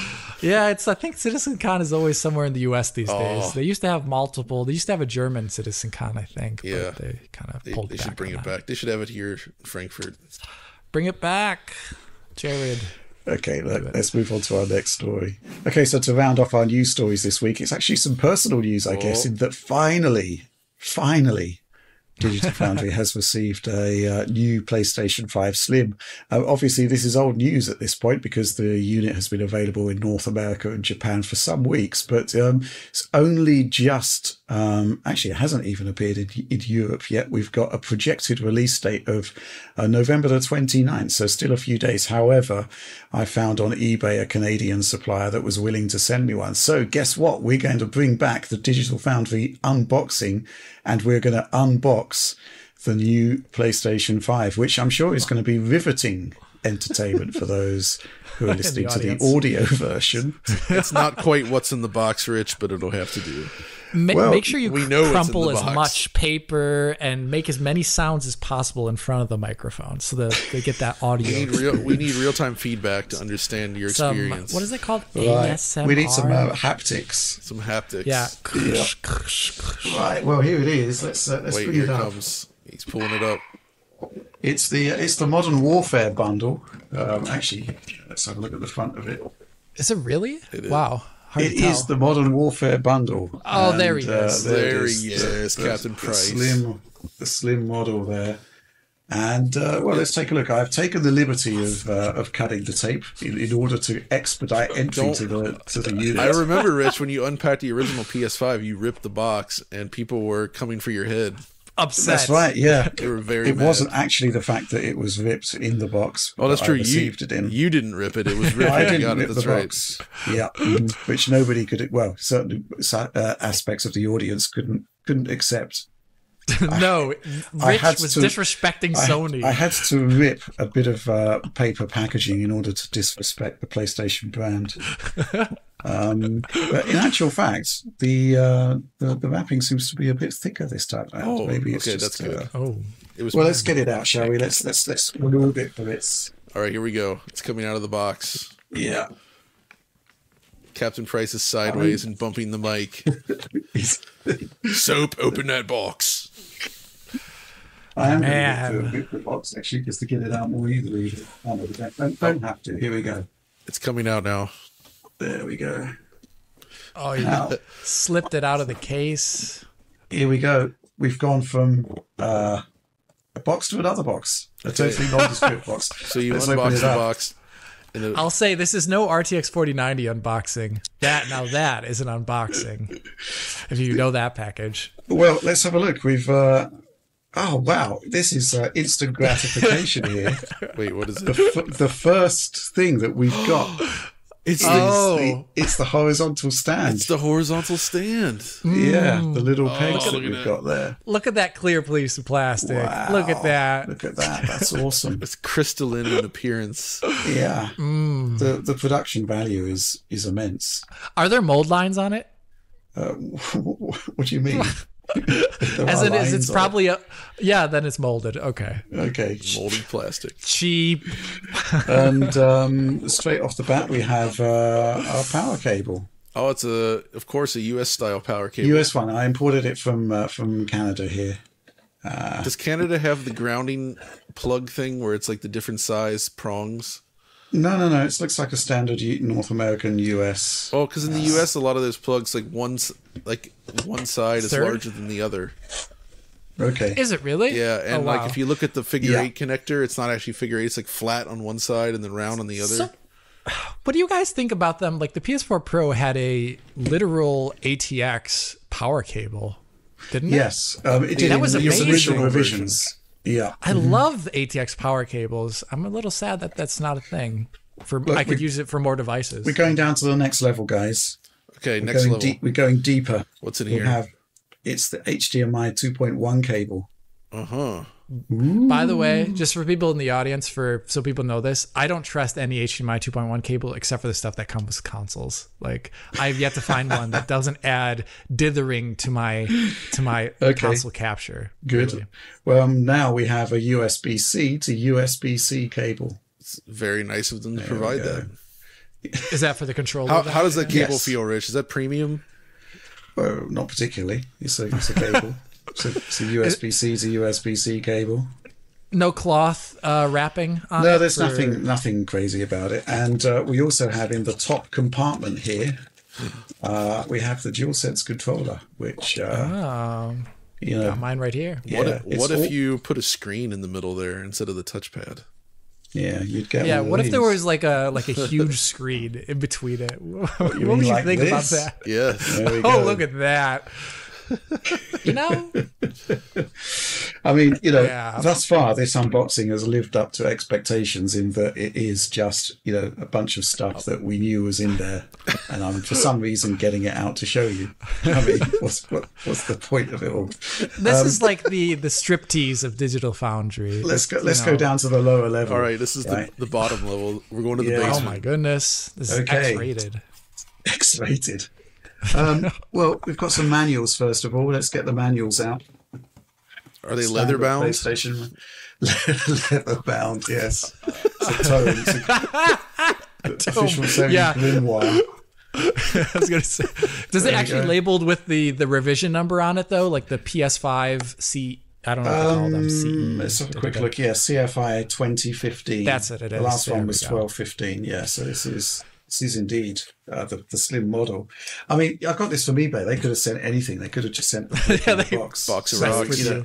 Yeah, it's. I think CitizenCon is always somewhere in the U.S. these oh. days. They used to have multiple. They used to have a German CitizenCon, I think. Yeah. but they kind of They, pulled they back should bring it that. back. They should have it here in Frankfurt. Bring it back, Jared. Okay, let, let's move on to our next story. Okay, so to round off our news stories this week, it's actually some personal news, I guess, Oh. in that finally, finally, Digital Foundry has received a uh, new PlayStation 5 Slim. Uh, obviously, this is old news at this point because the unit has been available in North America and Japan for some weeks, but um, it's only just, um, actually, it hasn't even appeared in, in Europe yet. We've got a projected release date of uh, November the 29th, so still a few days. However, I found on eBay a Canadian supplier that was willing to send me one. So, guess what? We're going to bring back the Digital Foundry unboxing and we're going to unbox the new PlayStation 5, which I'm sure is going to be riveting entertainment for those who are listening to the audio version. It's not quite what's in the box, Rich, but it'll have to do. Ma- Well, make sure you we know crumple as box. much paper and make as many sounds as possible in front of the microphone so that they get that We audio. need real we need real time feedback to understand your Some, experience. what is it called? Right. ASMR. We need some uh, haptics. Some haptics. yeah. Right. Well, here it is. Let's uh, let's Wait, bring here it it up. comes. He's pulling it up. It's the uh, it's the Modern Warfare bundle. Um, actually, let's have a look at the front of it. Is it really? It is. Wow. Hard It to is tell. the Modern Warfare bundle. Oh, there he And, uh, is. there There is. he is, Captain the Price. slim, the slim model there. And uh, well, let's take a look. I've taken the liberty of uh, of cutting the tape in, in order to expedite entry Don't- to the to the unit. I remember, Rich, when you unpacked the original PS5, you ripped the box, and people were coming for your head. Upset. That's right. Yeah, They were very. it mad. wasn't actually the fact that it was ripped in the box. Oh, that's that true. I You received it in. you didn't rip it. It was ripped. I You didn't got it. rip the That's right. box. Yeah, which nobody could. Well, certainly uh, aspects of the audience couldn't couldn't accept. no, I Rich had was to- disrespecting I, Sony. I had to rip a bit of uh, paper packaging in order to disrespect the PlayStation brand. Um, but in actual fact, the, uh, the the wrapping seems to be a bit thicker this time around. Oh, Maybe it's okay, just. that's good. Uh, oh, It was. well, let's get it out, shall we? Let's let's let's remove it for its. All right, here we go. It's coming out of the box. Yeah. Captain Price is sideways and bumping the mic. Soap, open that box. I am going to rip the box actually, just to get it out more easily. Don't, don't, don't have to. Here we go. It's coming out now. There we go. oh, you Now, slipped it out of the case. here we go. We've gone from uh, a box to another box, a totally nondescript box. So you Let's open unbox it the up. box. And it, I'll say this is no RTX 4090 unboxing. That now that is an unboxing. If you know that package. Well, let's have a look. We've. Uh, oh wow, this is uh, instant gratification here. wait, what is The, it? f- the first thing that we've got. It's is Oh. the, it's the horizontal stand. It's the horizontal stand. yeah, the little pegs look that at we've that. got there. Look at that clear piece of plastic. Wow. Look at that. Look at that. That's awesome. It's crystalline in appearance. Yeah. Mm. The the production value is is immense. Are there mold lines on it? Uh, what do you mean? There As it is, it's on probably a. Yeah, then it's molded. Okay. okay. Molded plastic. Cheap. And um, straight off the bat, we have uh, our power cable, Oh, it's a, of course, a U.S. style power cable. US one. I imported it from uh, from Canada here. Does Canada have the grounding plug thing where it's like the different size prongs? No, no, no. It looks like a standard North American US. Oh, because in the U.S. a lot of those plugs like one s- like one side is Third? larger than the other. Okay. Is it really? Yeah, and Oh, like if you look at the figure Yeah. eight connector, it's not actually figure eight. It's like flat on one side and then round on the other. So- What do you guys think about them? Like the PS4 Pro had a literal ATX power cable, didn't it? Yes, um, it did That was the amazing. original Version. revisions. Yeah, I love the ATX power cables. I'm a little sad that that's not a thing. For I could we- use it for more devices. we're going down to the next level, guys. Okay, We're next going level. deep. We're going deeper. What's in We here? have it's the HDMI 2.1 cable. Uh huh. By the way, just for people in the audience, for so people know this, I don't trust any HDMI 2.1 cable except for the stuff that comes with consoles. Like I've yet to find one that doesn't add dithering to my to my Okay. console capture. Good. really. Well, now we have a USB C to USB C cable. It's very nice of them to provide go. Is that for the controller? How, how does that cable Yes. feel, Rich? Is that premium? Well, not particularly. It's a, it's a cable. it's, a, it's a USB C to USB C cable. no cloth uh, wrapping on No, it there's for- nothing nothing crazy about it. And uh, we also have in the top compartment here, uh, we have the DualSense controller, which uh, Um, you know, got mine right here. What Yeah, if, what if all- you put a screen in the middle there instead of the touchpad? Yeah, you'd get. Yeah, one of what if there was like a like a huge screen in between it? What mean would you like think about that? Yes. There we Oh, look at that. You know, I mean, you know, Yeah. thus far this unboxing has lived up to expectations in that it is just you know a bunch of stuff that we knew was in there, and I'm for some reason getting it out to show you. I mean, what's what, what's the point of it all? this is like the the striptease of Digital Foundry. Um, Let's go. Let's know. go down to the lower level. All right, this is Right. the, the bottom level. We're going to the Yeah. Oh my goodness, this is Okay. X-rated. X-rated. Um, well, we've got some manuals first of all. Let's get the manuals out. Are they leather bound? PlayStation leather bound. Yes, it's a tone. It's a, official Sony yeah. grimoire. I was gonna say, does it actually go. labeled with the the revision number on it though, like the PS5 C? I don't know what they call them. CE. Mm, Let's have a quick look. Yeah, CFI 2015. That's it, it the is. last one was go. 1215. Yeah, so this is this is indeed uh, the the slim model. I mean, I got this from eBay. They could have sent anything. They could have just sent the Yeah, yeah, they- box. Box of So, rocks. you know,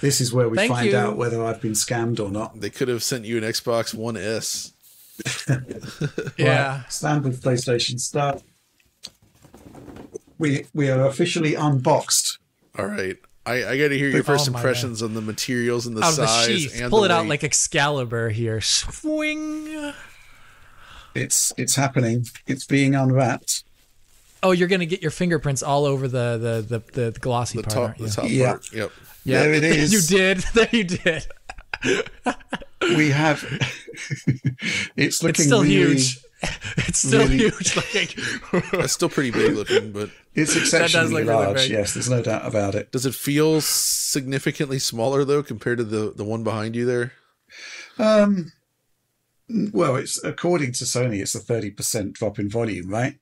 this is where we Thank find you. out whether I've been scammed or not. They could have sent you an Xbox One S. Yeah, Right, standard PlayStation stuff. We we are officially unboxed. All right. I, I got to hear your Oh first my impressions on the materials and the out of the sheath, and pull the it out like Excalibur here. Swing. It's it's happening. It's being unwrapped. Oh, you're gonna get your fingerprints all over the the the, the, glossy the part. top, the top Yeah. part. Yep. Yeah, There it is. you did. There you did. We have. it's looking It's still really, huge. It's still really- huge Like, That's still pretty big looking, but It's exceptionally look really large. big. Yes, there's no doubt about it. does it feel significantly smaller though compared to the the one behind you there? Um, well, it's according to Sony, it's a thirty percent drop in volume, right?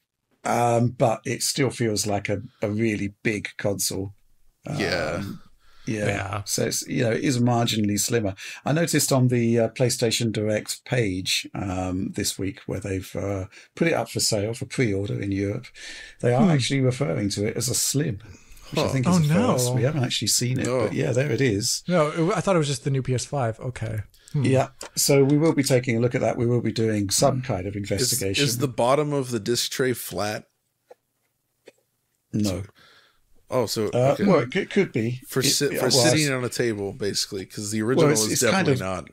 Um, but it still feels like a, a really big console. yeah. Yeah. Yeah. So it's you know it is marginally slimmer. I noticed on the uh, PlayStation Direct page um, this week where they've uh, put it up for sale for pre-order in Europe, they are actually referring to it as a slim, which I think is Oh, a no. first. We haven't actually seen it, No. but yeah, there it is. No, it- I thought it was just the new PS5. Okay. Yeah. So we will be taking a look at that. We will be doing some kind of investigation. is the bottom of the disc tray flat? no? Oh, so Uh, okay. Well, it could, could be for It- for well, sitting on a table, basically, because the original it's- is it's kind definitely of- not.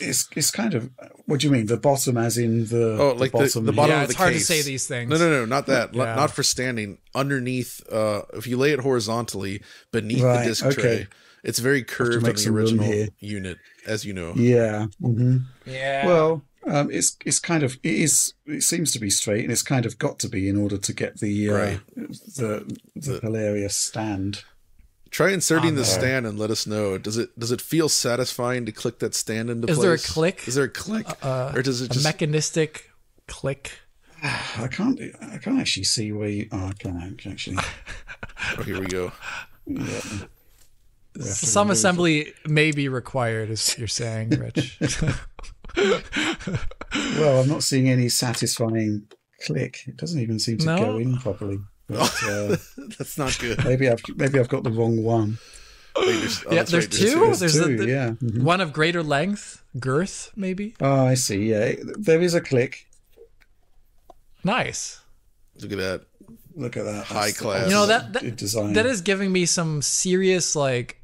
It's it's kind of what do you mean the bottom as in the Oh, like the, bottom the bottom Yeah, of the it's hard to say these things. No, no, no, not that. Not- Yeah. Not for standing. Underneath, uh, if you lay it horizontally beneath Right, the disc okay. tray, it's very curved make on the original unit, as you know. Yeah. hmm Yeah. Well, um, it's it's kind of it is it seems to be straight, and it's kind of got to be in order to get the uh, Right. the the hilarious stand. Try inserting the stand and let us know. Does it does it feel satisfying to click that stand into Is place? Is there a click? Is there a click, uh, or does it a just? mechanistic click. I can't I can't actually see where you. Oh, I can I can actually. oh, here we go. Yeah. We have to Some remove it. assembly may be required, as you're saying, Rich. Well, I'm not seeing any satisfying click. It doesn't even seem to No? go in properly. But, uh, That's not good. maybe I've maybe I've got the wrong one. Wait, there's, oh, yeah, there's right, two. There's There's, two, a, the- yeah. Mhm. one of greater length, girth, maybe. Oh, I see. Yeah, there is a click. Nice. Look at that. Look at that. High That's class. You know, that- that- design. That is giving me some serious like,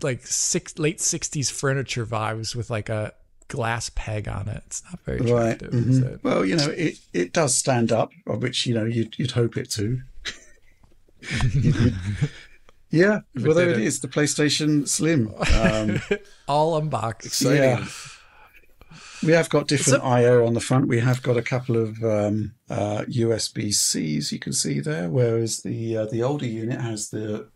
like six late '60s furniture vibes with like a glass peg on it. It's not very right. attractive, is mhm. it? Well, you know, it it does stand up, of which you know you'd you'd hope it to. You'd- you'd- yeah, well, there it it. is, the PlayStation Slim. Um, All unboxed. Exciting. Yeah. We have got different I/O on the front. We have got a couple of um, uh, USB Cs you can see there, whereas the uh, the older unit has the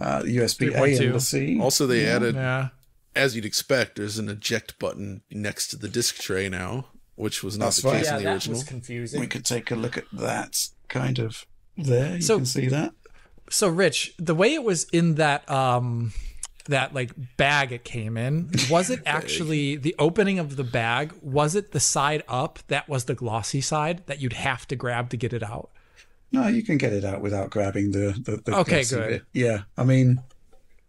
uh, USB A and the C. Also, they added, Yeah. as you'd expect, there's an eject button next to the disc tray now, which was not That's the right. case Yeah, in the that original. was confusing. we could take a look at that kind of there. You So- can see that. So Rich, the way it was in that um that like bag it came in, was it actually the opening of the bag, was it the side up that was the glossy side that you'd have to grab to get it out? No, you can get it out without grabbing the the, the Okay, good. bit. Yeah, I mean,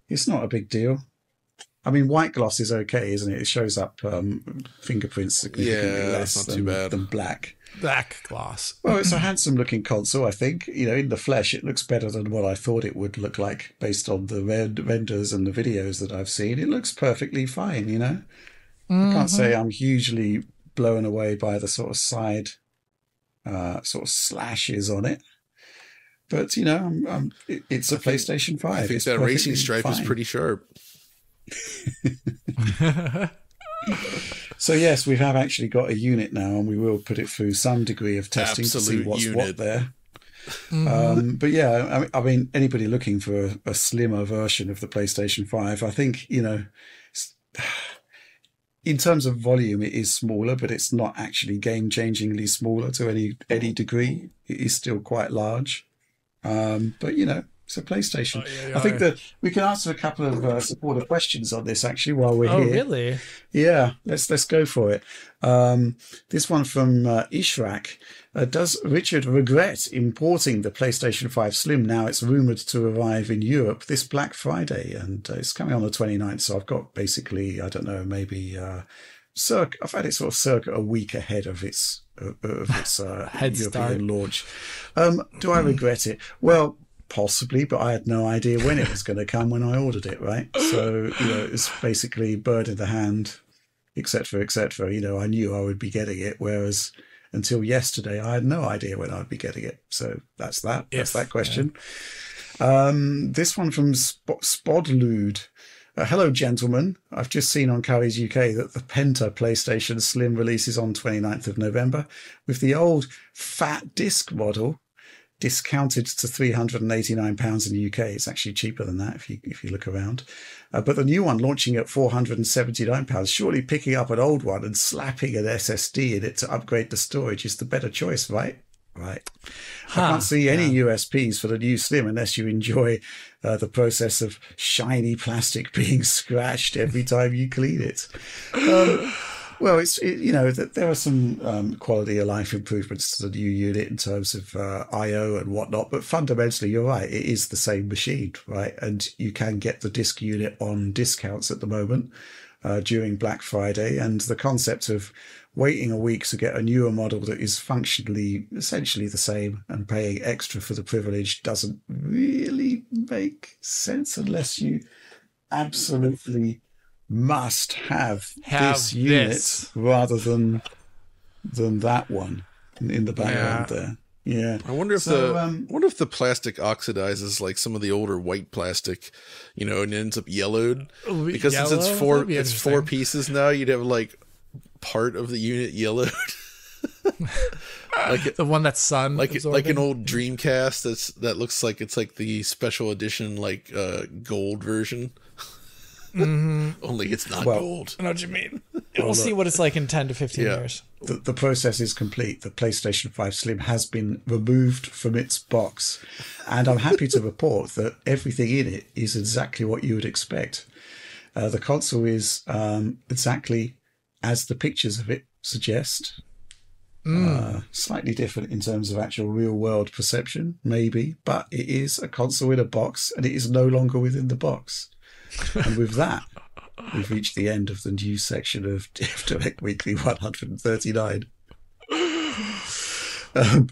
it's not a big deal. I mean, white gloss is okay, isn't it? It shows up um, fingerprints significantly Yeah, less not than, too bad. than black. Black gloss. Well, it's a handsome looking console, I think. You know, in the flesh, it looks better than what I thought it would look like based on the red- renders and the videos that I've seen. It looks perfectly fine, you know? I can't say I'm hugely blown away by the sort of side uh, sort of slashes on it. But, you know, I'm, I'm, it, it's a PlayStation 5. I think It's that racing perfectly stripe is pretty sharp. So yes, we have actually got a unit now, and we will put it through some degree of testing to see what's unit. what there. Um, but yeah, I mean, I mean, anybody looking for a, a slimmer version of the PlayStation Five, I think you know, in terms of volume, it is smaller, but it's not actually game-changingly smaller to any any degree. It is still quite large, um, but you know. It's a PlayStation. I think that we can answer a couple of uh, supporter questions on this actually while we're Oh, here. really? Yeah, let's let's go for it. Um, this one from uh, Ishrak. Uh, does Richard regret importing the PlayStation 5 Slim now it's rumored to arrive in Europe this Black Friday? And uh, it's coming on the 29th, so I've got basically, I don't know, maybe uh, circa, I've had it sort of circa a week ahead of its, of its uh, Head European start. launch. Um, do I regret it? Well, possibly, but I had no idea when it was going to come when I ordered it, right? So, you know, it's basically bird in the hand etc., etc. You know, I knew I would be getting it, whereas until yesterday, I had no idea when I'd be getting it. So that's that. That's that question. Um, this one from Sp- Spodlude. Uh, hello, gentlemen. I've just seen on Currys UK that the Penta PlayStation Slim releases on 29th of November with the old fat disc model discounted to £389 in the UK. It's actually cheaper than that if you if you look around. Uh, but the new one launching at £479, surely picking up an old one and slapping an SSD in it to upgrade the storage is the better choice, right? Right. I can't see any USPs for the new Slim unless you enjoy uh, the process of shiny plastic being scratched every time you clean it. Um, well, it's it, you know that there are some um, quality of life improvements to the new unit in terms of uh, I/O and whatnot, but fundamentally, you're right. It is the same machine, right? And you can get the disc unit on discounts at the moment uh, during Black Friday, and the concept of waiting a week to get a newer model that is functionally essentially the same and paying extra for the privilege doesn't really make sense unless you absolutely must have, Have this unit this. rather than than that one in, in the background Yeah. there. Yeah. I wonder if So, the um, I wonder if the plastic oxidizes like some of the older white plastic, you know, and ends up yellowed. Oh, Because since it's four be it's four pieces now, you'd have like part of the unit yellowed. like it, The one that's sun like it- like an old Dreamcast that's that looks like it's like the special edition like uh gold version. Only it's not Well, gold. I know what you mean. we'll see what it's like in 10 to 15 Yeah. years. The, the process is complete. The PlayStation 5 Slim has been removed from its box. And I'm happy to report that everything in it is exactly what you would expect. Uh, the console is um, exactly as the pictures of it suggest. Uh, slightly different in terms of actual real world perception, maybe, but it is a console in a box and it is no longer within the box. and with that, we've reached the end of the news section of Direct Weekly 139. Um,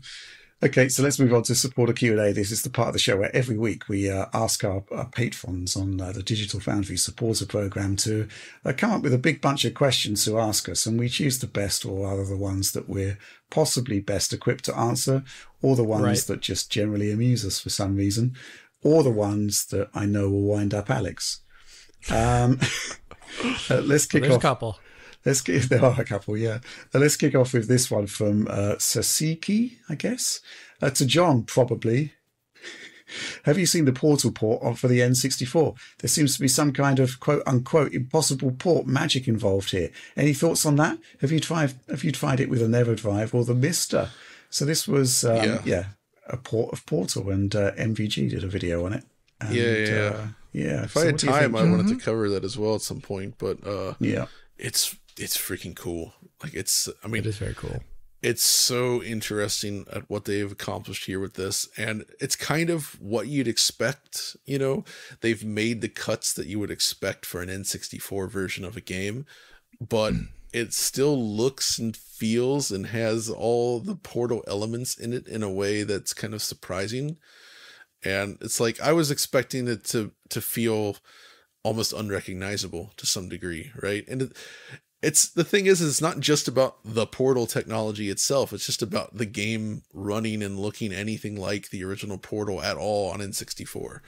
okay, so let's move on to supporter Q&A. This is the part of the show where every week we uh, ask our, our patrons on uh, the Digital Foundry supporter program to uh, come up with a big bunch of questions to ask us, and we choose the best or rather the ones that we're possibly best equipped to answer, or the ones Right. that just generally amuse us for some reason, or the ones that I know will wind up Alex. Um, uh, let's kick There's a off. couple. Let's get, there are a couple, yeah. Uh, let's kick off with this one from uh, Sasiki, I guess. Uh, to John, probably. Have you seen the Portal port for the N64? There seems to be some kind of quote unquote impossible port magic involved here. Any thoughts on that? Have you tried Have you tried it with a EverDrive or the MiSTer? So this was um, yeah. Yeah. a port of Portal, and uh, MVG did a video on it. And, Yeah, yeah, yeah. Uh, yeah. If I had time, I Mm-hmm. wanted to cover that as well at some point. But uh, yeah. it's it's freaking cool. Like it's, I mean, It is very cool. it's so interesting at what they've accomplished here with this. And it's kind of what you'd expect you know? They've made the cuts that you would expect for an n64 version of a game but hmm. it still looks and feels and has all the portal elements in it in a way that's kind of surprising. And it's like i was expecting it to to feel almost unrecognizable to some degree right? And it, it's the thing is it's not just about the portal technology itself. It's just about the game running and looking anything like the original portal at all on n64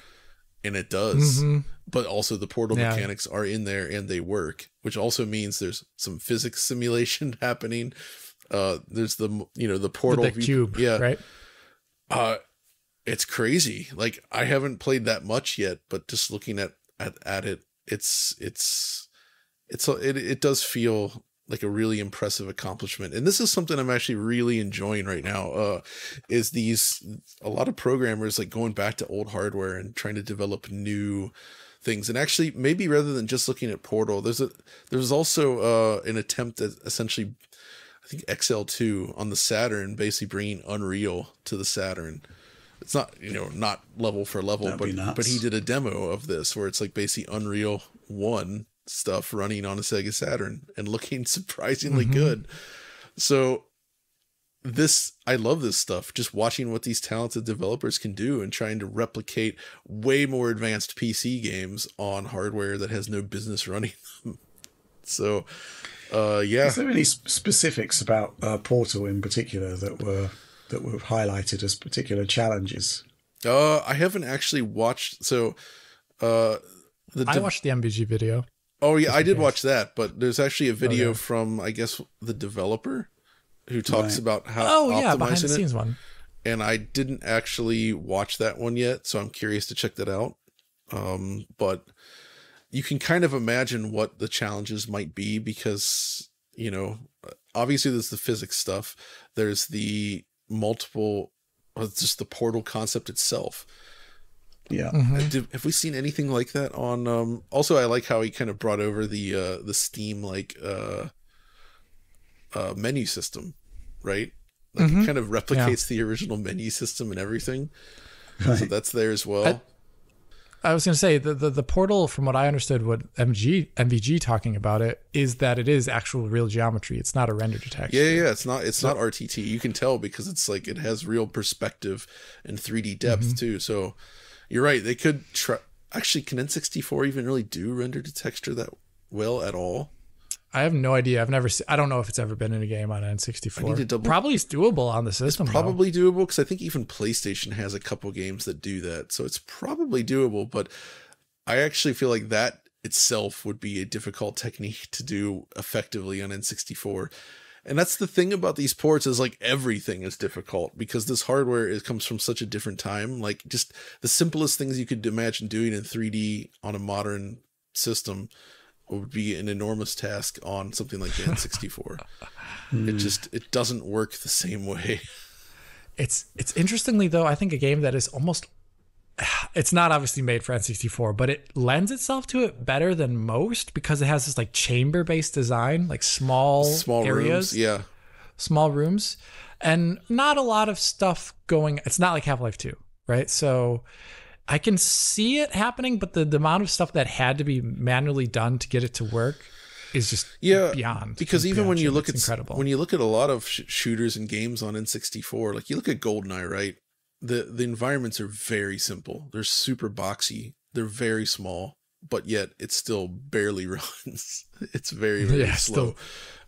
and it does. But also the portal Yeah. mechanics are in there and they work which also means there's some physics simulation happening. Uh there's the you know the portal the cube, yeah. right? uh it's crazy. Like i haven't played that much yet but just looking at at, at it it's it's it's it, it does feel like a really impressive accomplishment. And this is something i'm actually really enjoying right now uh is these a lot of programmers like going back to old hardware and trying to develop new things. And actually maybe rather than just looking at portal there's a there's also uh an attempt at essentially i think xl2 on the saturn basically bringing unreal to the saturn. It's not you know not level for level That'd but but he did a demo of this where it's like basically unreal 1 stuff running on a sega saturn and looking surprisingly good so this i love this stuff just watching what these talented developers can do and trying to replicate way more advanced pc games on hardware that has no business running them so uh yeah Is there any specifics about uh, Portal in particular that were that were highlighted as particular challenges? uh i haven't actually watched so uh the I watched the MVG video. Oh yeah, I did watch that, but there's actually a video yeah. from I guess the developer who talks Right. about how Oh yeah, behind the it, scenes one. and I didn't actually watch that one yet, so I'm curious to check that out. Um, but you can kind of imagine what the challenges might be because you know, obviously there's the physics stuff, there's the multiple, just the portal concept itself. Yeah, Mm-hmm. Did, have we seen anything like that on? Um, also, I like how he kind of brought over the uh, the Steam like uh, uh, menu system, right? Like Mm-hmm. it kind of replicates the original menu system and everything. So that's there as well. I- I was going to say the, the the portal, from what I understood, what MG MVG talking about it is that it is actual real geometry. It's not a render detection. yeah, yeah, yeah, it's not it's not RTT. You can tell because it's like it has real perspective and 3D depth Mm-hmm. too. So you're right. They could try. Actually, can N64 even really do render to texture that well at all? I have no idea. I've never. Se- I don't know if it's ever been in a game on N64. I need to double- Probably it's doable on the system. though. probably doable because I think even PlayStation has a couple games that do that. So it's probably doable, but I actually feel like that itself would be a difficult technique to do effectively on N64. And that's the thing about these ports is like everything is difficult because this hardware is comes from such a different time. Like just the simplest things you could imagine doing in 3D on a modern system would be an enormous task on something like the N64. it hmm. just it doesn't work the same way. It's it's interestingly though, I think a game that is almost it's not obviously made for N64, but it lends itself to it better than most because it has this like chamber based design, like small Small areas, rooms, yeah. small rooms, and not a lot of stuff going. It's not like Half Life Two, right? So I can see it happening, but the, the amount of stuff that had to be manually done to get it to work is just yeah beyond. because even when you look at incredible, when you look at a lot of sh- shooters and games on N64 like you look at GoldenEye right the the environments are very simple they're super boxy they're very small but yet it still barely runs it's very very Yeah, slow still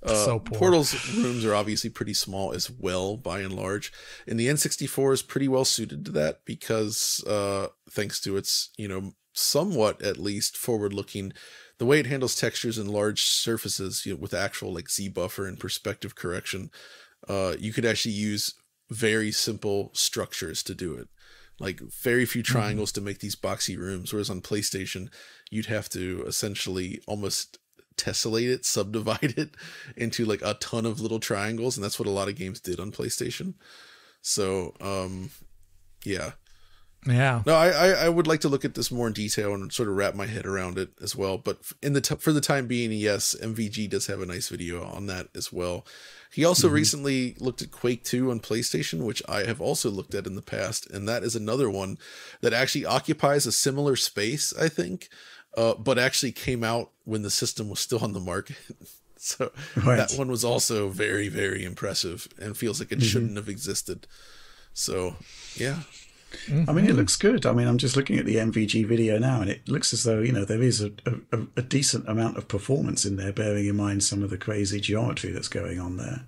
uh, so poor. Portal's rooms are obviously pretty small as well, by and large. And the N64 is pretty well suited to that because, uh, thanks to its, you know, somewhat at least forward looking, the way it handles textures and large surfaces you know, with actual like Z buffer and perspective correction, uh, you could actually use very simple structures to do it. Like very few triangles to make these boxy rooms, whereas on PlayStation, you'd have to essentially almost tessellate it, subdivide it into like a ton of little triangles, and that's what a lot of games did on PlayStation. So, um, yeah, yeah, no, I, I I would like to look at this more in detail and sort of wrap my head around it as well. But in the t- for the time being, yes, MVG does have a nice video on that as well. He also recently looked at Quake 2 on PlayStation, which I have also looked at in the past, and that is another one that actually occupies a similar space, I think, uh, but actually came out when the system was still on the market. so Right. that one was also very, very impressive and feels like it shouldn't have existed. So, yeah. I mean, it mm-hmm. looks good. I mean, I'm just looking at the MVG video now, and it looks as though you know there is a, a, a decent amount of performance in there, bearing in mind some of the crazy geometry that's going on there,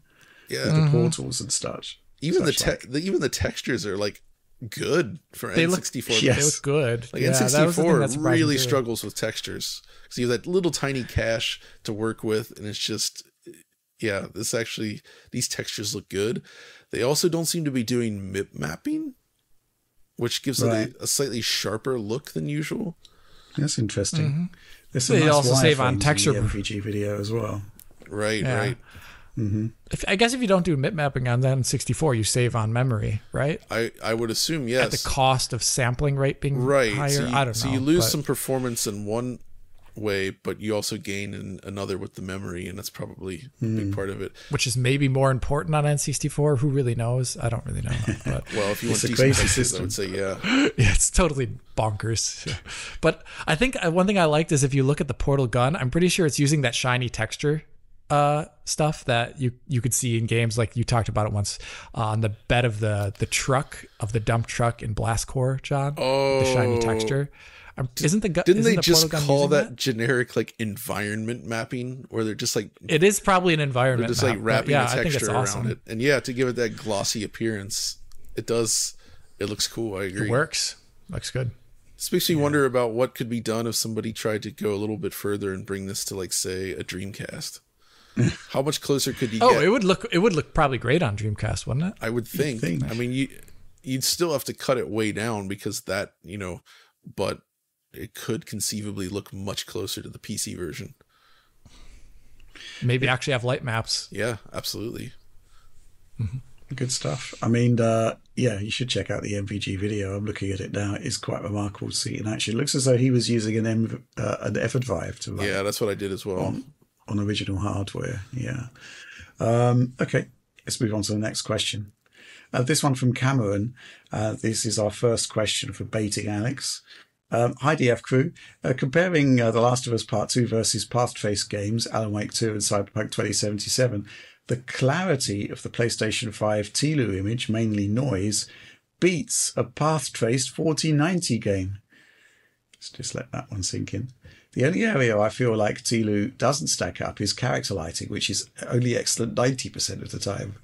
Yeah. the mm-hmm. portals and such. even the, such te- the even the textures are like good for They N64. Yes. they look good. Like yeah, that was the thing N64 that really too. struggles with textures because you have that little tiny cache to work with, and it's just yeah, this actually these textures look good. They also don't seem to be doing mip mapping, which gives Right. it a, a slightly sharper look than usual. That's interesting. Mm-hmm. There's some They nice also save on wireframes texture- in the MVG video as well. Right, Yeah. right. Mm-hmm. If, I guess if you don't do mip mapping on the N64, you save on memory, right? I I would assume yes. At the cost of sampling rate being right. higher. so you, I don't so know. you lose but- some performance in one way, but you also gain in another with the memory, and that's probably a Hmm. big part of it. which is maybe more important on N64. Who really knows? I don't really know. But Well, if you want a decent crazy textures, I would say yeah. yeah, it's totally bonkers. But I think uh, one thing I liked is if you look at the portal gun, I'm pretty sure it's using that shiny texture uh stuff that you you could see in games like you talked about it once uh, on the bed of the the truck of the dump truck in Blast Corps, John. Oh, the shiny texture. Isn't the gun? Didn't isn't they the just call using that, generic like environment mapping, where they're just like It is probably an environment. just like map, but wrapping yeah, a I think texture it's around awesome. it, and yeah, to give it that glossy appearance, it does. It looks cool. I agree. It works. Looks good. This makes me wonder about what could be done if somebody tried to go a little bit further and bring this to like say a Dreamcast. How much closer could you Oh, get? it would look it would look probably great on Dreamcast, wouldn't it? I would think. think. I mean, you you'd still have to cut it way down because that you know, but it could conceivably look much closer to the PC version. Maybe actually have light maps. Yeah, absolutely. Good stuff. I mean, uh, yeah, you should check out the MVG video. I'm looking at it now. It is quite remarkable to see in action. It looks as though he was using an M, uh, an F-Drive to run Yeah, that's what I did as well. on, on original hardware. Yeah. Um, okay, let's move on to the next question. Uh, this one from Cameron. Uh, this is our first question for baiting Alex. Um, hi, DF crew. Uh, comparing uh, The Last of Us Part 2 versus path traced games, Alan Wake 2 and Cyberpunk 2077, the clarity of the PlayStation 5 TLOU image, mainly noise, beats a path traced 4090 game. Let's just let that one sink in. The only area I feel like TLOU doesn't stack up is character lighting, which is only excellent 90% of the time.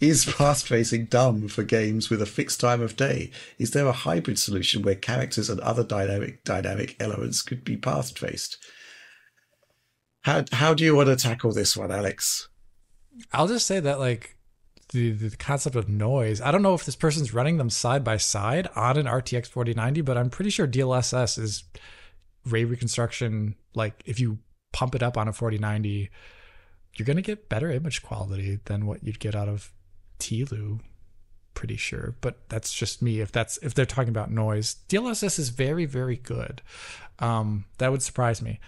Is path tracing dumb for games with a fixed time of day? Is there a hybrid solution where characters and other dynamic dynamic elements could be path traced? How how do you want to tackle this one, Alex? I'll just say that like the the concept of noise. I don't know if this person's running them side by side on an RTX 4090, but I'm pretty sure DLSS is ray reconstruction. Like if you pump it up on a 4090, you're going to get better image quality than what you'd get out of TLOU pretty sure, but that's just me. If that's if they're talking about noise, DLSS is very very good. Um, that would surprise me.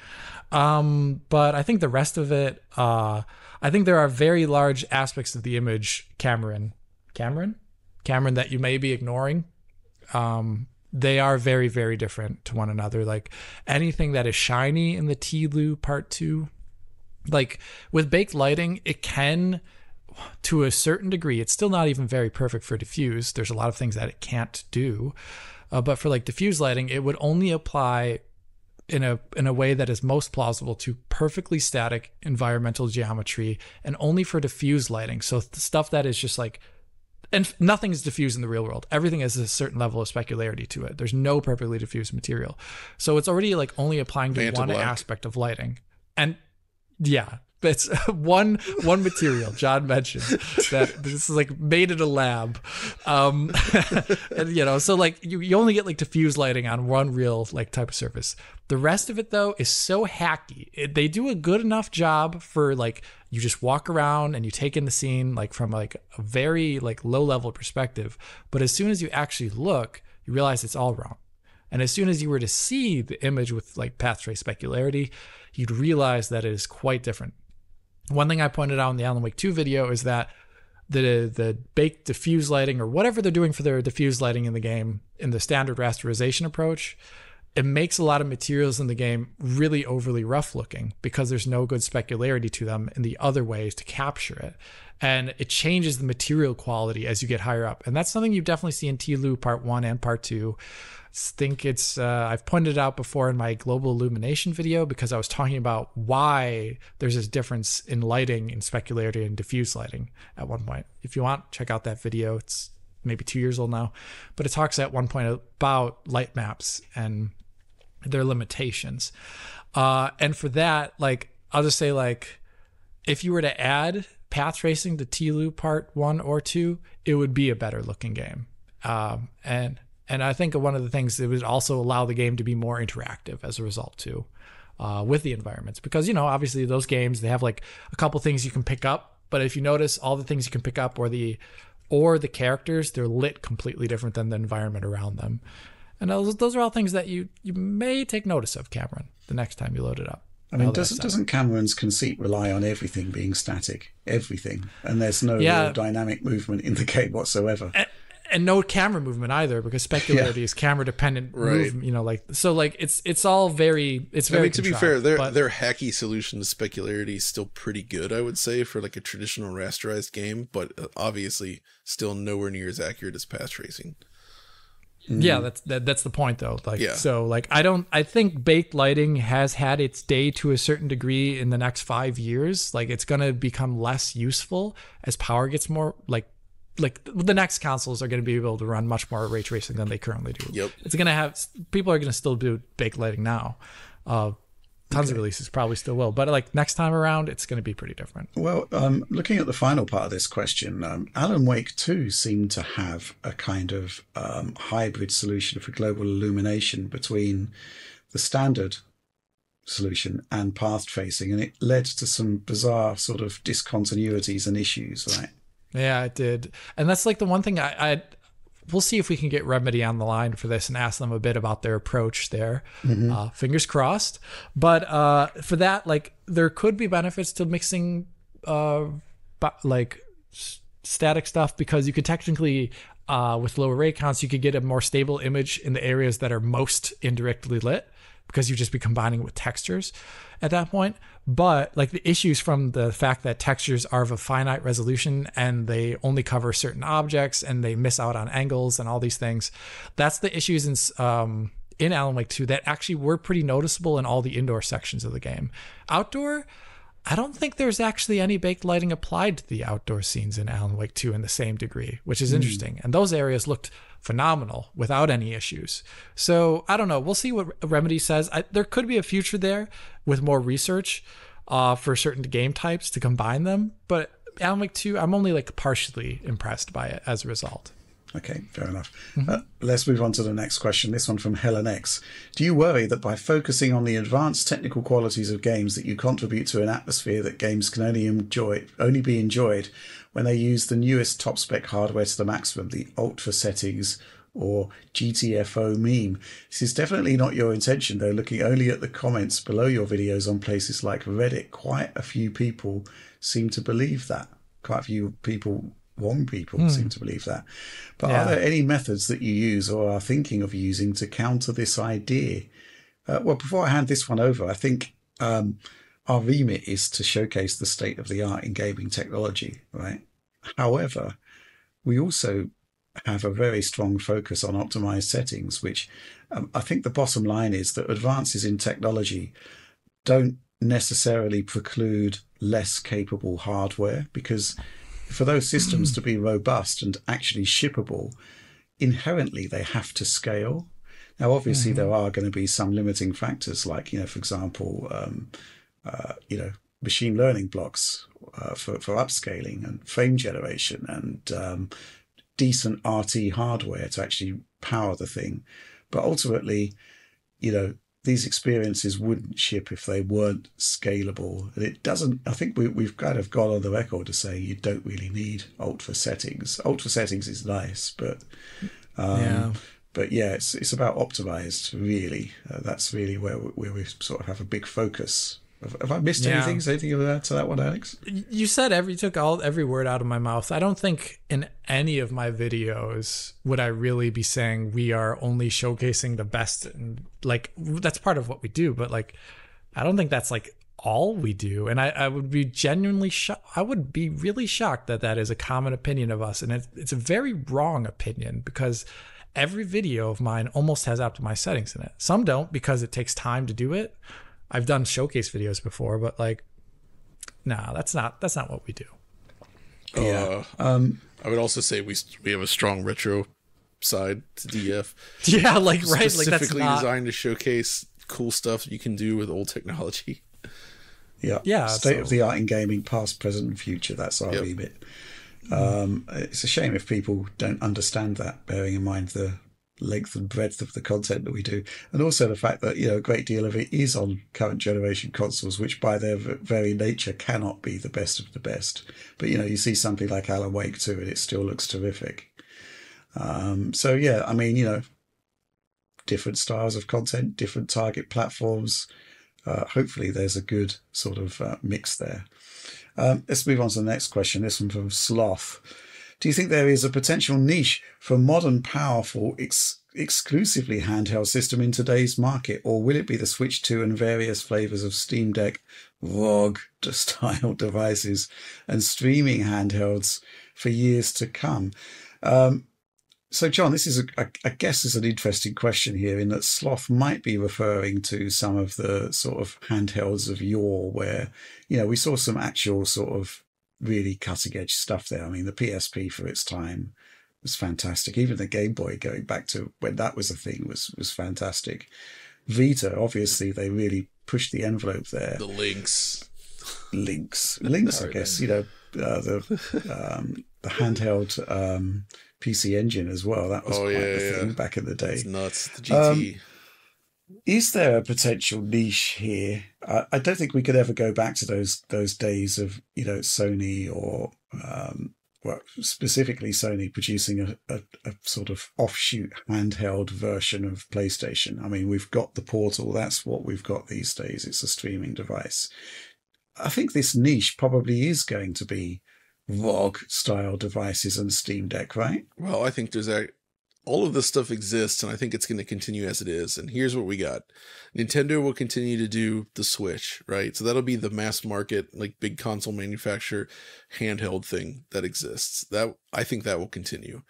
Um, but I think the rest of it, uh, I think there are very large aspects of the image, Cameron, Cameron, Cameron, that you may be ignoring. Um, they are very very different to one another. Like anything that is shiny in the TLOU Part Two, like with baked lighting, it can to a certain degree, it's still not even very perfect for diffuse. There's a lot of things that it can't do. Uh, but for like diffuse lighting, it would only apply in a in a way that is most plausible to perfectly static environmental geometry and only for diffuse lighting. So stuff that is just like and nothing is diffuse in the real world. Everything has a certain level of specularity to it. There's no perfectly diffuse material. So it's already like only applying to one aspect of lighting. And yeah, it's one one material John mentioned that this is like made in a lab, um, and you know, so like you, you only get like diffuse lighting on one real like type of surface. The rest of it though is so hacky. It, they do a good enough job for like you just walk around and you take in the scene like from like a very like low level perspective, but as soon as you actually look, you realize it's all wrong. And as soon as you were to see the image with like path trace specularity, you'd realize that it is quite different. One thing I pointed out in the Alan Wake 2 video is that the the baked diffuse lighting or whatever they're doing for their diffuse lighting in the game in the standard rasterization approach, it makes a lot of materials in the game really overly rough looking because there's no good specularity to them in the other ways to capture it. And it changes the material quality as you get higher up. And that's something you definitely see in TLOU part one and part two think it's uh, I've pointed out before in my global illumination video because I was talking about why there's this difference in lighting in specularity and diffuse lighting at one point. If you want, check out that video. It's maybe two years old now, but it talks at one point about light maps and their limitations. Uh, and for that, like I'll just say like if you were to add path tracing to TLOU part one or two, it would be a better looking game. Um, and and I think one of the things it would also allow the game to be more interactive as a result too, uh, with the environments because you know obviously those games they have like a couple things you can pick up, but if you notice all the things you can pick up or the or the characters they're lit completely different than the environment around them, and those those are all things that you you may take notice of, Cameron, the next time you load it up. I mean, doesn't doesn't Cameron's conceit rely on everything being static, everything, and there's no yeah. dynamic movement in the game whatsoever? And, no camera movement either because specularity yeah. is camera dependent right. you know like so like it's it's all very it's very I mean, to be fair their their hacky solution to specularity is still pretty good I would say for like a traditional rasterized game but uh, obviously still nowhere near as accurate as path tracing yeah that's that, that's the point though like yeah. so like i don't i think baked lighting has had its day to a certain degree in the next five years like it's going to become less useful as power gets more like like the next consoles are going to be able to run much more ray tracing than they currently do. Yep. It's going to have people are going to still do baked lighting now. Uh, tons okay. of releases probably still will, but like next time around, it's going to be pretty different. Well, um, looking at the final part of this question, um, Alan Wake 2 seemed to have a kind of um, hybrid solution for global illumination between the standard solution and path tracing, and it led to some bizarre sort of discontinuities and issues, right? Yeah, it did. And that's like the one thing I, I we'll see if we can get Remedy on the line for this and ask them a bit about their approach there. Mm-hmm. Uh, fingers crossed. But uh, for that, like there could be benefits to mixing, uh, like static stuff because you could technically. Uh, with lower ray counts, you could get a more stable image in the areas that are most indirectly lit because you just be combining with textures at that point. But like the issues from the fact that textures are of a finite resolution and they only cover certain objects and they miss out on angles and all these things, that's the issues in um, in Alan Wake 2 that actually were pretty noticeable in all the indoor sections of the game. Outdoor, I don't think there's actually any baked lighting applied to the outdoor scenes in Alan Wake 2 in the same degree, which is mm. interesting. And those areas looked phenomenal without any issues. So I don't know. We'll see what Remedy says. I, there could be a future there with more research uh, for certain game types to combine them. But Alan Wake 2, I'm only like partially impressed by it as a result. Okay, fair enough. Mm-hmm. Uh, let's move on to the next question. This one from Helen X. Do you worry that by focusing on the advanced technical qualities of games that you contribute to an atmosphere that games can only enjoy only be enjoyed when they use the newest top spec hardware to the maximum, the ultra settings or GTFO meme. This is definitely not your intention, though. Looking only at the comments below your videos on places like Reddit, quite a few people seem to believe that. Quite a few people Wrong people hmm. seem to believe that. But yeah. are there any methods that you use or are thinking of using to counter this idea? Uh, well, before I hand this one over, I think um, our remit is to showcase the state of the art in gaming technology, right? However, we also have a very strong focus on optimized settings, which um, I think the bottom line is that advances in technology don't necessarily preclude less capable hardware because for those systems to be robust and actually shippable, inherently they have to scale. Now, obviously, mm-hmm. there are going to be some limiting factors, like you know, for example, um, uh, you know, machine learning blocks uh, for for upscaling and frame generation and um, decent RT hardware to actually power the thing. But ultimately, you know, these experiences wouldn't ship if they weren't scalable. And it doesn't, I think we, we've kind of gone on the record to say you don't really need ultra settings. Ultra settings is nice, but, um, yeah. but yeah, it's, it's about optimized really. Uh, that's really where, where we sort of have a big focus have I missed yeah. anything? Is anything to that to that one, Alex? You said every took all every word out of my mouth. I don't think in any of my videos would I really be saying we are only showcasing the best and like that's part of what we do, but like I don't think that's like all we do. And I, I would be genuinely shocked. I would be really shocked that that is a common opinion of us. And it's, it's a very wrong opinion because every video of mine almost has optimized settings in it. Some don't because it takes time to do it I've done showcase videos before, but like, nah, that's not that's not what we do. Yeah. Uh, um, I would also say we we have a strong retro side to DF. Yeah, like right, specifically like not... designed to showcase cool stuff you can do with old technology. Yeah, yeah. State so... of the art in gaming, past, present, and future. That's our yep. remit. Um, it's a shame if people don't understand that, bearing in mind the length and breadth of the content that we do, and also the fact that you know a great deal of it is on current generation consoles, which by their very nature cannot be the best of the best. But you know, you see something like Alan Wake 2, and it still looks terrific. Um, so yeah, I mean, you know, different styles of content, different target platforms. Uh, hopefully, there's a good sort of uh, mix there. Um, let's move on to the next question. This one from Sloth. Do you think there is a potential niche for modern, powerful, ex- exclusively handheld system in today's market, or will it be the Switch 2 and various flavors of Steam Deck, ROG style devices, and streaming handhelds for years to come? Um, so, John, this is, a, I guess, is an interesting question here in that Sloth might be referring to some of the sort of handhelds of yore, where you know we saw some actual sort of really cutting edge stuff there. I mean, the PSP for its time was fantastic. Even the Game Boy, going back to when that was a thing, was was fantastic. Vita, obviously, they really pushed the envelope there. The Lynx, Lynx, Lynx. I guess you know uh, the um, the handheld um, PC Engine as well. That was oh, quite yeah, the yeah. thing back in the day. It's nuts. The GT. Um, is there a potential niche here? I, I, don't think we could ever go back to those those days of you know Sony or um, well specifically Sony producing a, a, a, sort of offshoot handheld version of PlayStation. I mean, we've got the Portal. That's what we've got these days. It's a streaming device. I think this niche probably is going to be ROG style devices and Steam Deck, right? Well, I think there's a all of this stuff exists, and I think it's going to continue as it is. And here's what we got Nintendo will continue to do the Switch, right? So that'll be the mass market, like big console manufacturer handheld thing that exists. That I think that will continue.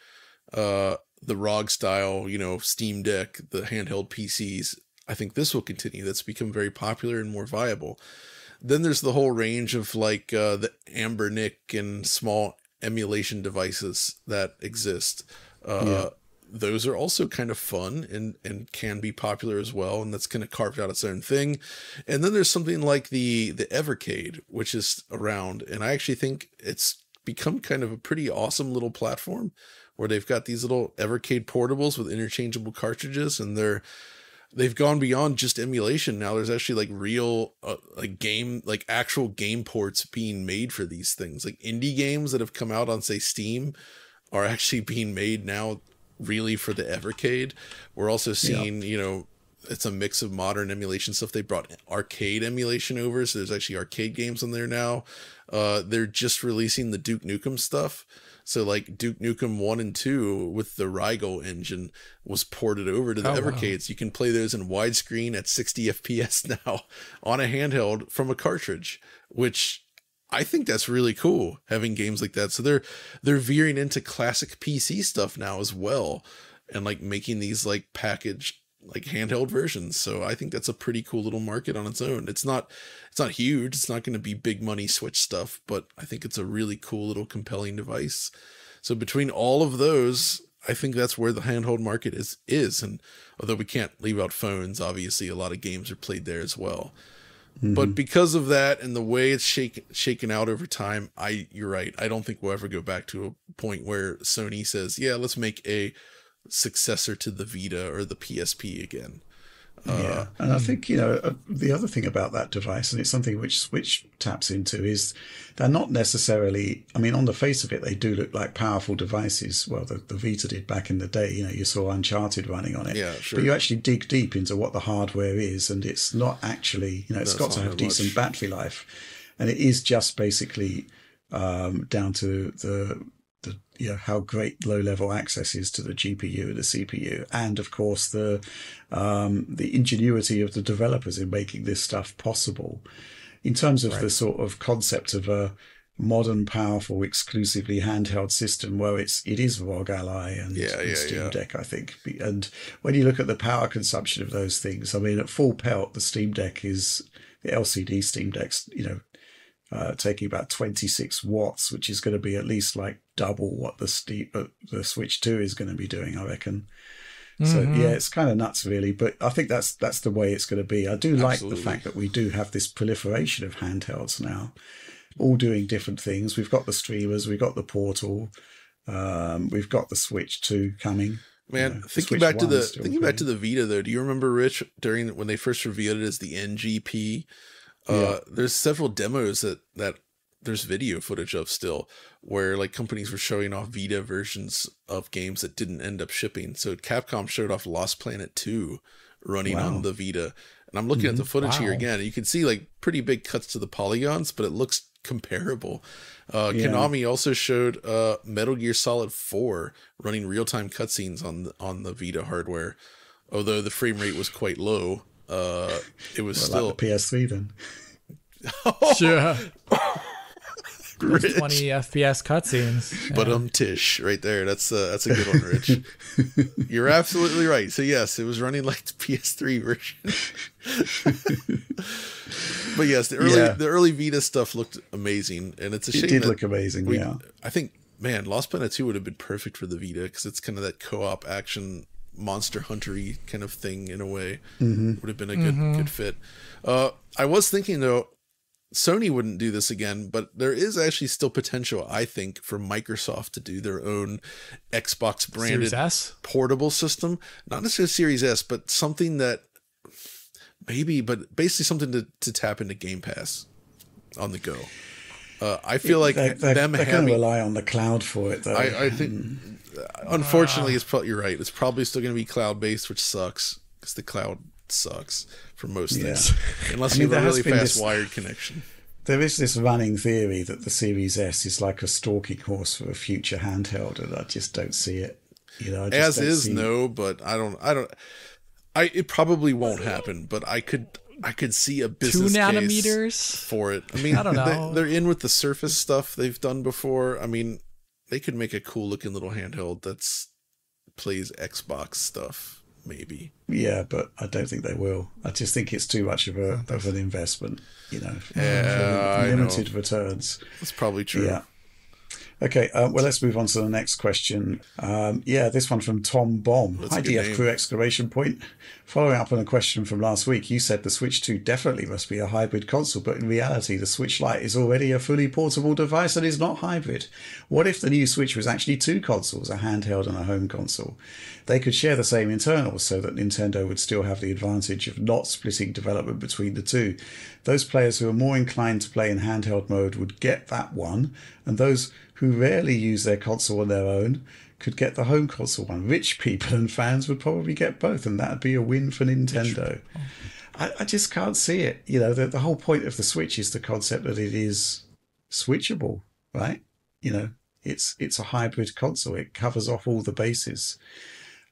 Uh, the ROG style, you know, Steam Deck, the handheld PCs, I think this will continue. That's become very popular and more viable. Then there's the whole range of like uh, the Anbernic and small emulation devices that exist. Uh, yeah those are also kind of fun and and can be popular as well and that's kind of carved out its own thing and then there's something like the the evercade which is around and i actually think it's become kind of a pretty awesome little platform where they've got these little Evercade portables with interchangeable cartridges, and they're they've gone beyond just emulation. Now there's actually like real uh, like game like actual game ports being made for these things. Like indie games that have come out on say Steam are actually being made now really for the Evercade. We're also seeing, you know, it's a mix of modern emulation stuff. They brought arcade emulation over, so there's actually arcade games on there now. Uh, they're just releasing the Duke Nukem stuff. So like Duke Nukem 1 and 2 with the Rigel engine was ported over to the Oh, wow. Evercades. You can play those in widescreen at 60 FPS now on a handheld from a cartridge, which I think that's really cool having games like that. So they're they're veering into classic PC stuff now as well and like making these like packaged like handheld versions. So I think that's a pretty cool little market on its own. It's not it's not huge. It's not going to be big money Switch stuff, but I think it's a really cool little compelling device. So between all of those, I think that's where the handheld market is is and although we can't leave out phones, obviously a lot of games are played there as well. But mm-hmm. because of that and the way it's shaken shaken out over time, I you're right. I don't think we'll ever go back to a point where Sony says, "Yeah, let's make a successor to the Vita or the PSP again." Yeah, and I think you know uh, the other thing about that device, and it's something which Switch taps into, is they're not necessarily. I mean, on the face of it, they do look like powerful devices. Well, the, the Vita did back in the day. You know, you saw Uncharted running on it. Yeah, sure. But you actually dig deep into what the hardware is, and it's not actually. You know, it's No, got to have decent much. battery life, and it is just basically um, down to the the you know how great low level access is to the GPU and the CPU, and of course the um, the ingenuity of the developers in making this stuff possible. In terms of the sort of concept of a modern, powerful, exclusively handheld system, where it's it is ROG Ally and, Yeah, and yeah, Steam yeah. Deck, I think. And when you look at the power consumption of those things, I mean, at full pelt, the Steam Deck is the LCD Steam Deck's, you know, uh, taking about 26 watts, which is going to be at least like double what the steep uh, the Switch 2 is going to be doing, I reckon. So Mm-hmm. yeah, it's kind of nuts, really. But I think that's that's the way it's going to be. I do like Absolutely. the fact that we do have this proliferation of handhelds now, all doing different things. We've got the streamers, we've got the Portal, um, we've got the Switch 2 coming. Man, You know, thinking back to the thinking back to the Vita though, do you remember Rich during when they first revealed it as the NGP? Uh, Yeah. There's several demos that that there's video footage of still where like companies were showing off Vita versions of games that didn't end up shipping. So Capcom showed off Lost Planet 2 running Wow. on the Vita. And I'm looking at the footage here Wow. again. You can see like pretty big cuts to the polygons, but it looks comparable. Uh, Yeah. Konami also showed uh, Metal Gear Solid 4 running real-time cutscenes on the, on the Vita hardware. Although the frame rate was quite low, uh, it was Well, still like the PS3 then. Sure. Those 20 FPS cutscenes. But um, Tish, right there. That's uh, that's a good one, Rich. You're absolutely right. So yes, it was running like the PS3 version. but yes, the early Yeah. the early Vita stuff looked amazing, and it's a shame It did look amazing, we- yeah. I think man, Lost Planet Two would have been perfect for the Vita because it's kind of that co-op action monster huntery kind of thing in a way. Mm-hmm. Would have been a good good fit. Uh, I was thinking though. Sony wouldn't do this again, but there is actually still potential, I think, for Microsoft to do their own Xbox branded portable system. Not necessarily Series S, but something that maybe, but basically something to, to tap into Game Pass on the go. Uh, I feel like They're, they're, them they're having. to rely on the cloud for it, though. I, I think, unfortunately, it's probably you're right. It's probably still going to be cloud based, which sucks because the cloud sucks for most Yeah. things, unless I mean, you have a really fast this- wired connection. There is this running theory that the Series S is like a stalking horse for a future handheld, and I just don't see it. You know, I just As is, see- no, but I don't. I don't. I it probably won't happen, but I could. I could see a Two business case nanometers? for it. I mean, I don't know. They, are in with the Surface stuff they've done before. I mean, they could make a cool looking little handheld that's plays Xbox stuff. Maybe. Yeah, but I don't think they will. I just think it's too much of a of an investment. You know, Yeah, limited returns. That's probably true. Yeah. Okay, uh, well, let's move on to the next question. Um, yeah, this one from Tom Bomb. That's Hi, DF. Crew! Exclamation point. Following up on a question from last week, you said the Switch 2 definitely must be a hybrid console, but in reality, the Switch Lite is already a fully portable device and is not hybrid. What if the new Switch was actually two consoles, a handheld and a home console? They could share the same internals so that Nintendo would still have the advantage of not splitting development between the two. Those players who are more inclined to play in handheld mode would get that one, and those who rarely use their console on their own could get the home console one. Rich people and fans would probably get both, and that'd be a win for Nintendo. I, I just can't see it. You know, the, the whole point of the Switch is the concept that it is switchable, right? You know, it's it's a hybrid console. It covers off all the bases.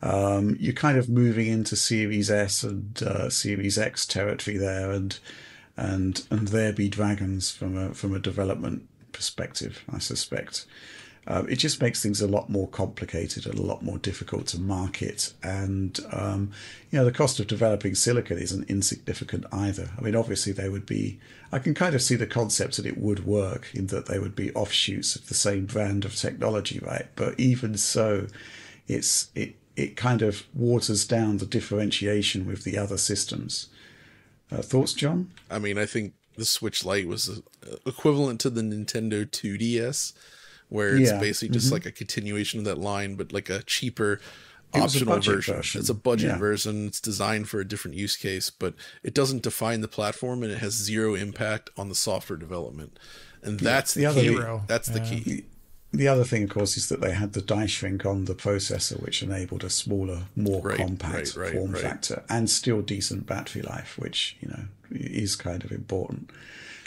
Um, you're kind of moving into Series S and uh, Series X territory there, and and and there be dragons from a from a development perspective. I suspect um, it just makes things a lot more complicated and a lot more difficult to market. And um, you know, the cost of developing silicon isn't insignificant either. I mean, obviously they would be. I can kind of see the concept that it would work in that they would be offshoots of the same brand of technology, right? But even so, it's it it kind of waters down the differentiation with the other systems. Uh, thoughts, John? I mean, I think the Switch Lite was equivalent to the Nintendo 2DS, where it's Yeah, Mm-hmm. basically just like a continuation of that line, but like a cheaper It was a optional version. version. It's a budget Yeah. version. It's designed for a different use case, but it doesn't define the platform and it has zero impact on the software development. And that's the the, other- key. Zero, That's the key. The other thing, of course, is that they had the die shrink on the processor, which enabled a smaller, more Right, compact right, right, form factor and still decent battery life, which you know is kind of important.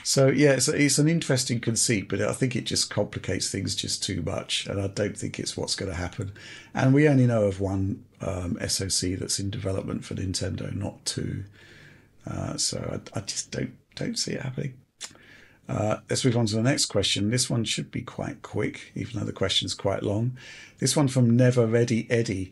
So yeah, it's, it's an interesting conceit, but I think it just complicates things just too much, and I don't think it's what's going to happen. And we only know of one um, SoC that's in development for Nintendo, not two. Uh, so I, I just don't don't see it happening. Uh, let's move on to the next question. This one should be quite quick, even though the question's quite long. This one from Never Ready Eddie.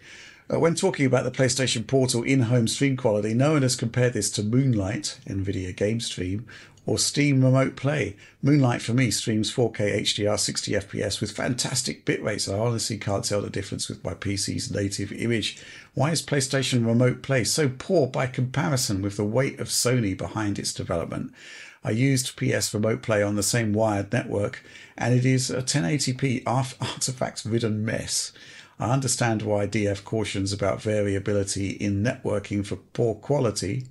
Uh, when talking about the PlayStation Portal in-home stream quality, no one has compared this to Moonlight, NVIDIA Game Stream, or Steam Remote Play. Moonlight for me streams 4K HDR 60 FPS with fantastic bit rates. I honestly can't tell the difference with my PC's native image. Why is PlayStation Remote Play so poor by comparison with the weight of Sony behind its development? I used PS Remote Play on the same wired network, and it is a 1080p artifact ridden mess. I understand why DF cautions about variability in networking for poor quality,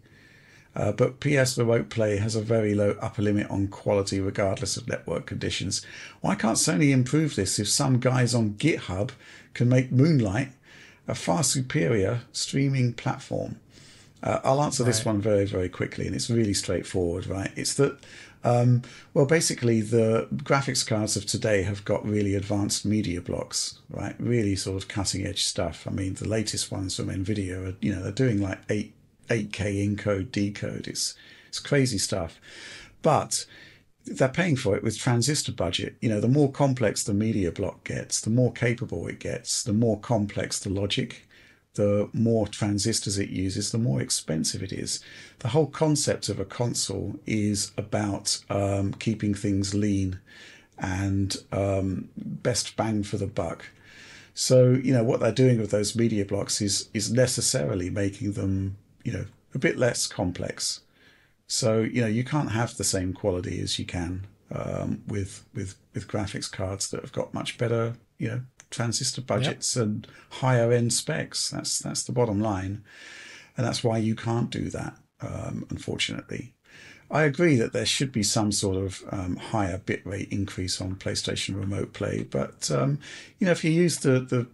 uh, but PS Remote Play has a very low upper limit on quality regardless of network conditions. Why can't Sony improve this if some guys on GitHub can make Moonlight a far superior streaming platform? Uh, I'll answer this one very, very quickly, and it's really straightforward, right? It's that, um, well, basically, the graphics cards of today have got really advanced media blocks, right? Really sort of cutting edge stuff. I mean, the latest ones from Nvidia are, you know, they're doing like eight, 8K encode, decode. It's, it's crazy stuff. But they're paying for it with transistor budget. You know, the more complex the media block gets, the more capable it gets, the more complex the logic the more transistors it uses, the more expensive it is. The whole concept of a console is about um, keeping things lean and um, best bang for the buck. So you know what they're doing with those media blocks is is necessarily making them you know a bit less complex. So you know you can't have the same quality as you can um, with with with graphics cards that have got much better you know transistor budgets and higher end specs. That's that's the bottom line, and that's why you can't do that. Um, unfortunately, I agree that there should be some sort of um, higher bitrate increase on PlayStation Remote Play, but um, you know if you use the the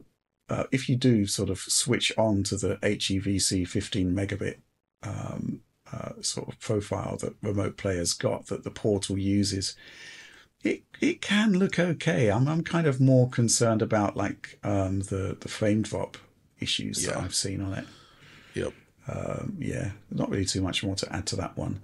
uh, if you do sort of switch on to the HEVC 15 megabit um, uh, sort of profile that Remote Play has got that the portal uses, it it can look okay. I'm I'm kind of more concerned about like um, the the frame drop issues that I've seen on it. Yep. Um, yeah, not really too much more to add to that one.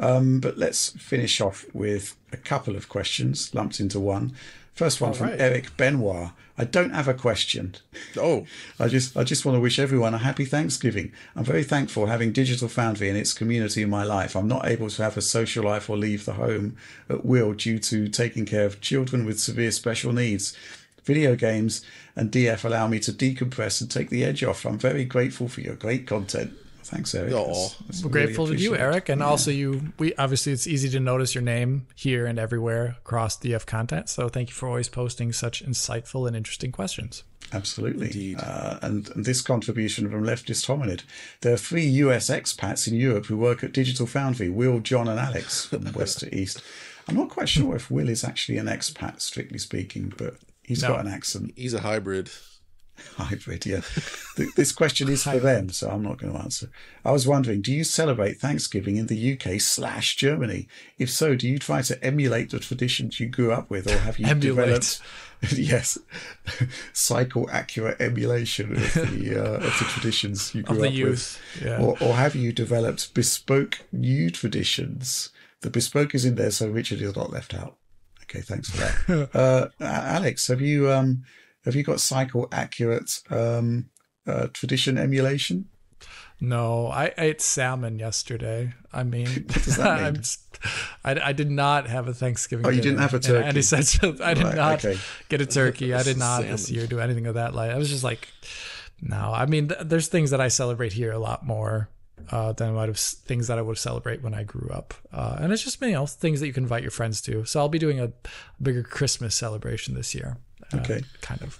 Um, but let's finish off with a couple of questions lumped into one. First one from right. Eric Benoit. I don't have a question. Oh, I just I just want to wish everyone a happy Thanksgiving. I'm very thankful having Digital Foundry and its community in my life. I'm not able to have a social life or leave the home at will due to taking care of children with severe special needs. Video games and DF allow me to decompress and take the edge off. I'm very grateful for your great content. Thanks, Eric. Aw. That's- that's We're really grateful to you. Eric, and also you. We obviously it's easy to notice your name here and everywhere across DF content. So thank you for always posting such insightful and interesting questions. Absolutely. Indeed. Uh, and, and this contribution from Leftist Hominid. There are three US expats in Europe who work at Digital Foundry Will, John, and Alex from west to east. I'm not quite sure if Will is actually an expat, strictly speaking, but he's No. got an accent. he's a hybrid. Hybrid, yeah. This question is for them, so I'm not going to answer. I was wondering, do you celebrate Thanksgiving in the UK slash Germany? If so, do you try to emulate the traditions you grew up with, or have you Emulate. developed? yes, cycle accurate emulation of the uh, of the traditions you grew Of the up youth, with, yeah. or, or have you developed bespoke new traditions? The bespoke is in there, so Richard is not left out. Okay, thanks for that. uh, Alex, have you um have you got cycle accurate um uh, tradition emulation? No, I ate salmon yesterday. I mean, mean? I, I did not have a Thanksgiving. Oh, you didn't have a turkey? Any of, I did Right, not okay. get a turkey. I did not this Salmon. year do anything of that. Like I was just like, no. I mean, th- there's things that I celebrate here a lot more uh, than I would have things that I would celebrate when I grew up. Uh, and it's just you know things that you can invite your friends to. So I'll be doing a bigger Christmas celebration this year. Uh, Okay. kind of.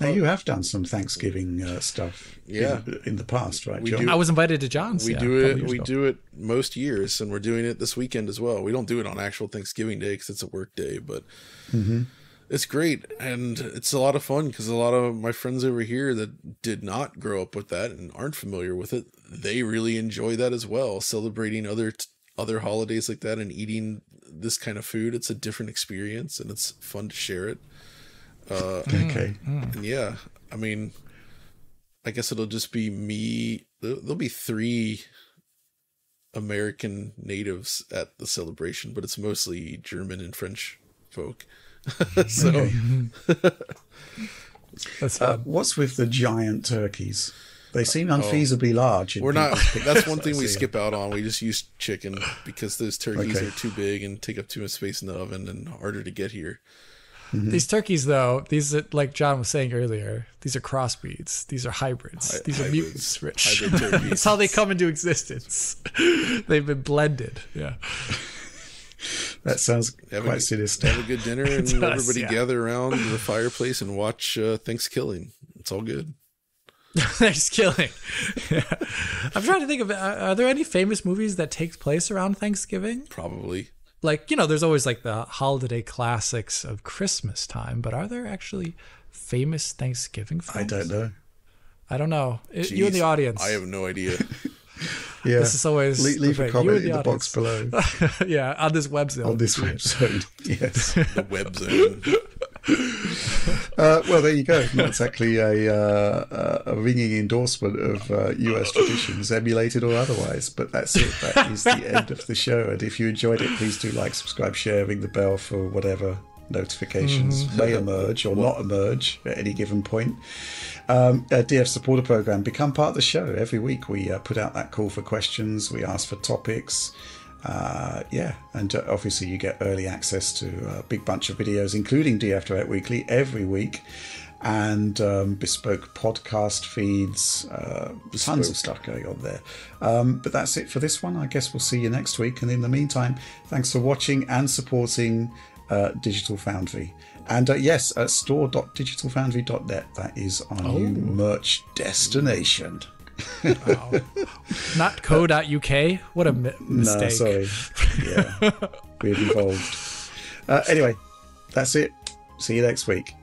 Now you have done some Thanksgiving uh, stuff, Yeah. in, in the past, right, We John? do- I was invited to John's. We yeah, do it. We ago. do it most years, and we're doing it this weekend as well. We don't do it on actual Thanksgiving Day because it's a work day, but it's great and it's a lot of fun because a lot of my friends over here that did not grow up with that and aren't familiar with it, they really enjoy that as well. Celebrating other t- other holidays like that and eating this kind of food, it's a different experience and it's fun to share it. Uh, mm, okay. And yeah, I mean, I guess it'll just be me. There'll, there'll be three American natives at the celebration, but it's mostly German and French folk. so That's Uh, what's with the giant turkeys? They seem oh, unfeasibly large. we're not. That's one thing we see. skip out on. We just use chicken because those turkeys Okay. are too big and take up too much space in the oven and harder to get here. These turkeys, though, these are, like John was saying earlier, these are crossbreeds. These are hybrids. Hy- these are mutants, Rich. Hybrid. That's how they come into existence. They've been blended. Yeah. That sounds Have a quite good- sinister. Have a good dinner and does, everybody yeah. gather around the fireplace and watch uh, Thanksgiving. It's all good. Thanksgiving. Yeah. I'm trying to think of are, are there any famous movies that take place around Thanksgiving? Probably. Like, you know, there's always like the holiday classics of Christmas time, but are there actually famous Thanksgiving films? I don't know. I don't know. It- you in the audience. I have no idea. Yeah. This is always leave, leave the a comment You in in the, the box below yeah, on this web zone. on this website. Yes. the web zone. Uh, well, there you go. Not exactly a, uh, a ringing endorsement of uh, US traditions, emulated or otherwise. But that's it. That is the end of the show. And if you enjoyed it, please do like, subscribe, share, ring the bell for whatever notifications may emerge or not emerge at any given point. Um, uh, DF supporter program. Become part of the show. Every week we uh, put out that call for questions. We ask for topics. Uh, yeah, and uh, obviously you get early access to a big bunch of videos, including DF Weekly every week, and um, bespoke podcast feeds. Uh, tons of stuff going on there. Um, but that's it for this one. I guess we'll see you next week. And in the meantime, thanks for watching and supporting uh, Digital Foundry. And uh, yes, at store.digitalfoundry.net. That is our new merch destination. Wow. Not co.uk. What a mi- mistake. No, sorry. Yeah, we've evolved. Uh, anyway, that's it. See you next week.